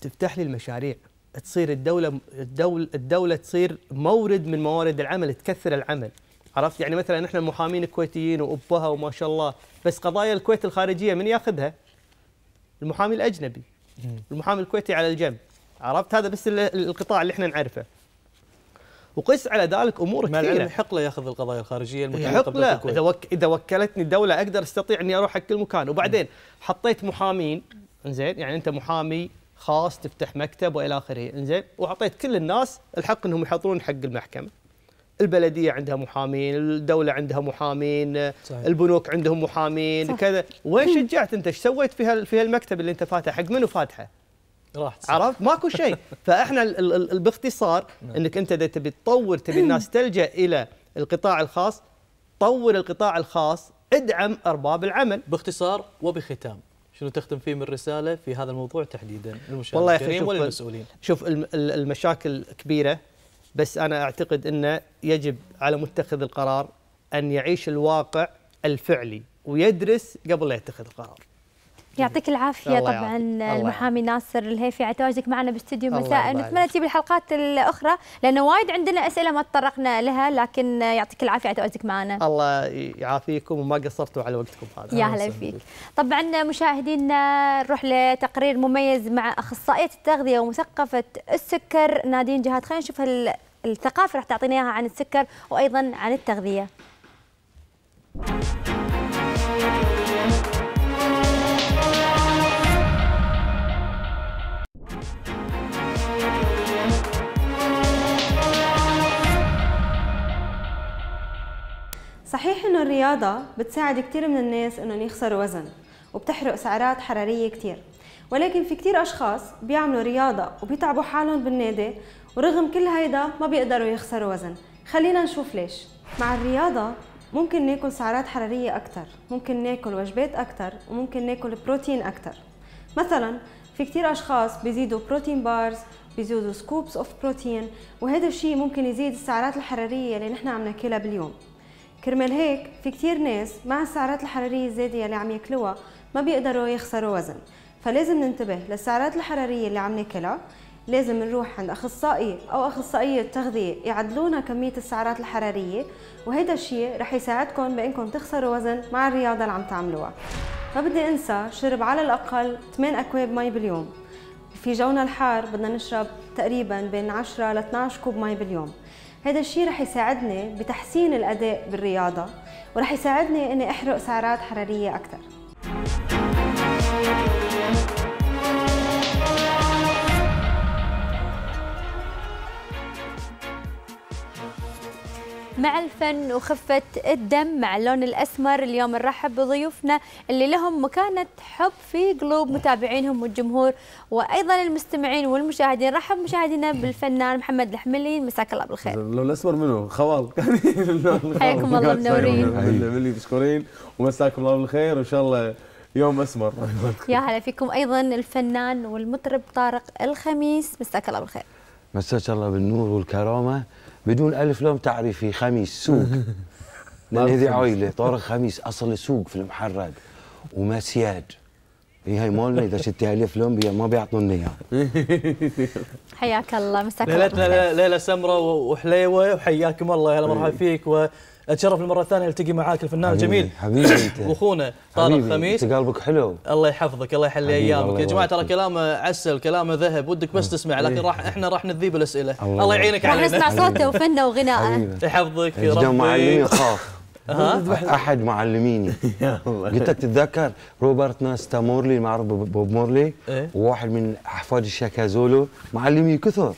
[SPEAKER 8] تفتح لي المشاريع تصير الدولة الدولة الدولة تصير مورد من موارد العمل تكثر العمل عرفت؟ يعني مثلا إحنا المحامين الكويتيين وأبها وما شاء الله بس قضايا الكويت الخارجية من ياخذها؟ المحامي الأجنبي. المحامي الكويتي على الجنب. عرفت؟ هذا بس ال- القطاع اللي إحنا نعرفه. وقس على ذلك أمور
[SPEAKER 2] مع العلم؟
[SPEAKER 8] كثيرة.
[SPEAKER 2] يحق له ياخذ القضايا الخارجية المتعلقه
[SPEAKER 8] يحق
[SPEAKER 2] بدولة
[SPEAKER 8] له
[SPEAKER 2] الكويت.
[SPEAKER 8] إذا وك إذا وكلتني الدولة أقدر أستطيع إني أروح حق كل مكان وبعدين حطيت محامين. زين يعني أنت محامي خاص تفتح مكتب وإلى آخره. زين وأعطيت كل الناس الحق إنهم يحضرون حق المحكمة. البلدية عندها محامين الدولة عندها محامين
[SPEAKER 2] صحيح.
[SPEAKER 8] البنوك عندهم محامين
[SPEAKER 3] صح.
[SPEAKER 8] كذا. وين شجعت أنت؟ إيش سويت في هال- في هالمكتب اللي أنت فاتحه؟ حق منو فاتحه؟
[SPEAKER 2] راح تصير.
[SPEAKER 8] عرفت؟ ماكو شيء. فإحنا ال- ال- ال- باختصار إنك أنت إذا تبي تطور تبي الناس تلجأ إلى القطاع الخاص طور القطاع الخاص ادعم أرباب العمل.
[SPEAKER 2] باختصار وبختام شنو تختم فيه من رسالة في هذا الموضوع تحديدا للمشاهد
[SPEAKER 8] والله يا أخي
[SPEAKER 2] الكريم
[SPEAKER 8] شوف- شوف الم- ال- المشاكل كبيرة. بس أنا أعتقد انه يجب على متخذ القرار أن يعيش الواقع الفعلي ويدرس قبل لا يتخذ القرار.
[SPEAKER 3] يعطيك
[SPEAKER 8] العافية
[SPEAKER 3] طبعا المحامي ناصر الهيفي على تواجدك معنا باستديو مساء. نتمنى. تجيب الحلقات الأخرى لأنه وايد عندنا أسئلة ما تطرقنا لها لكن يعطيك العافية على تواجدك معنا.
[SPEAKER 8] الله يعافيكم وما قصرتوا على وقتكم هذا.
[SPEAKER 3] يا هلا فيك. طبعا مشاهدينا نروح لتقرير مميز مع أخصائية التغذية ومثقفة السكر. نادين جهاد خلينا نشوف ال- الثقافة راح تعطينا إياها عن السكر وأيضا عن التغذية.
[SPEAKER 9] صحيح إنه الرياضة بتساعد كتير من الناس إنهم يخسروا وزن وبتحرق سعرات حرارية كتير. ولكن في كتير أشخاص بيعملوا رياضة وبيتعبوا حالهم بالنادي ورغم كل هيدا ما بيقدروا يخسروا وزن. خلينا نشوف ليش. مع الرياضة ممكن ناكل سعرات حرارية أكتر ممكن ناكل وجبات أكتر وممكن ناكل بروتين أكتر. مثلا في كتير أشخاص بيزيدوا protein bars بيزيدوا scoops of protein وهذا الشيء ممكن يزيد السعرات الحرارية اللي نحن عم ناكلها باليوم. كرمال هيك في كتير ناس مع السعرات الحرارية الزايدة اللي عم ياكلوها ما بيقدروا يخسروا وزن. فلازم ننتبه للسعرات الحرارية اللي عم ناكلها. لازم نروح عند أخصائي أو أخصائية تغذية يعدلونا كمية السعرات الحرارية وهيدا الشيء رح يساعدكم بأنكم تخسروا وزن مع الرياضة اللي عم تعملوها. ما بدي أنسى شرب على الأقل 8 أكواب مي باليوم. في جونا الحار بدنا نشرب تقريبا بين 10 ل 12 كوب مي باليوم. هذا الشيء رح يساعدني بتحسين الأداء بالرياضة ورح يساعدني إني أحرق سعرات حرارية أكثر.
[SPEAKER 3] مع الفن وخفة الدم مع اللون الأسمر. اليوم نرحب بضيوفنا اللي لهم مكانة حب في قلوب متابعينهم والجمهور وأيضا المستمعين والمشاهدين. رحب مشاهدينا بالفنان محمد الحملي. مساك الله بالخير.
[SPEAKER 10] اللون الأسمر منو؟ خوال
[SPEAKER 3] حياكم الله منورين.
[SPEAKER 10] ملي مشكورين ومساكم الله بالخير. وإن شاء الله يوم أسمر.
[SPEAKER 3] يا هلا فيكم. أيضا الفنان والمطرب طارق الخميس. مساك الله بالخير.
[SPEAKER 11] مساك الله بالنور والكرامة. بدون ألف لام تعريفي خميس سوق. لأن هذه عويله طارق خميس أصل سوق في المحرق ومسياد هي هاي مالنا إذا شتي الف لام بي- ما بيعطونا اياه
[SPEAKER 3] حياك الله مساك الله.
[SPEAKER 2] ليلتنا ليلة سمراء وحليوة وحياكم الله يا مرحبا فيك واتشرف المره الثانية التقي معاك الفنان الجميل
[SPEAKER 11] حبيبي أنت.
[SPEAKER 2] وأخونا طارق
[SPEAKER 11] حبيبي،
[SPEAKER 2] خميس
[SPEAKER 11] أنت قلبك حلو.
[SPEAKER 2] الله يحفظك الله يحلي
[SPEAKER 11] أيامك.
[SPEAKER 2] يا جماعة ترى كلامه عسل كلامه ذهب ودك بس تسمع لكن راح إحنا راح نذيب الأسئلة.
[SPEAKER 11] الله
[SPEAKER 2] الله يعينك
[SPEAKER 3] راح
[SPEAKER 2] علينا
[SPEAKER 3] نسمع صوته وفنه وغناءه
[SPEAKER 2] يحفظك ربي.
[SPEAKER 11] اخاف
[SPEAKER 2] ها؟
[SPEAKER 11] احد معلميني. قلت لك تتذكر روبرت ناستا مورلي معروف بوب بوب مورلي؟
[SPEAKER 2] إيه.
[SPEAKER 11] وواحد من أحفاد الشاكازولو معلمي كثر.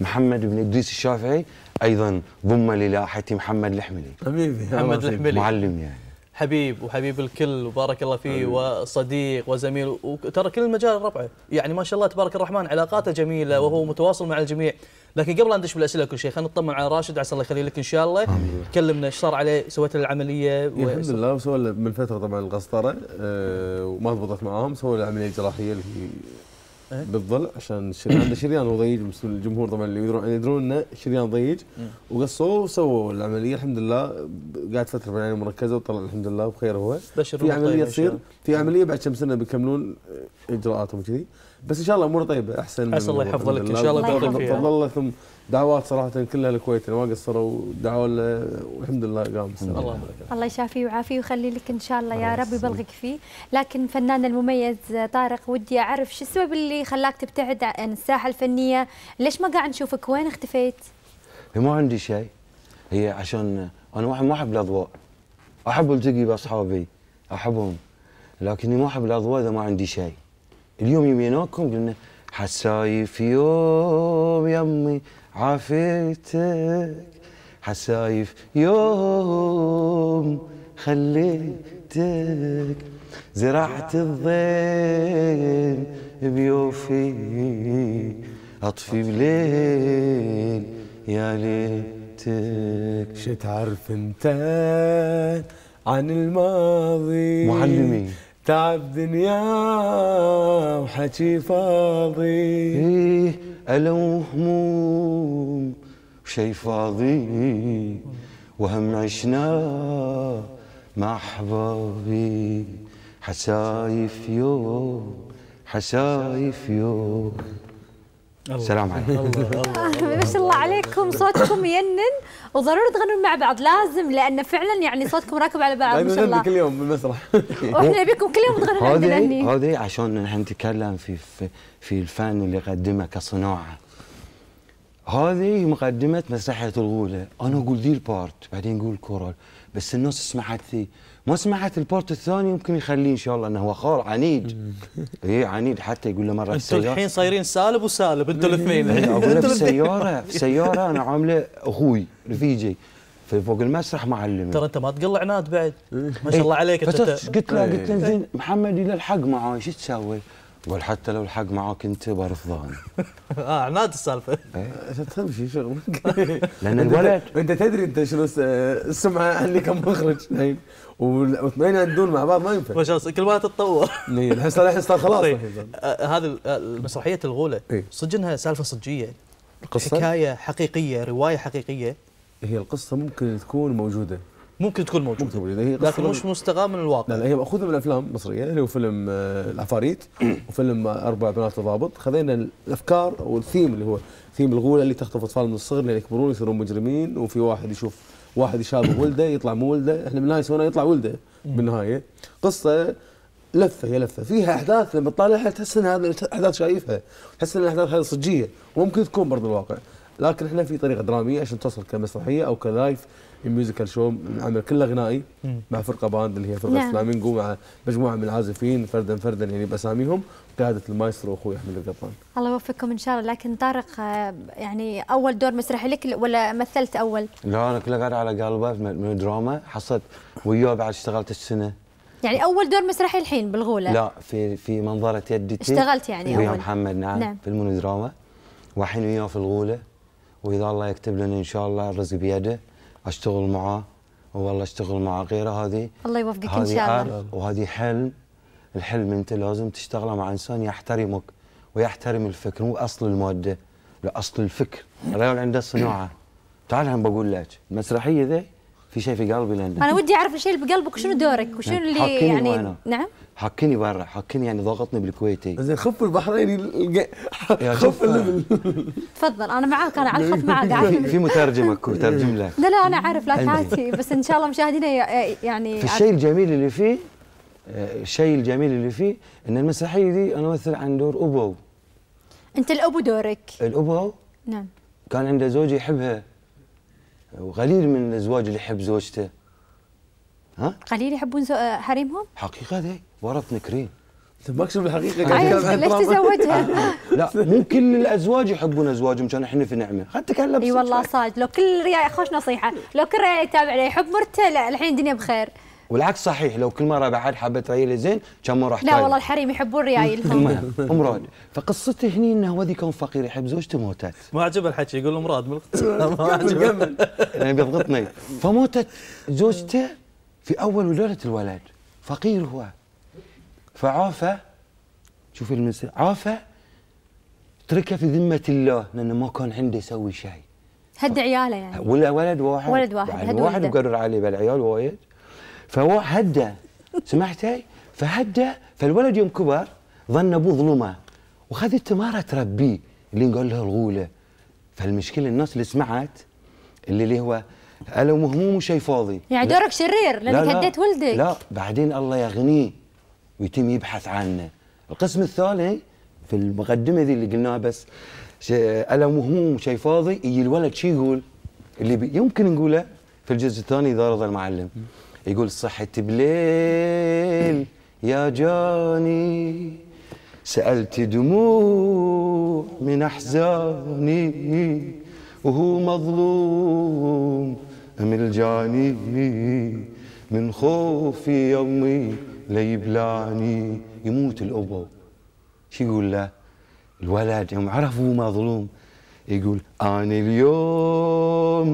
[SPEAKER 11] محمد بن إدريس الشافعي أيضا ضم للاحتي محمد الحملي.
[SPEAKER 10] حبيبي
[SPEAKER 2] محمد الحملي.
[SPEAKER 11] معلم يعني.
[SPEAKER 2] حبيب وحبيب الكل وبارك الله فيه وصديق وزميل. وترى كل المجال ربعه. يعني ما شاء الله تبارك الرحمن علاقاته جميلة وهو متواصل مع الجميع. لكن قبل لا ندش بالأسئلة كل شيء خلينا نطمن على راشد عسى الله يخلي لك إن شاء الله. كلمنا إيش صار عليه سويت له العملية
[SPEAKER 10] إيه، الحمد لله وسوى له من فترة طبعا القسطرة آه، وما ضبطت معاهم سووا له عملية جراحيه اللي هي. بالضلع عشان الشريان عنده شريان وضيج الجمهور طبعا اللي يدرون يدرون إنه شريان ضيج. وقصوه وسووا العملية الحمد لله قعد فترة بالعنايه المركزه وطلع الحمد لله بخير هو. في
[SPEAKER 2] عملية
[SPEAKER 10] تصير. في عملية بعد كم سنة بيكملون إجراءاتهم وكذي. بس إن شاء الله أموره طيبة
[SPEAKER 2] أحسن
[SPEAKER 10] من
[SPEAKER 2] الله يحفظ لك
[SPEAKER 10] لله.
[SPEAKER 2] شاء الله
[SPEAKER 3] ويطول
[SPEAKER 10] فضل
[SPEAKER 2] فيها.
[SPEAKER 10] الله ثم دعوات صراحة كلها الكويت ما قصروا دعوا له والحمد لله قام
[SPEAKER 2] الله يبارك
[SPEAKER 3] الله يشافيه ويعافيه ويخلي لك إن شاء الله يا رب يبلغك فيه. لكن فنان المميز طارق ودي أعرف شو السبب اللي خلاك تبتعد عن الساحة الفنية؟ ليش ما قاعد نشوفك؟ وين اختفيت؟
[SPEAKER 11] هي ما عندي شيء. هي عشان أنا واحد ما أحب الأضواء. أحب التقي بأصحابي. أحبهم. لكني ما أحب الأضواء إذا ما عندي شيء. اليوم يميناكم قلنا حسايف يوم يمي. عافيتك حسايف يوم خليتك. زرعت الضيم بيوفي. أطفي بليل يا ليتك.
[SPEAKER 10] شو تعرف أنت عن الماضي؟
[SPEAKER 11] معلمي.
[SPEAKER 10] تعب دنيا وحكي فاضي.
[SPEAKER 11] إيه. ألم وهموم شي فاضي وهم عشنا مع احبابي حسايف يوم حسايف يوم سلام عليكم.
[SPEAKER 3] ما شاء الله عليكم صوتكم ينن. وضروري تغنون مع بعض لازم لأن فعلا يعني صوتكم راكب على بعض ما شاء الله.
[SPEAKER 10] كل يوم بالمسرح
[SPEAKER 3] وإحنا نبيكم كل يوم تغنون عندنا
[SPEAKER 11] هذه عشان نحن نتكلم في في, في الفن اللي قدمه كصناعة. هذه مقدمة مسرحية الغولة. أنا أقول ذي ال part بعدين أقول كورال. بس الناس سمعت ذي. ما سمعت ال part الثاني؟ يمكن يخليه إن شاء الله أنه هو خال عنيد. إيه عنيد حتى يقول له مرة أنتوا
[SPEAKER 2] الحين صايرين سالب وسالب أنتوا الاثنين.
[SPEAKER 11] إيه، أقول له في. سيارة في سيارة أنا عاملة أخوي رفيجي في فوق المسرح معلمه
[SPEAKER 2] ترى أنت ما تقل عناد بعد. ما شاء الله عليك
[SPEAKER 11] أنت قلت له قلت له زين محمد إلى الحق معاي شو تسوي؟ قال حتى لو الحق معاك انت برفضان.
[SPEAKER 2] آه عناد السالفه
[SPEAKER 10] تمشي شغلك
[SPEAKER 11] لأن الولد
[SPEAKER 10] أنت تدري أنت شنو الس- السمعة اللي كمخرج الحين واثنين يندون مع بعض ما ينفع.
[SPEAKER 2] ما شاء الله كل ما تتطور.
[SPEAKER 10] إيه، الحين صار الحين صار خلاص.
[SPEAKER 2] طيب آه، هذه آه، المسرحية الغوله
[SPEAKER 10] إيه.
[SPEAKER 2] صدق إنها سالفة صجية؟
[SPEAKER 10] القصة؟
[SPEAKER 2] حكاية حقيقية رواية حقيقية؟
[SPEAKER 10] هي القصة ممكن تكون موجودة.
[SPEAKER 2] ممكن تكون
[SPEAKER 10] ممكن
[SPEAKER 2] موجوده
[SPEAKER 10] تكون موجودة. هي
[SPEAKER 2] لكن مش مستغاه من الواقع.
[SPEAKER 10] لا لا هي مأخوذة من افلام مصريه اللي هو فيلم آه، العفاريت وفيلم أربع بنات تضابط خذينا الأفكار والثيم اللي هو ثيم الغولة اللي تخطف أطفال من الصغر لين يكبرون يصيرون مجرمين وفي واحد يشوف واحد يشابه ولده يطلع مو ولده. إحنا بالنهايه سوينا يطلع ولده بالنهاية. قصة لفة هي لفة. فيها أحداث لما تطالعها تحس ان هذه الأحداث شايفها. تحس إن الأحداث هذه صجية. وممكن تكون برضو الواقع. لكن إحنا في طريقة درامية عشان توصل كمسرحية أو ك live musical show عمل كله غنائي مع فرقة band اللي هي فرقة
[SPEAKER 3] نعم.
[SPEAKER 10] فلامينجو مع مجموعة من العازفين فردا فردا يعني باساميهم قيادة المايسترو أخوي أحمد القطان
[SPEAKER 3] الله يوفقكم إن شاء الله لكن طارق آه، يعني أول دور مسرحي لك ولا مثلت أول
[SPEAKER 11] لا أنا كله قاعد على قلبه من من دراما حصلت وياه بعد اشتغلت السنة
[SPEAKER 3] يعني أول دور مسرحي الحين بالغولة
[SPEAKER 11] لا في في منظرة يدتي
[SPEAKER 3] اشتغلت يعني
[SPEAKER 11] ويا. محمد نعم,
[SPEAKER 3] نعم.
[SPEAKER 11] نعم. في المونودراما والحين وياه في الغولة وإذا الله يكتب لنا إن شاء الله الرزق بيده أشتغل معاه والله أشتغل مع غيره. هذه
[SPEAKER 3] الله يوفقك
[SPEAKER 11] إن
[SPEAKER 3] شاء الله.
[SPEAKER 11] وهذه حلم. الحلم أنت لازم تشتغله مع إنسان يحترمك ويحترم الفكر مو أصل المادة لا أصل الفكر. الرجال عنده صناعة. تعال هم بقول لك المسرحيه ذي في شيء في قلبي لأن
[SPEAKER 3] أنا ودي أعرف الشيء اللي بقلبك وشنو دورك وشنو
[SPEAKER 11] نعم.
[SPEAKER 3] اللي يعني. نعم؟
[SPEAKER 11] حاكيني برا حاكيني يعني ضغطني بالكويتي.
[SPEAKER 10] زين خف البحريني الج- خف
[SPEAKER 3] تفضل أنا معاك أنا على الخط معاك
[SPEAKER 11] في, مترجم اكو ترجم لك.
[SPEAKER 3] لا لا أنا أعرف لا. تعاتي بس إن شاء الله مشاهدينا يعني
[SPEAKER 11] في الشيء الجميل اللي فيه آه، الشيء الجميل اللي فيه إن المسرحية دي أنا امثل عن دور أبو.
[SPEAKER 3] أنت الأبو دورك.
[SPEAKER 11] الأبو
[SPEAKER 3] نعم.
[SPEAKER 11] كان عنده زوجه يحبها وقليل من الأزواج اللي يحب زوجته. ها؟
[SPEAKER 3] قليل يحبون زو... آه، حريمهم؟
[SPEAKER 11] حقيقة ذي. ورث نكرين.
[SPEAKER 10] انت ماكش بالحقيقة قاعد عن
[SPEAKER 3] ليش. تزوجها؟
[SPEAKER 11] لا مو كل الأزواج يحبون أزواجهم كان إحنا في نعمة. خل تكلم
[SPEAKER 3] أي والله صادق لو كل ريال خوش نصيحة. لو كل ريال يتابعنا يحب مرته لا الحين الدنيا بخير.
[SPEAKER 11] والعكس صحيح لو كل مره بعد حبت ريال زين كان ما راح
[SPEAKER 3] لا والله الحريم يحبون ريايلهم
[SPEAKER 11] امراد فقصته هني إنه هو ذي كان فقير يحب زوجته موتت.
[SPEAKER 2] ما عجبه الحكي يقول مراد من ما عجبه
[SPEAKER 11] يعني بيضغطني. فموتت زوجته في أول ولاده الولد. فقير هو. فعافى شوف المس عافى تركه في ذمة الله لأنه ما كان عنده يسوي شيء.
[SPEAKER 3] هد عياله يعني.
[SPEAKER 11] ولا ولد واحد.
[SPEAKER 3] ولد واحد،
[SPEAKER 11] يعني
[SPEAKER 3] هد
[SPEAKER 11] واحد. مقرر عليه بالعيال وايد. فهو هدى سمعتي فهدى فالولد يوم كبر ظن أبوه ظلمه. وخذ التمارة تربيه اللي قال لها الغولة. فالمشكلة الناس اللي سمعت اللي, اللي هو الا مهموم وشيء فاضي.
[SPEAKER 3] يعني. دورك شرير لأنك
[SPEAKER 11] لا لا.
[SPEAKER 3] هديت ولدك.
[SPEAKER 11] لا بعدين الله يغنيه. ويتم يبحث عنه القسم الثاني في المقدمة ذي اللي قلناها بس. الا مهموم شيء فاضي يجي الولد شي يقول؟ اللي يمكن نقوله في الجزء الثاني إذا رضى المعلم. يقول صحت بليل يا جاني سألت دموع من أحزاني وهو مظلوم أم الجاني من خوفي يومي؟ ليبلعني يموت الأبو. شو يقول له؟ الولد يوم عرف هو مظلوم يقول أنا اليوم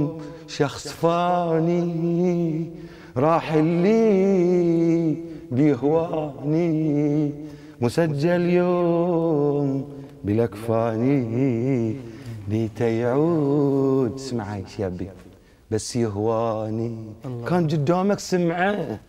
[SPEAKER 11] شخص فاني راح اللي بيهواني مسجل يوم بالاكفاني بيته يعود. اسمعي شابي بس يهواني. كان قدامك سمعه.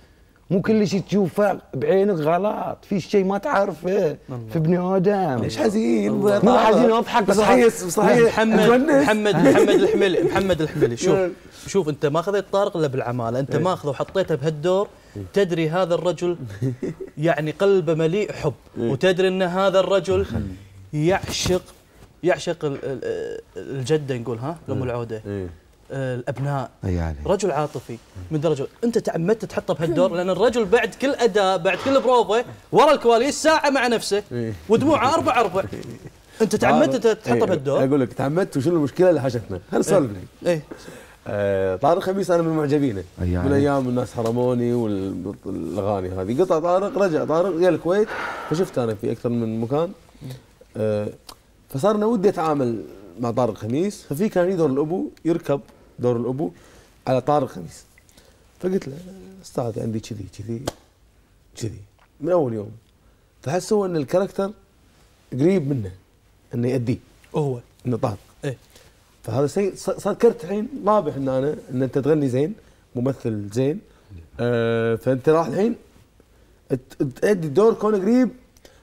[SPEAKER 11] مو كل شيء تشوفه بعينك غلط. في شيء ما تعرفه في ابن آدم.
[SPEAKER 10] ليش حزين؟
[SPEAKER 11] مو حزين اضحك بس
[SPEAKER 10] صحيح صحيح.
[SPEAKER 2] محمد. محمد محمد الحملي محمد الحملي شوف
[SPEAKER 10] نعم.
[SPEAKER 2] شوف انت ما خذيت طارق إلا بالعمالة. انت ماخذه وحطيته بهالدور. تدري هذا الرجل يعني قلبه مليء حب. وتدري إن هذا الرجل يعشق يعشق ال- ال- الجدة نقول ها؟ الأم العودة.
[SPEAKER 11] الأبناء. يعني
[SPEAKER 2] رجل عاطفي. من درجة أنت تعمدت تحطه بهالدور؟ لأن الرجل بعد كل أداء بعد كل بروفة ورا الكواليس ساعة مع نفسه ودموعه أربع أربع. أنت تعمدت تحطه
[SPEAKER 10] إيه،
[SPEAKER 2] بهالدور؟
[SPEAKER 10] أقول لك تعمدت وشنو المشكلة؟ اللي حشتنا خلينا نسولف. لك.
[SPEAKER 2] إيه.
[SPEAKER 10] آه، طارق خميس أنا من معجبينه
[SPEAKER 11] يعني.
[SPEAKER 10] من أيام الناس حرموني والاغاني هذه. قطع طارق رجع. طارق جاء الكويت فشفت أنا في أكثر من مكان. آه، فصار أنا ودي أتعامل مع طارق خميس ففي كان لي دور الأبو يركب دور الأبو على طارق خميس فقلت له أستاذ عندي كذي كذي كذي من أول يوم فحس هو أن الكاركتر قريب منه إنه يأديه
[SPEAKER 2] هو
[SPEAKER 10] إنه طارق
[SPEAKER 2] إيه.
[SPEAKER 10] فهذا شيء ص- صار كرت الحين رابح إن أنا إن أنت تغني زين ممثل زين آه فأنت راح الحين تأدي الدور كونه قريب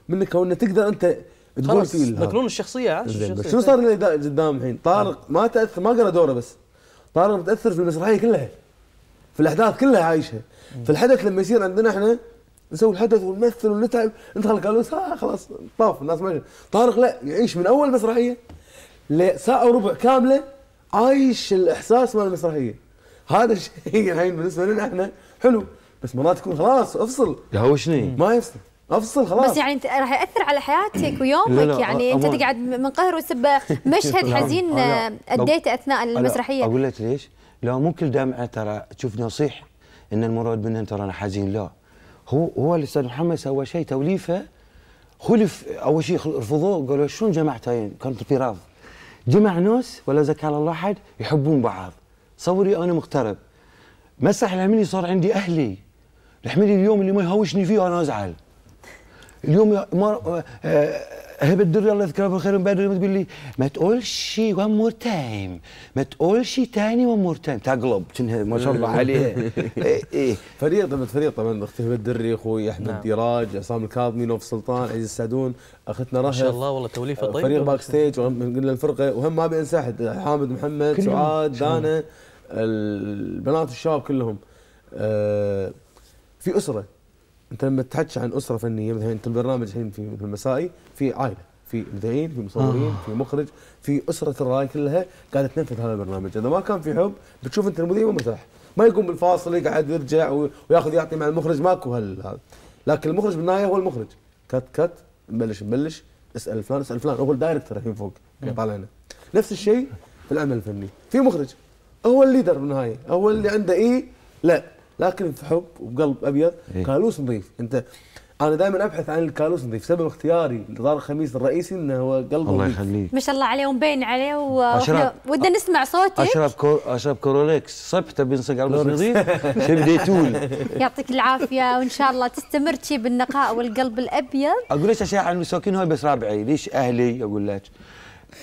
[SPEAKER 10] منك أو انه تقدر أنت تقول فيه.
[SPEAKER 2] مكنون الشخصية عاش.
[SPEAKER 10] شو صار اللي دا- قدام الحين؟ طارق ما تأثر ما قرأ دوره بس طارق متاثر في المسرحية كلها في الأحداث كلها عايشها في الحدث لما يصير عندنا إحنا نسوي الحدث ونمثل ونتعب ندخل كالوس ها خلاص طاف الناس ماشي طارق لا يعيش من أول مسرحية لساعه وربع كاملة عايش الإحساس مال المسرحية. هذا الشيء الحين بالنسبة لنا إحنا حلو بس مرات يكون خلاص افصل.
[SPEAKER 11] يهوشني
[SPEAKER 10] ما يفصل. أفصل خلاص.
[SPEAKER 3] بس يعني أنت راح يأثر على حياتك
[SPEAKER 11] لا،
[SPEAKER 3] ويومك
[SPEAKER 11] لا،
[SPEAKER 3] يعني
[SPEAKER 11] أنت.
[SPEAKER 3] تقعد منقهر وسب مشهد
[SPEAKER 11] لا،
[SPEAKER 3] حزين
[SPEAKER 11] لا.
[SPEAKER 3] اديته أثناء
[SPEAKER 11] لا،
[SPEAKER 3] المسرحية.
[SPEAKER 11] أقول لك ليش؟ لا مو كل دمعه ترى تشوفني اصيح إن المراد منها ترى أنا حزين لا. هو هو الأستاذ محمد سوى شيء توليفة خلف أول شيء رفضوه قالوا شلون جمعت هاي كانت في رفض. جمع ناس ولا زكى الله أحد يحبون بعض. صوري أنا مغترب. مسرح الحملي صار عندي أهلي. الحملي اليوم اللي ما يهوشني فيه أنا أزعل. اليوم يا- ما آه، هبه الدري الله يذكرها بالخير من بعد تقول لي ما تقولش شيء ون مور تايم. ما تقولش شيء ثاني ون مور تايم. تقلب كأنها ما شاء الله عليها إيه إيه.
[SPEAKER 10] فريق طبعا فريق طبعا أختي هبه الدري أخوي احمد
[SPEAKER 2] نعم.
[SPEAKER 10] ديراج عصام الكاظمي نوف سلطان عزيز السعدون أختنا
[SPEAKER 2] ما
[SPEAKER 10] رهف.
[SPEAKER 2] شاء الله والله توليفه طيب
[SPEAKER 10] فريق باك ستيج قلنا الفرقة وهم ما بينسى احد حامد محمد. سعاد دانا البنات والشباب كلهم. آه، في أسرة. انت لما تحكي عن أسرة فنية مثلا انت البرنامج الحين في في المسائي في عائلة في مذيعين في مصورين في مخرج في أسرة الراي كلها قاعدة تنفذ هذا البرنامج. إذا ما كان في حب بتشوف أنت المذيع مو مرتاح ما يقوم بالفاصل يقعد يرجع وياخذ يعطي مع المخرج ماكو هذا. لكن المخرج بالنهاية هو المخرج. cut cut نبلش نبلش اسأل فلان اسأل فلان. هو ال director الحين فوق يطالعنا نفس الشيء في العمل الفني. في مخرج هو الليدر بالنهاية. هو اللي عنده اي لا. لكن في حب وبقلب أبيض
[SPEAKER 11] إيه.
[SPEAKER 10] كالوس نظيف. أنت أنا دائما أبحث عن الكالوس نظيف. سبب اختياري لطارق خميس الرئيسي إنه هو قلبه
[SPEAKER 11] الله يخليك.
[SPEAKER 3] ما شاء الله عليه ومبين عليه و- ودنا نسمع صوتك.
[SPEAKER 11] أشرب كو أشرب كوروليكس. صبح تبي نصق على نظيف تبدي تول
[SPEAKER 3] يعطيك العافية وإن شاء الله تستمر شي بالنقاء والقلب الأبيض.
[SPEAKER 11] أقول لك أشياء عن المساكين هاي بس رابعي. ليش أهلي؟ أقول لك.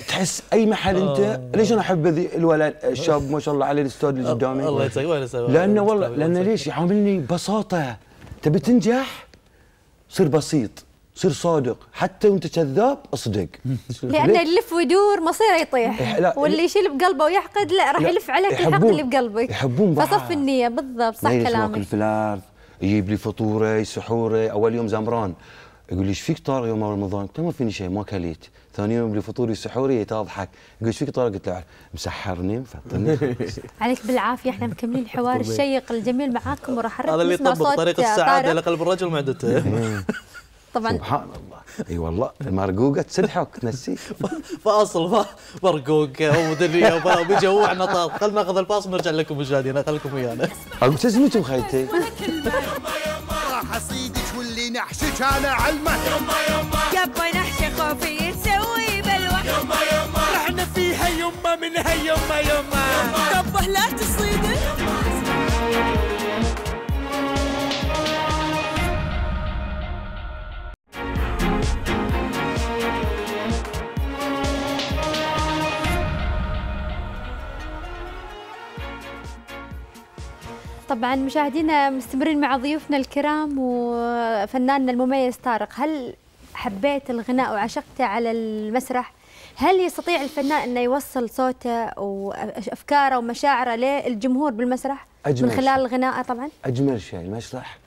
[SPEAKER 11] تحس أي محل أنت ليش أنا أحب ذي الولد الشاب ما شاء الله عليه الأستاذ اللي قدامي.
[SPEAKER 2] الله يسوي
[SPEAKER 11] لأنه والله لأنه ليش؟ يعاملني ببساطة. تبي تنجح؟ صير بسيط صير صادق. حتى وأنت كذاب
[SPEAKER 3] أصدق.
[SPEAKER 11] لأنه؟
[SPEAKER 3] يلف ويدور مصيره يطيح.
[SPEAKER 11] لا،
[SPEAKER 3] واللي يشيل بقلبه ويحقد لا راح يلف عليك الحقد
[SPEAKER 11] يحبون-
[SPEAKER 3] اللي بقلبك.
[SPEAKER 11] يحبون بعض.
[SPEAKER 3] فصف النية بالضبط صح كلامك.
[SPEAKER 11] في الأرض يجيب لي فطوره سحوره أول يوم زمران. يقول لي إيش فيك طارق يوم رمضان؟ قلت له ما فيني شيء ما كليت. ثاني يوم لي فطوري سحوري تضحك يقول إيش فيك طارق؟ قلت له مسحرني مفطرني.
[SPEAKER 3] عليك بالعافية إحنا مكملين الحوار الشيق الجميل معاكم وراح
[SPEAKER 2] هذا اللي يطبق طريق السعادة
[SPEAKER 3] طارق.
[SPEAKER 2] لقلب الرجل معدته
[SPEAKER 3] طبعا.
[SPEAKER 11] سبحان الله. أي والله المرقوقه تسدحك تنسيك
[SPEAKER 2] فاصل ف- مرقوق ودنيا وبيجوعنا طار خلينا ناخذ الباص ونرجع لكم مشاهدينا خليكم ويانا.
[SPEAKER 11] أقول شو اسمكم خيتي؟
[SPEAKER 12] راح أصيدك واللي نحشك أنا علمه
[SPEAKER 4] يبا نحشي خوفي.
[SPEAKER 12] منها يمه يمه
[SPEAKER 4] طبه لا تصيدك
[SPEAKER 3] طبعا مشاهدينا مستمرين مع ضيوفنا الكرام وفناننا المميز طارق. هل حبيت الغناء وعشقته على المسرح؟ هل يستطيع الفنان انه يوصل صوته وأفكاره ومشاعره للجمهور بالمسرح؟
[SPEAKER 11] أجمل
[SPEAKER 3] من خلال. الغناء طبعا؟
[SPEAKER 11] أجمل شيء المسرح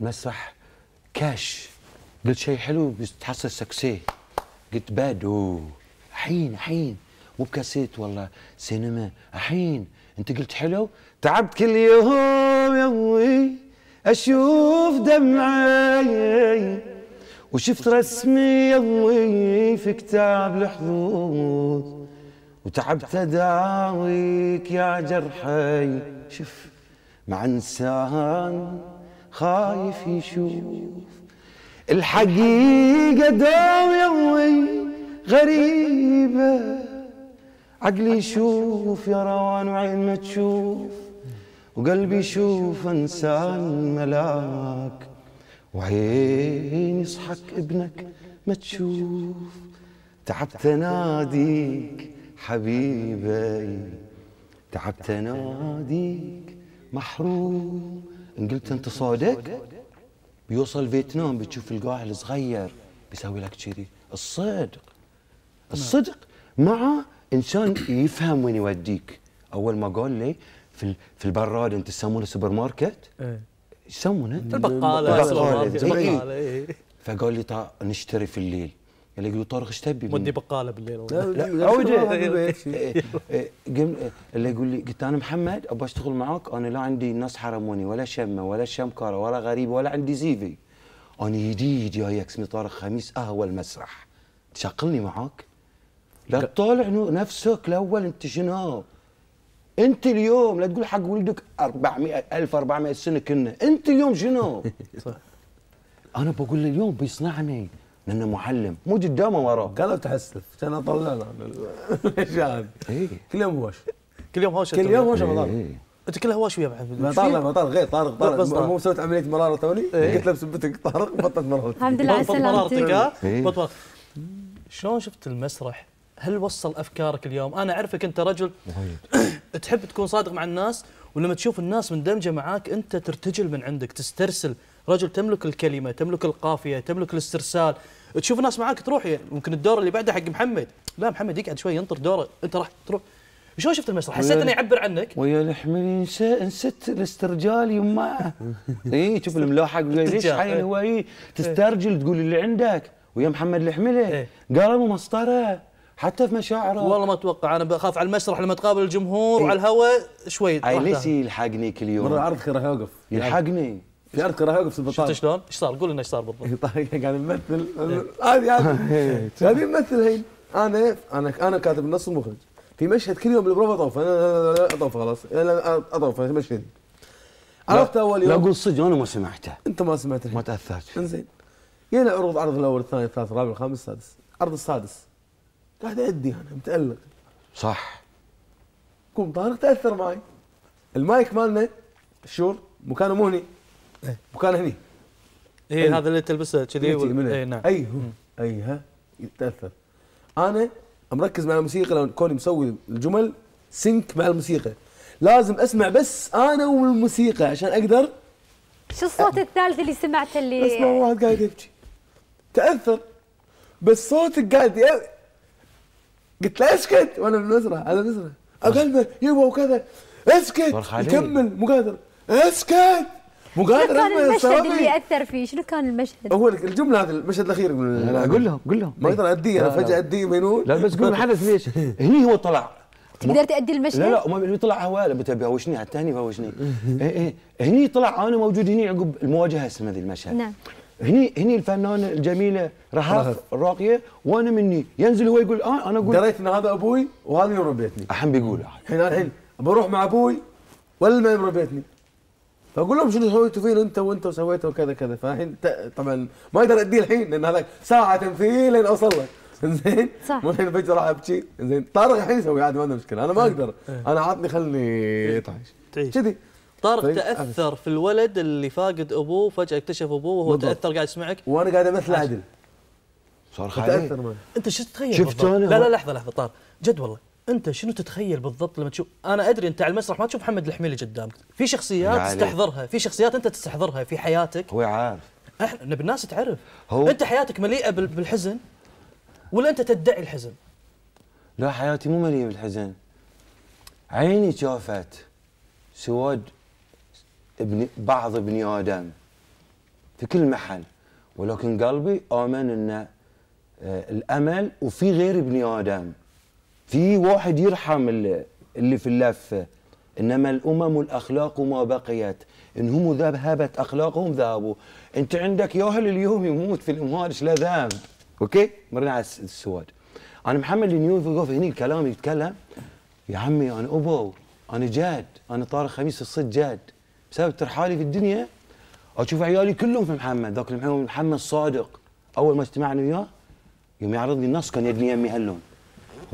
[SPEAKER 11] المسرح كاش. قلت شيء حلو بس تحصل سكسي. قلت بادو الحين الحين مو بكاسيت والله سينما الحين أنت قلت حلو؟ تعبت كل يوم يومي أشوف دمعي وشفت رسمي يومي في كتاب الحظوظ وتعبت اداويك يا جرحي. شوف مع إنسان خايف يشوف. الحقيقة دوم يومي غريبة. عقلي يشوف يا روان وعين ما تشوف. وقلبي يشوف إنسان ملاك. وعين يصحك ابنك ما تشوف. تعبت اناديك حبيبي تعبت اناديك محروم. إن قلت أنت صادق؟ بيوصل فيتنام بتشوف القاع الصغير بيسوي لك كذي. الصدق الصدق. مع إنسان يفهم وين يوديك. أول ما قال لي في في البراد أنت تسمونه سوبر ماركت؟ إيش يسمونه؟
[SPEAKER 2] البقالة،
[SPEAKER 11] البقالة
[SPEAKER 2] السوبر
[SPEAKER 11] إي.
[SPEAKER 2] ماركت، إي.
[SPEAKER 11] فقال لي طا نشتري في الليل. قال لي يقول طارق إيش تبي؟
[SPEAKER 2] ودي بقالة بالليل.
[SPEAKER 11] لا إيه، إيه، قم- اللي يقول لي قلت أنا محمد أبغى أشتغل معاك. أنا لا عندي ناس حرموني ولا شمة ولا شمكرة ولا غريبه ولا عندي زيفي أنا جديد جاي اسمي طارق خميس أهوى المسرح. تشغلني معاك؟ لا تطالع نو- نفسك الأول أنت شنو؟ انت اليوم لا تقول حق ولدك 400 1400 سنة كنا. انت اليوم شنو؟ أنا بقول له اليوم بيصنعني لأنه معلم. مو قدامه وراه.
[SPEAKER 10] قالوا تحسف. كان اطلعنا؟
[SPEAKER 11] إيه.
[SPEAKER 10] كل يوم هوش.
[SPEAKER 2] كل يوم هوش
[SPEAKER 10] كل يوم هوش
[SPEAKER 11] إيه،
[SPEAKER 10] رمضان.
[SPEAKER 2] أنت كلها هواش ويا بعد
[SPEAKER 10] ما طارق ما طارق غير طارق
[SPEAKER 2] بس
[SPEAKER 10] طارق.
[SPEAKER 2] طارق.
[SPEAKER 10] مو سويت عملية مرارة توني؟
[SPEAKER 2] إيه.
[SPEAKER 10] قلت له بسبتك طارق بطلت مراره
[SPEAKER 3] الحمد لله على سلامتك.
[SPEAKER 2] ها؟
[SPEAKER 11] إيه.
[SPEAKER 2] بطل شلون شفت المسرح؟ هل وصل أفكارك اليوم؟ أنا أعرفك أنت رجل تحب تكون صادق مع الناس ولما تشوف الناس مندمجه معاك أنت ترتجل من عندك تسترسل. رجل تملك الكلمة تملك القافية تملك الاسترسال. تشوف الناس معاك تروح يعني ممكن الدور اللي بعده حق محمد. لا محمد يقعد شوي ينطر دوره. أنت راح تروح. شلون شفت المسرح؟ حسيت إنه يعبر عنك؟
[SPEAKER 11] ويا نس- نسيت الاسترجال يما. إي شوف الملاحق ليش
[SPEAKER 2] إيه.
[SPEAKER 11] هو اي تسترجل تقول اللي عندك. ويا محمد الحمله
[SPEAKER 2] إيه.
[SPEAKER 11] قالوا مسطرة. حتى في مشاعره
[SPEAKER 2] والله ما أتوقع. أنا بخاف على المسرح لما تقابل الجمهور
[SPEAKER 11] إيه.
[SPEAKER 2] وعلى الهواء شوي أي
[SPEAKER 11] ليش. يلحقني كل يوم؟
[SPEAKER 10] مرة عرض راح يوقف.
[SPEAKER 11] يلحقني.
[SPEAKER 10] في عرض راح يوقف سبب
[SPEAKER 2] شفت شلون؟ إيش صار؟ قول لنا إيش صار بالضبط.
[SPEAKER 10] طارق قاعد يمثل هذه هذه هذه يمثل الحين أنا أنا أنا كاتب النص المخرج في مشهد كل يوم بالبروفا اطوف أنا اطوف خلاص. أنا اطوف مشهد. عرفت أول
[SPEAKER 11] لا
[SPEAKER 10] يوم
[SPEAKER 11] أقول صدق أنا ما سمعته.
[SPEAKER 10] أنت ما سمعت الحين
[SPEAKER 11] ما تأثرت.
[SPEAKER 10] إنزين. جينا عروض عرض الأول الثاني الثالث الرابع الخامس السادس. عرض السادس. قاعد أدي أنا متألق.
[SPEAKER 11] صح.
[SPEAKER 10] قوم طارق تأثر معي. المايك مالنا الشور مكانه مو هني. مكانه هني.
[SPEAKER 2] اي
[SPEAKER 10] أي.
[SPEAKER 2] هذا اللي تلبسه كذي وال- اي نعم.
[SPEAKER 10] اي هو. اي ها يتأثر. أنا مركز مع الموسيقى لو كوني مسوي الجمل sync مع الموسيقى. لازم أسمع بس أنا والموسيقى عشان أقدر
[SPEAKER 3] شو الصوت الثالث اللي سمعته اللي
[SPEAKER 10] أسمع واحد قاعد يبكي. تأثر. بس صوتك قاعد ي... قلت له اسكت وأنا بالمسرح على المسرح اقلبه يبا وكذا. اسكت. يكمل مو قادر اسكت. مو
[SPEAKER 3] شنو
[SPEAKER 10] قادر
[SPEAKER 3] كان
[SPEAKER 10] اسمع
[SPEAKER 3] المشهد. اللي أثر فيه؟ شنو كان المشهد؟
[SPEAKER 10] هو لك الجملة هذه المشهد الأخير من
[SPEAKER 11] لا قول لهم قول لهم.
[SPEAKER 10] ما أقدر اديه
[SPEAKER 11] أنا.
[SPEAKER 10] فجأة اديه مينون.
[SPEAKER 11] لا بس قول الحدث ليش؟ هني هو طلع.
[SPEAKER 3] تقدر تأدي المشهد؟
[SPEAKER 11] لا لا ما طلع هو. بتبي هوشني حتى هني بهوشني. إيه إيه. هني طلع أنا موجود هني عقب المواجهة اسمها ذي المشهد.
[SPEAKER 3] نعم.
[SPEAKER 11] هني هني الفنانة الجميلة رهف. الراقية وأنا مني. ينزل هو يقول آه أنا أقول
[SPEAKER 10] دريت إن هذا أبوي وهذا اللي ربيتني
[SPEAKER 11] الحين بيقول
[SPEAKER 10] الحين الحين بروح مع أبوي ولا ما ربيتني فأقول لهم شنو سويتوا فينا أنت وأنت وسويتوا كذا كذا. فالحين ت- طبعا ما أقدر اديه الحين لأن هذا ساعة تمثيل لين أوصل له. زين
[SPEAKER 3] صح.
[SPEAKER 10] مو الحين فجاه راح أبكي. زين طارق الحين يسوي عادي ما عنده مشكلة. أنا ما أقدر. أنا عطني خلني يطعش
[SPEAKER 2] تعيش.
[SPEAKER 10] كذي.
[SPEAKER 2] طارق
[SPEAKER 10] طيب،
[SPEAKER 2] تأثر في الولد اللي فاقد أبوه فجأة اكتشف أبوه وهو
[SPEAKER 10] بالضبط.
[SPEAKER 2] تأثر قاعد يسمعك.
[SPEAKER 10] وأنا قاعد أمثل عدل
[SPEAKER 11] صار
[SPEAKER 10] معي
[SPEAKER 2] أنت شو تتخيل
[SPEAKER 11] شفت؟ أنا
[SPEAKER 2] لا لا لحظة لحظة طارق جد والله. أنت شنو تتخيل بالضبط لما تشوف؟ أنا أدري أنت على المسرح ما تشوف محمد الحميلي قدامك. في شخصيات. تستحضرها في شخصيات أنت تستحضرها في حياتك.
[SPEAKER 11] هو عارف
[SPEAKER 2] إحنا نبي الناس تعرف.
[SPEAKER 11] هو-
[SPEAKER 2] أنت حياتك مليئة بال- بالحزن ولا أنت تدعي الحزن؟
[SPEAKER 11] لا حياتي مو مليئة بالحزن. عيني شافت سواد ابن بعض ابني آدم في كل محل. ولكن قلبي آمن إن آه، الأمل وفي غير ابني آدم. في واحد يرحم اللي, في اللفه إنما الأمم الاخلاق ما بقيت. إن هم ذهبت أخلاقهم ذهبوا. أنت عندك ياهل اليوم يموت في الاموال لا ذنب أوكي؟ مرنا على الس- السواد. أنا محمد النيوز وقف هني الكلام يتكلم. يا عمي أنا أبو أنا جاد أنا طارق خميس الصد جاد. بسبب ترحالي في الدنيا أشوف عيالي كلهم في محمد ذاك محمد صادق. أول ما اجتمعنا وياه يوم يعرض لي النص كان يدني يمي هاللون.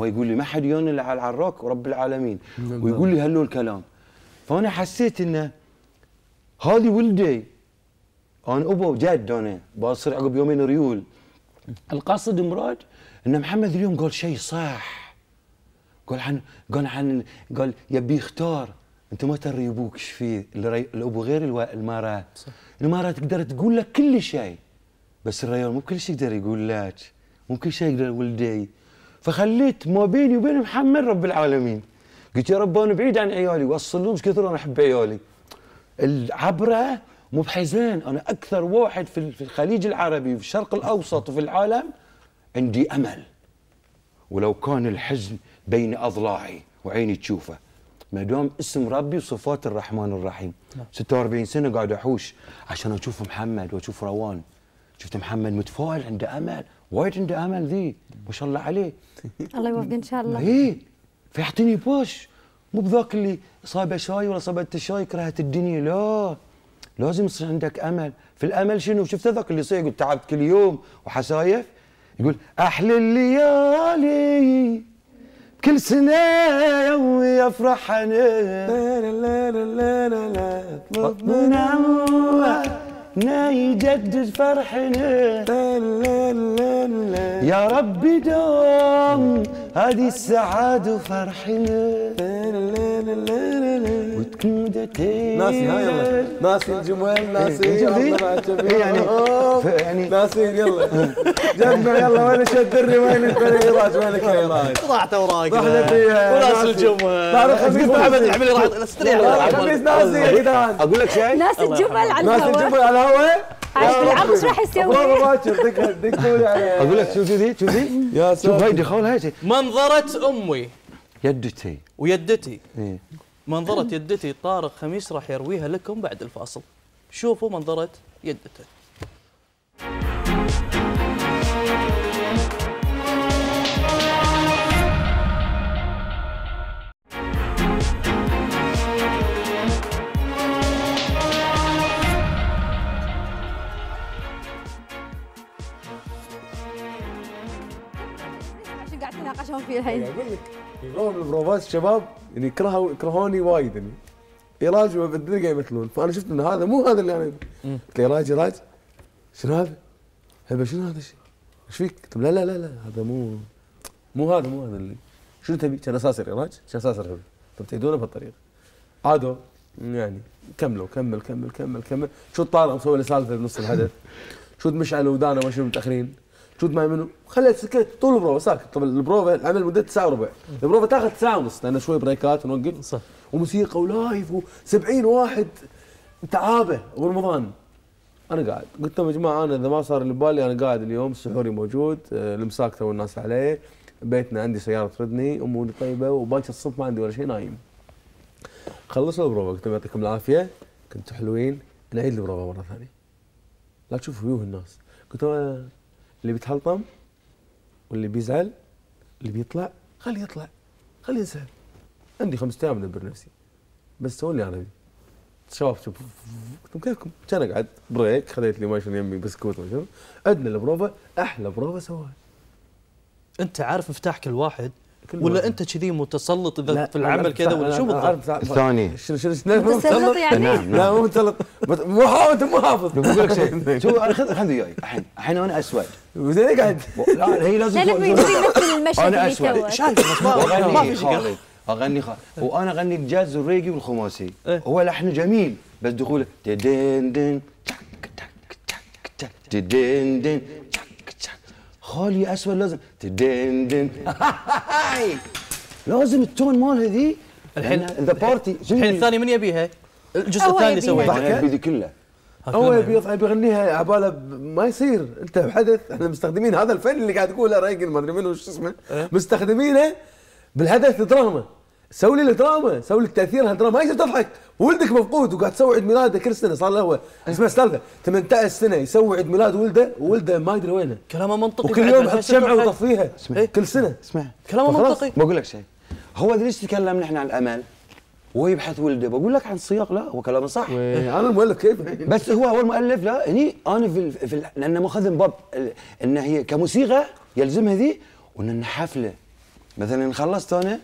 [SPEAKER 11] هو يقول لي ما حد يون إلا على العراق ورب العالمين. ويقول لي هاللون الكلام فأنا حسيت إنه هذه ولدي. أنا أبو جد أنا باصير عقب يومين ريول. القصد مراد إن محمد اليوم قال شيء صح. قال عن قال عن قال يبي يختار. انت ما تدري أبوك إيش فيه الأبو غير المراه المراه تقدر تقول لك كل شيء بس الرجال مو كل شيء يقدر يقول لك مو كل شيء يقدر ولدي فخليت ما بيني وبين محمد رب العالمين. قلت يا رب أنا بعيد عن عيالي واصل لهم إيش كثر أنا أحب عيالي. العبرة مو بحزين أنا أكثر واحد في في الخليج العربي وفي الشرق الأوسط وفي العالم عندي أمل. ولو كان الحزن بين أضلاعي وعيني تشوفه. ما دام اسم ربي وصفات الرحمن الرحيم. 46 سنة قاعد أحوش عشان أشوف محمد وأشوف روان. شفت محمد متفائل عنده أمل وايد عنده أمل ذي ما شاء الله عليه.
[SPEAKER 3] الله يوفقك إن شاء الله.
[SPEAKER 11] إيه فيعطيني بوش. مو بذاك اللي صابه شاي ولا صابت شاي كرهت الدنيا لا. لازم يصير عندك أمل. في الأمل شنو؟ شفت ذاك اللي يصير؟ يقول تعبت كل يوم وحسايف. يقول أحلى الليالي كل أنا اطلب من الله انه يجدد فرحنا. يا ربي دوم هذه السعادة وفرحنا وتكون
[SPEAKER 10] ناسي هاي يلا. ناسي الجمل ناسي الله
[SPEAKER 11] يعني يعني
[SPEAKER 10] ناسي يلا. جنة يلا وين الشدري وين الفريراج وين الكيراج
[SPEAKER 2] ضاعت
[SPEAKER 10] أوراقنا.
[SPEAKER 2] وناس
[SPEAKER 10] ناسي.
[SPEAKER 2] الجمل محمد
[SPEAKER 10] ناسي.
[SPEAKER 2] الحملي راح استريح.
[SPEAKER 10] خميس ناسي يا جدعان
[SPEAKER 11] أقول لك شيء؟
[SPEAKER 3] ناس الجمل على
[SPEAKER 10] ناسي
[SPEAKER 3] الهواء.
[SPEAKER 10] الجمل على الهواء؟
[SPEAKER 3] بالعمق شو راح يسوي؟
[SPEAKER 10] باكر دق دق
[SPEAKER 11] أقول لك شوف ذي؟ شوف ذي؟
[SPEAKER 10] يا
[SPEAKER 11] شوف
[SPEAKER 10] ساتر.
[SPEAKER 11] هيدي خول هيدي
[SPEAKER 2] منظرة أمي.
[SPEAKER 11] يدتي.
[SPEAKER 2] ويدتي.
[SPEAKER 11] إيه.
[SPEAKER 2] منظرة يدتي طارق خميس راح يرويها لكم بعد الفاصل. شوفوا منظرة يدته.
[SPEAKER 6] شو قاعد تناقشون فيه الحين
[SPEAKER 10] أقول لك يبغون البروفات الشباب يعني يكرهوا يكرهوني وايد يعني. ايراج والدنيا قاعد يمثلون. فأنا شفت إن هذا مو هذا اللي أنا قلت له ايراج ايراج شنو هذا؟ هبة شنو هذا الشيء؟ إيش فيك؟ قلت له لا لا لا لا هذا مو مو هذا مو هذا اللي شنو تبي؟ كان اساسر ايراج كان اساسر هبه فبتعيدونه بهالطريقة. عادوا يعني كملوا كمل كمل كمل كمل. شو طارق مسوي لي سالفة بنص الحدث شو مشعل ودانا ما شو متأخرين؟ شو ما منو خليت سكت طول البروفة ساكت طب البروفة العمل مدته ساعه وربع. البروفة تاخذ ساعه ونص لأن شوي بريكات ونوقف
[SPEAKER 2] صح.
[SPEAKER 10] وموسيقى و live و70 واحد تعابه ورمضان. أنا قاعد. قلت لهم يا جماعة أنا إذا ما صار اللي ببالي أنا قاعد اليوم سحوري موجود الامساك تو الناس عليه. بيتنا عندي سيارة تردني أموري طيبة وباكر الصبح ما عندي ولا شيء نايم. خلصوا البروفة. قلت لهم يعطيكم العافية. كنتوا حلوين. نعيد البروفة مرة ثانية. لا تشوفوا وجوه الناس. قلت لهم اللي بيتحلطم واللي بيزعل اللي بيطلع خليه يطلع خليه ينسحب عندي خمسة أيام ادبر نفسي بس سووني عربي شباب شوف قلت كيفكم؟ كان اقعد break خذيت لي ماشي يمي بسكوت ما عدنا البروفة أحلى بروفة سواها
[SPEAKER 2] أنت عارف مفتاح كل واحد ولا. انت كذي متسلط
[SPEAKER 10] إذا
[SPEAKER 2] في العمل كذا ولا شو بالضبط؟
[SPEAKER 11] الثاني.
[SPEAKER 10] شنو شنو
[SPEAKER 3] متسلط يعني؟
[SPEAKER 10] لا مو متسلط. بس- مو حافظ انت مو حافظ.
[SPEAKER 11] بقول لك شيء. شوف أنا خذ خذ وياي. الحين الحين أنا أسود.
[SPEAKER 10] زين قاعد.
[SPEAKER 11] لا هي لازم
[SPEAKER 3] لا لا
[SPEAKER 11] تكون-
[SPEAKER 3] يمثل المشهد
[SPEAKER 2] أنا أسود. ما في شيء.
[SPEAKER 11] أغني خالد. وأنا أغني الجاز والريجي والخماسي.
[SPEAKER 2] إيه.
[SPEAKER 11] هو لحنه جميل. بس دخوله دين دين تك تك تك تك دين دين تك. خالي أسود لازم. دين دين. هاي. لازم التون مال هذي
[SPEAKER 2] الحين-
[SPEAKER 11] ذا part ي
[SPEAKER 2] الحين الثاني من يبيها؟ الجزء الثاني. سويته.
[SPEAKER 11] أنا بيدي كله.
[SPEAKER 10] هو يبي يطلع بيغنيها عبالة ما يصير. أنت بحدث. إحنا مستخدمين هذا الفن اللي قاعد تقوله ريجن ما أدري منو شو اسمه. مستخدمينه بالحدث دراما سوي لي الدراما سوي لي التأثير هالدراما ما يصير تضحك. ولدك مفقود وقاعد تسوي عيد ميلاده كل سنة. صار له هو. اسمه سالفة. 18 سنة يسوي عيد ميلاد ولده وولده ما يدري وينه.
[SPEAKER 2] كلامه منطقي
[SPEAKER 10] وكل يوم يحط
[SPEAKER 2] شمعة.
[SPEAKER 10] ويطفيها. كل سنة.
[SPEAKER 11] اسمع.
[SPEAKER 2] كلامه. منطقي.
[SPEAKER 11] بقول لك شيء. هو ليش تكلمنا إحنا عن الأمل؟ وهو يبحث ولده. بقول لك عن السياق لا هو كلامه صح.
[SPEAKER 10] أنا المؤلف كيف؟
[SPEAKER 11] بس هو هو المؤلف. لا هني أنا في ال- في ال- لأنه ماخذ من باب. ال- إن هي كموسيقى يلزمها ذي وإن حفلة. مثلا خلصت أنا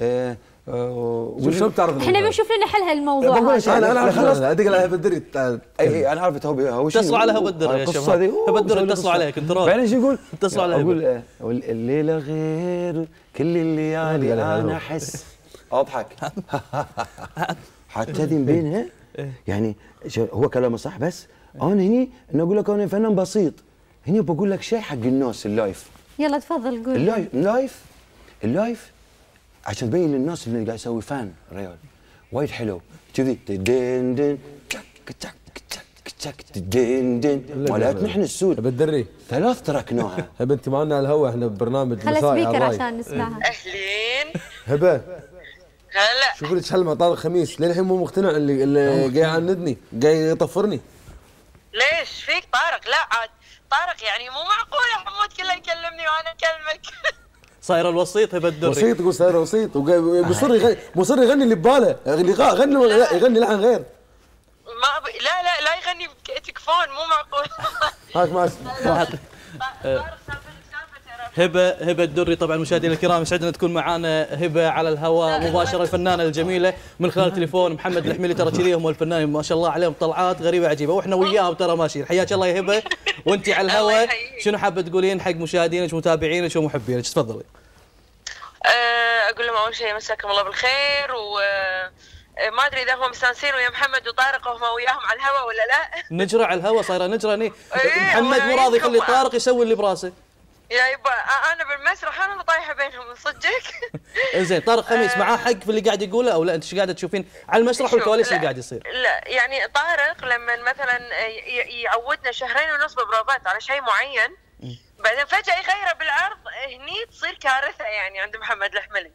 [SPEAKER 11] آه، آه،
[SPEAKER 10] شوف شلون بتعرف
[SPEAKER 3] إحنا بنشوف لنا حل هالموضوع
[SPEAKER 11] شيء.
[SPEAKER 10] أنا
[SPEAKER 11] أنا. خلاص
[SPEAKER 10] أدق على بدري
[SPEAKER 11] اي اي أنا عارف هو هو.
[SPEAKER 2] اتصلوا على هبة الدر يا
[SPEAKER 11] القصة
[SPEAKER 2] شباب.
[SPEAKER 11] ذي، أوه،
[SPEAKER 2] هبة الدر
[SPEAKER 11] مسوي له
[SPEAKER 2] اتصلوا
[SPEAKER 11] قصة.
[SPEAKER 2] عليه، كنترول.
[SPEAKER 11] بعدين شو يقول؟
[SPEAKER 2] اتصلوا على.
[SPEAKER 11] أقول آه، الليلة غير كل الليالي
[SPEAKER 10] أنا.
[SPEAKER 11] أحس أضحك حتى ذي بينها يعني شو- هو كلامه صح بس أنا هني أنا أقول لك أنا فنان بسيط هني بقول لك شيء حق الناس اللايف
[SPEAKER 3] يلا تفضل قول
[SPEAKER 11] اللايف اللايف اللايف عشان تبين للناس اللي قاعد يسوي فان ريال. وايد حلو. كذي دين. دين تك تك دين. دين مالتنا إحنا السود.
[SPEAKER 10] بدري
[SPEAKER 11] ثلاث تركناها.
[SPEAKER 10] هبة انت معنا على الهواء إحنا ببرنامج مسائي
[SPEAKER 3] سبيكر. عشان نسمعها.
[SPEAKER 13] أهلين.
[SPEAKER 10] هبة.
[SPEAKER 13] هلا
[SPEAKER 10] شوف لك حل مع طارق خميس للحين مو مقتنع اللي اللي قاعد يعندني قاعد يطفرني.
[SPEAKER 13] ليش؟ فيك طارق. لا عاد. طارق يعني مو معقول يا حمود كله يكلمني وأنا أكلمك.
[SPEAKER 2] صاير الوسيط هبه الدري
[SPEAKER 10] وسيط يقول سير وسيط مصر يغني مصر يغني اللي بباله. لقاء غني ولا لا؟ يغني لحن غير.
[SPEAKER 13] ما ب... لا لا لا يغني تكفون مو معقول.
[SPEAKER 10] هاك ماش
[SPEAKER 2] هبه هبه الدري طبعا مشاهدينا الكرام يسعدنا تكون معانا هبه على الهواء مباشرة الفنانة الجميلة من خلال تليفون محمد الحميلي ترى كذي هم الفنانين ما شاء الله عليهم طلعات غريبة عجيبة. وإحنا وياهم ترى ماشيين. حياك الله يا هبه وانت على الهواء. شنو حابة تقولين حق مشاهدينك ومتابعينك ومحبينك؟ تفضلي.
[SPEAKER 13] أقول لهم أول شيء مساكم الله بالخير و آه، ما أدري إذا هم مستانسين ويا محمد وطارق وهم وياهم على الهواء ولا لا.
[SPEAKER 2] نجرى على الهواء صايرة نجرى هني
[SPEAKER 13] إيه،
[SPEAKER 2] محمد مو راضي يخلي طارق يسوي اللي براسه.
[SPEAKER 13] يا يبا آه، أنا بالمسرح أنا اللي طايحة بينهم من صدقك؟
[SPEAKER 2] زين طارق خميس معاه حق في اللي قاعد يقوله أو لا؟ أنت إيش قاعدة تشوفين على المسرح والكواليس. اللي قاعد يصير؟
[SPEAKER 13] لا يعني طارق لما مثلا يعودنا شهرين ونص ببروفات على شيء معين بعدين فجأة يغيره بالعرض هني تصير كارثة يعني عند محمد الحملي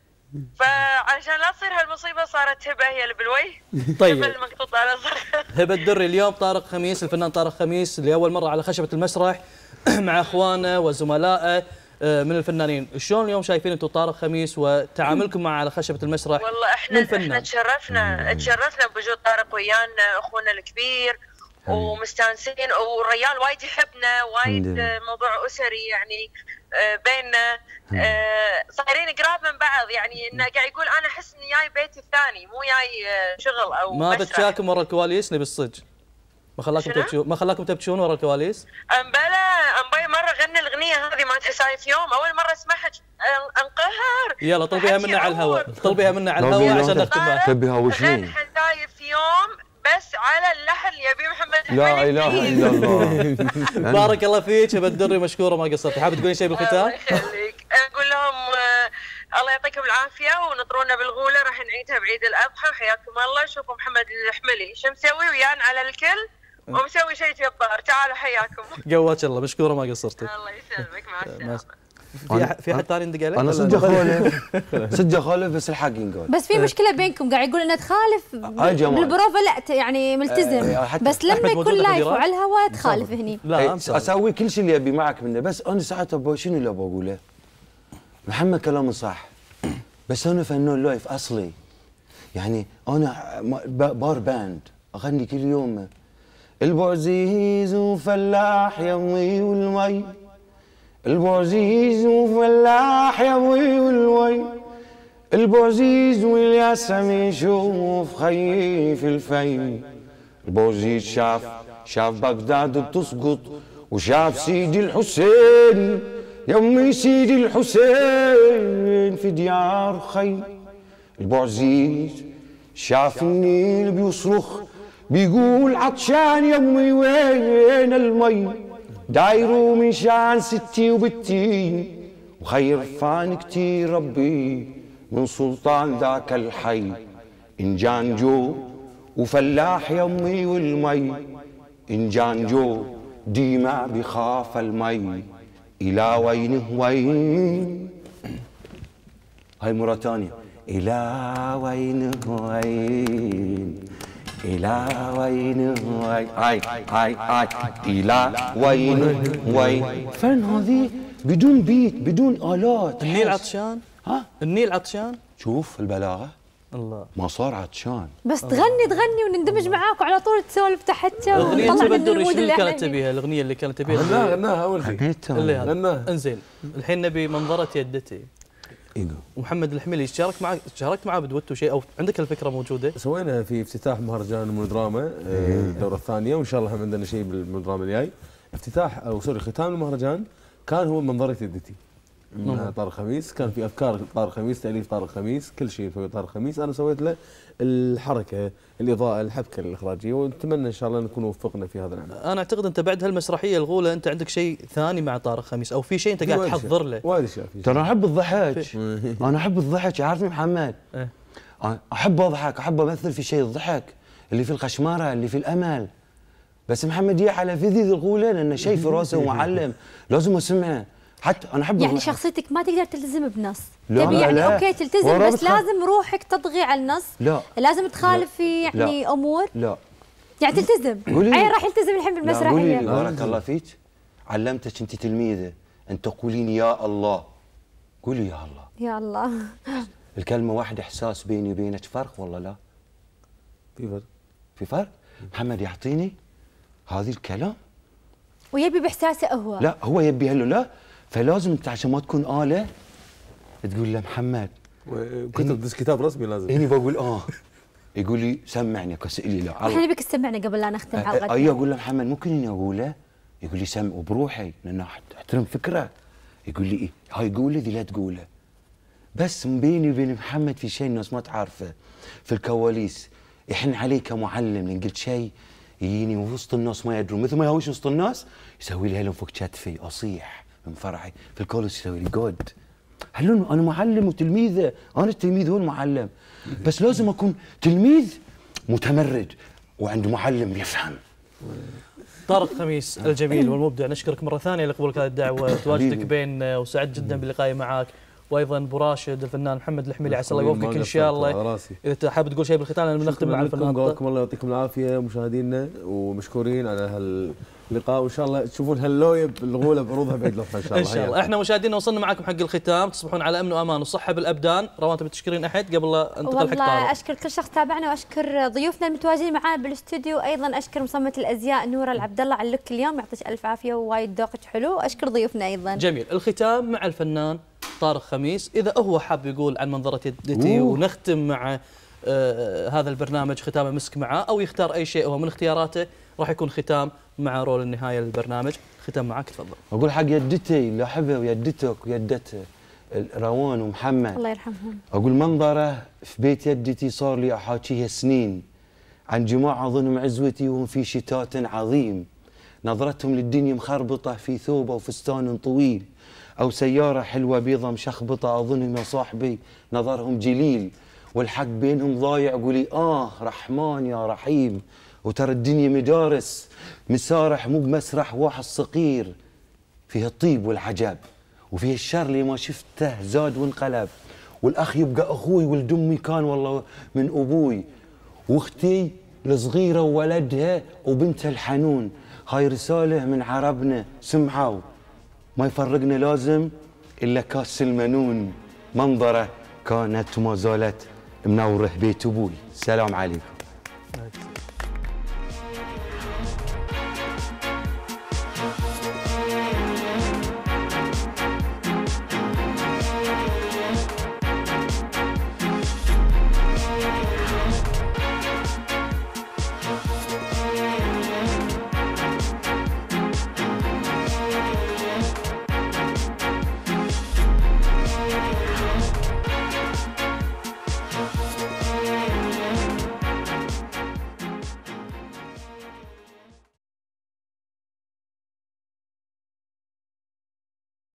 [SPEAKER 13] فعشان لا تصير هالمصيبة صارت هبة هي اللي بالوجه.
[SPEAKER 2] طيب.
[SPEAKER 13] هبه المقطوطه على صدرها
[SPEAKER 2] هبة الدري اليوم طارق خميس الفنان طارق خميس لأول مرة على خشبة المسرح مع أخوانه وزملائه. آه، من الفنانين شلون اليوم شايفين أنتم طارق خميس وتعاملكم معه على خشبة المسرح؟
[SPEAKER 13] والله إحنا
[SPEAKER 2] من إحنا
[SPEAKER 13] تشرفنا تشرفنا بوجود طارق ويانا أخونا الكبير. ومستانسين والريال وايد يحبنا وايد. موضوع أسري يعني آه، بيننا آه، صايرين قراب من بعض. يعني إنه قاعد يقول أنا أحس إني جاي بيتي الثاني مو جاي آه، شغل أو
[SPEAKER 2] ما. بتشاكم ورا الكواليس نبي الصدق ما خلاكم؟ تبكون ما خلاكم تبكون ورا الكواليس؟
[SPEAKER 13] أمبلا أمبي مرة غنى الأغنية هذه مالت حسايف يوم. أول مرة أسمعها أنقهر.
[SPEAKER 2] يلا طلبيها منا على الهواء. طلبيها منا على الهواء عشان نختم معك
[SPEAKER 11] تبيها وشني
[SPEAKER 13] حسايف يوم. بس على اللحن اللي يبيه محمد.
[SPEAKER 11] لا
[SPEAKER 13] إله.
[SPEAKER 11] إلا الله.
[SPEAKER 2] بارك الله فيك هبه الدري مشكورة ما قصرتي حابه تقولين شيء بالختام
[SPEAKER 13] الله يخليك. أقول لهم آه، الله يعطيكم العافية ونطرونا بالغولة. راح نعيدها بعيد الأضحى. حياكم الله. شوفوا محمد الحملي شو مسوي ويانا على الكل؟ ومسوي شيء جبار. تعالوا حياكم.
[SPEAKER 2] قواك الله مشكورة ما قصرتي
[SPEAKER 13] الله يسلمك. مع
[SPEAKER 2] السلامة. في في أحد ثاني يندق عليك أنا
[SPEAKER 11] صدق
[SPEAKER 2] لا؟
[SPEAKER 11] اخالف صدق اخالف بس الحق ينقال.
[SPEAKER 3] بس في مشكلة بينكم قاعد يقول انه تخالف
[SPEAKER 11] هاي جمال.
[SPEAKER 3] بالبروفا لا يعني ملتزم.
[SPEAKER 11] آه، حتى
[SPEAKER 3] بس لما يكون
[SPEAKER 11] live؟
[SPEAKER 3] وعلى الهواء تخالف هني.
[SPEAKER 11] إيه، أسوي كل شيء اللي أبي معك منه. بس أنا ساعات شنو اللي أبغى أقوله؟ محمد كلامه صح. بس أنا فنان live أصلي. يعني أنا بار باند. أغني كل يوم. البعزيز وفلاح يمي والمي. البعزيز وفلاح يمي والمي البعزيز والياسم يشوف خيي في الفي. البوزيد شاف شاف بغداد تسقط وشاف سيدي الحسين. يمي سيدي الحسين في ديار خي. البعزيز شاف النيل بيصرخ بيقول عطشان يمي وين المي؟ دايرو من شان ستي وبتي وخير فان كتير ربي من سلطان ذاك الحي. إن جان جو وفلاح يمي والمي إن جان جو ديما بخاف المي. إلى وين وين؟ هاي مرة تانية. إلى وين وين؟ إلى وين؟ وين هاي هاي هاي إلى وين؟ وين فن هذه بدون بيت بدون آلات.
[SPEAKER 2] النيل. عطشان؟
[SPEAKER 11] ها؟
[SPEAKER 2] النيل عطشان؟
[SPEAKER 11] شوف البلاغة.
[SPEAKER 2] الله.
[SPEAKER 11] ما صار عطشان.
[SPEAKER 3] بس تغني تغني وندمج معاك وعلى طول تسولف من
[SPEAKER 2] الدري
[SPEAKER 3] ال mood
[SPEAKER 2] شنو
[SPEAKER 3] اللي
[SPEAKER 2] كانت. تبيها الأغنية اللي كانت تبيها.
[SPEAKER 10] غناها غناها أول شيء. غناها.
[SPEAKER 2] انزين الحين نبي منظرة يدتي. ومحمد الحميلي شارك معك شاركت معاه بدوتو شيء أو عندك الفكرة موجودة؟
[SPEAKER 10] سوينا في افتتاح مهرجان المونودراما آه، الدورة الثانية وإن شاء الله هم عندنا شيء بالمونودراما الجاي. افتتاح أو sorry ختام المهرجان كان هو منظرة يدتي
[SPEAKER 2] نعم.
[SPEAKER 10] من طارق خميس كان في أفكار طارق خميس تأليف طارق خميس كل شيء في طارق خميس. أنا سويت له الحركة الإضاءة الحبكة الإخراجية ونتمنى إن شاء الله نكون وفقنا في هذا العمل.
[SPEAKER 2] أنا أعتقد أنت بعد هالمسرحية الغوله أنت عندك شيء ثاني مع طارق خميس أو في شيء
[SPEAKER 10] أنت
[SPEAKER 2] قاعد تحضر. له.
[SPEAKER 10] وايد أشياء في
[SPEAKER 11] ترى أحب الضحك. أنا أحب الضحك. عارفني محمد. أنا أحب أضحك أحب أمثل في شيء الضحك اللي في القشمره اللي في الأمل. بس محمد يا على في ذي الغوله لأنه شيء في راسه ومعلم لازم أسمعه. حتى أنا أحب
[SPEAKER 3] يعني. شخصيتك ما تقدر تلتزم بنص.
[SPEAKER 11] لا،
[SPEAKER 3] تبي يعني
[SPEAKER 11] لا.
[SPEAKER 3] أوكي تلتزم بس
[SPEAKER 11] بتخ-
[SPEAKER 3] لازم روحك تطغي على النص.
[SPEAKER 11] لا.
[SPEAKER 3] لازم تخالف في يعني
[SPEAKER 11] لا.
[SPEAKER 3] أمور.
[SPEAKER 11] لا.
[SPEAKER 3] يعني تلتزم. عين راح يلتزم الحين بالمسرحيه
[SPEAKER 11] لي. بارك الله فيك. علمتك أنت تلميذة. أن تقولين يا الله. قولي يا الله.
[SPEAKER 3] يا الله.
[SPEAKER 11] الكلمة واحدة إحساس بيني وبينك فرق والله لا؟
[SPEAKER 10] في فرق.
[SPEAKER 11] في فرق؟ محمد يعطيني هذه الكلام؟
[SPEAKER 3] ويبي بإحساسه هو.
[SPEAKER 11] لا هو يبي هلو لا؟ فلازم انت عشان ما تكون آلة تقول له محمد.
[SPEAKER 10] كتب دز كتاب رسمي لازم.
[SPEAKER 11] هني بقول آه. يقول لي سمعني كسئ لي لا إحنا
[SPEAKER 3] نبيك تسمعنا قبل لا نختم
[SPEAKER 11] اي
[SPEAKER 3] حلقتنا.
[SPEAKER 11] أقول له محمد ممكن إني أقوله؟ يقول لي سمع وبروحي لأن أحترم فكرة. يقول لي إيه هاي قوله ذي لا تقوله. بس بيني وبين محمد في شيء الناس ما تعرفه. في الكواليس يحن علي كمعلم لأن قلت شيء يجيني وسط الناس ما يدرون. مثل ما يهوش وسط الناس يسوي لي هلم فوق كتفي أصيح. من فرحي في الكواليس يسوي لي good هلون أنا معلم وتلميذة. أنا التلميذ هو المعلم. بس لازم أكون تلميذ متمرد وعند معلم يفهم.
[SPEAKER 2] طارق خميس الجميل والمبدع. نشكرك مرة ثانية لقبولك هذه الدعوة. وتواجدك
[SPEAKER 11] حبيبي.
[SPEAKER 2] بين وسعدت جدا بلقائي معك. وأيضا أبو راشد الفنان محمد الحميلي عسى الله يوفقك إن شاء الله.
[SPEAKER 10] راسي.
[SPEAKER 2] إذا حاب تقول شيء بالختام لأن بنختم مع الفنان
[SPEAKER 10] الله يعطيكم العافية مشاهدينا ومشكورين على هاللقاء وإن شاء الله تشوفون هاللوية بالغولة بعروضها بعيد الأضحى إن شاء
[SPEAKER 2] إن
[SPEAKER 10] الله
[SPEAKER 2] شاء الله. إحنا مشاهدينا وصلنا معكم حق الختام. تصبحون على أمن وأمان وصحة بالأبدان. روان انت بتشكرين أحد قبل لا أنتقل حق
[SPEAKER 3] والله
[SPEAKER 2] طارق
[SPEAKER 3] أشكر كل شخص تابعنا وأشكر ضيوفنا المتواجدين معنا بالأستوديو. أيضا أشكر مصممة الأزياء نورة العبد الله على اللوك اليوم يعطيك ألف عافية ووايد ذوقك حلو. واشكر ضيوفنا أيضا.
[SPEAKER 2] جميل. الختام مع الفنان طارق خميس. إذا هو حاب يقول عن منظرة يدتي. ونختم مع آه هذا البرنامج ختامه مسك معاه أو يختار أي شيء هو من اختياراته راح يكون ختام مع رول النهاية للبرنامج. ختام معك تفضل.
[SPEAKER 11] أقول حق يدتي اللي احبها ويدتك ويدته روان ومحمد.
[SPEAKER 3] الله يرحمهم.
[SPEAKER 11] أقول منظرة في بيت يدتي صار لي احاكيها سنين. عن جماعة ظنهم عزوتي وهم في شتات عظيم. نظرتهم للدنيا مخربطة في ثوبه وفستان طويل. أو سيارة حلوة بيضة مشخبطة اظنهم يا صاحبي. نظرهم جليل والحق بينهم ضايع قولي آه رحمن يا رحيم. وترى الدنيا مدارس مسارح مو بمسرح واحد صغير فيها الطيب والعجب وفيها الشر اللي ما شفته زاد وانقلب. والأخ يبقى أخوي ولد أمي كان والله من أبوي. وأختي الصغيرة وولدها وبنتها الحنون. هاي رسالة من عربنا سمعوا. ما يفرقنا لازم إلا كاس المنون. منظرة كانت وما زالت منوره بيت أبوي. سلام عليكم.